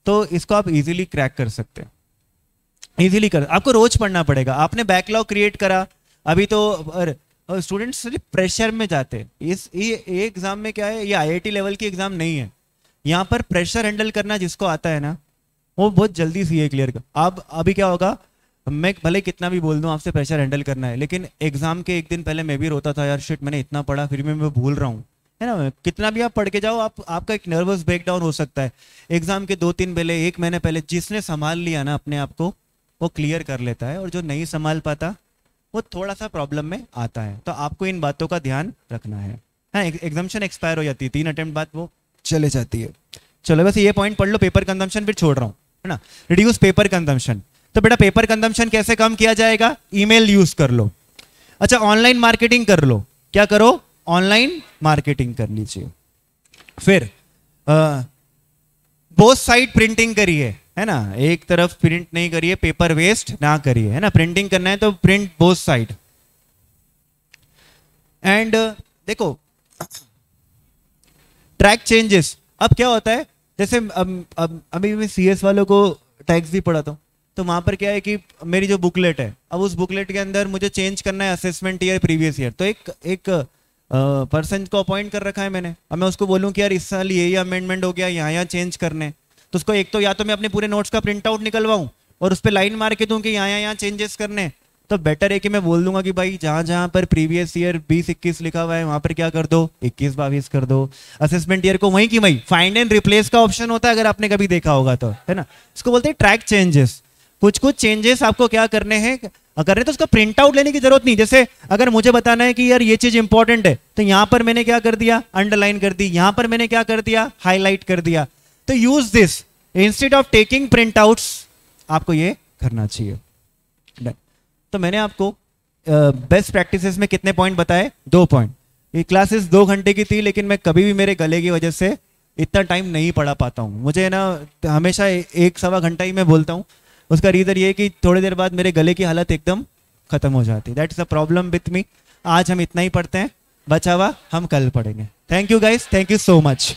तो इसको आप इजीली क्रैक कर सकते हैं। इजीली कर, आपको रोज पढ़ना पड़ेगा। आपने बैकलॉग क्रिएट करा, अभी तो स्टूडेंट्स सिर्फ़ प्रेशर में जाते हैं। इस, ये एग्ज़ाम में क्या है? ये आईआईटी लेवल की एग्ज़ाम नहीं है। यहाँ पर प्रेशर हैंडल करना जिसको आता है ना, वो बहुत जल्दी सी क्लियर कर। अब, अभी क्या होगा? मैं भले कितना भी बोल दूँ, आपसे प्रेशर हैंडल करना है, लेकिन एग्ज़ाम के एक दिन पहले मैं भी रोता था, यार शिट मैंने इतना पढ़ा, फिर भी मैं भूल रहा हूँ। है ना? कितना भी आप पढ़ के जाओ, आप, आपका एक नर्वस ब्रेकडाउन हो सकता है। एग्ज़ाम के दो तीन पहले, एक महीने पहले जिसने संभाल लिया ना अपने आप को, वो क्लियर कर लेता है, और जो नहीं संभाल पाता वो थोड़ा सा प्रॉब्लम में आता है। तो आपको इन बातों का ध्यान रखना है। हाँ एग्जामेशन एक्सपायर हो जाती है। तीन अटेम्प्ट बाद वो चले जाती है। चलो, बस ये पॉइंट पढ़ लो। पेपर कंजम्पशन फिर छोड़ रहा हूँ, है ना? रिड्यूस पेपर कंजम्पशन तो बेटा पेपर कंजम्पशन कैसे कम किया जाएगा? ईमेल यूज़ कर लो। अच्छा ऑनलाइन मार्केटिंग कर लो। क्या करो? ऑनलाइन मार्केटिंग कर लीजिए। फिर बोथ साइड प्रिंटिंग करिए। है ना? एक तरफ़ प्रिंट नहीं करिए पेपर वेस्ट ना करिए है ना? प्रिंटिंग करना है तो प्रिंट बोथ साइड एंड देखो ट्रैक चेंजेस अब क्या होता है? जैसे अब, अब अभी मैं सी वालों को टैक्स भी पढ़ाता हूँ तो वहाँ पर क्या है कि मेरी जो बुकलेट है अब उस बुकलेट के अंदर मुझे चेंज करना है असेसमेंट ईयर प्रीवियस ईयर तो एक एक पर्सन को अपॉइंट कर रखा है मैंने। अब मैं उसको बोलूँ कि यार इस साल ये अमेंडमेंट हो गया यहाँ यहाँ चेंज करने। तो उसको एक तो या तो मैं अपने पूरे नोट्स का प्रिंट आउट निकलवाऊँ और उस पर लाइन मार के दूँ कि यहाँ यहाँ चेंजेस करने। तो बेटर है कि मैं बोल दूँगा कि भाई, जहाँ जहाँ पर प्रीवियस ईयर बीस, इक्कीस लिखा हुआ है, वहाँ पर क्या कर दो? इक्कीस बाईस कर दो। असेसमेंट ईयर को वहीं की वहीं फाइंड एंड रिप्लेस का ऑप्शन होता है, अगर आपने कभी देखा होगा तो है ना? इसको बोलते हैं ट्रैक चेंजेस कुछ कुछ चेंजेस आपको क्या करने हैं? अगर तो उसका प्रिंट आउट लेने की ज़रूरत नहीं। जैसे अगर मुझे बताना है कि यार ये चीज़ इंपॉर्टेंट है तो यहाँ पर मैंने क्या कर दिया? अंडरलाइन कर दी। यहाँ पर मैंने क्या कर दिया? हाईलाइट कर दिया। तो use this instead of taking print आपको ये करना चाहिए। तो मैंने आपको बेस्ट uh, प्रैक्टिसेस में कितने पॉइंट बताए? दो पॉइंट ये क्लासेस दो घंटे की थी लेकिन मैं कभी भी मेरे गले की वजह से इतना टाइम नहीं पढ़ा पाता हूँ। मुझे ना हमेशा एक सवा घंटा ही मैं बोलता हूँ। उसका रीज़न ये कि थोड़ी देर बाद मेरे गले की हालत एकदम खत्म हो जाती। That is a problem with me आज हम इतना ही पढ़ते हैं। बचा हुआ हम कल पढ़ेंगे। Thank you guys thank you so much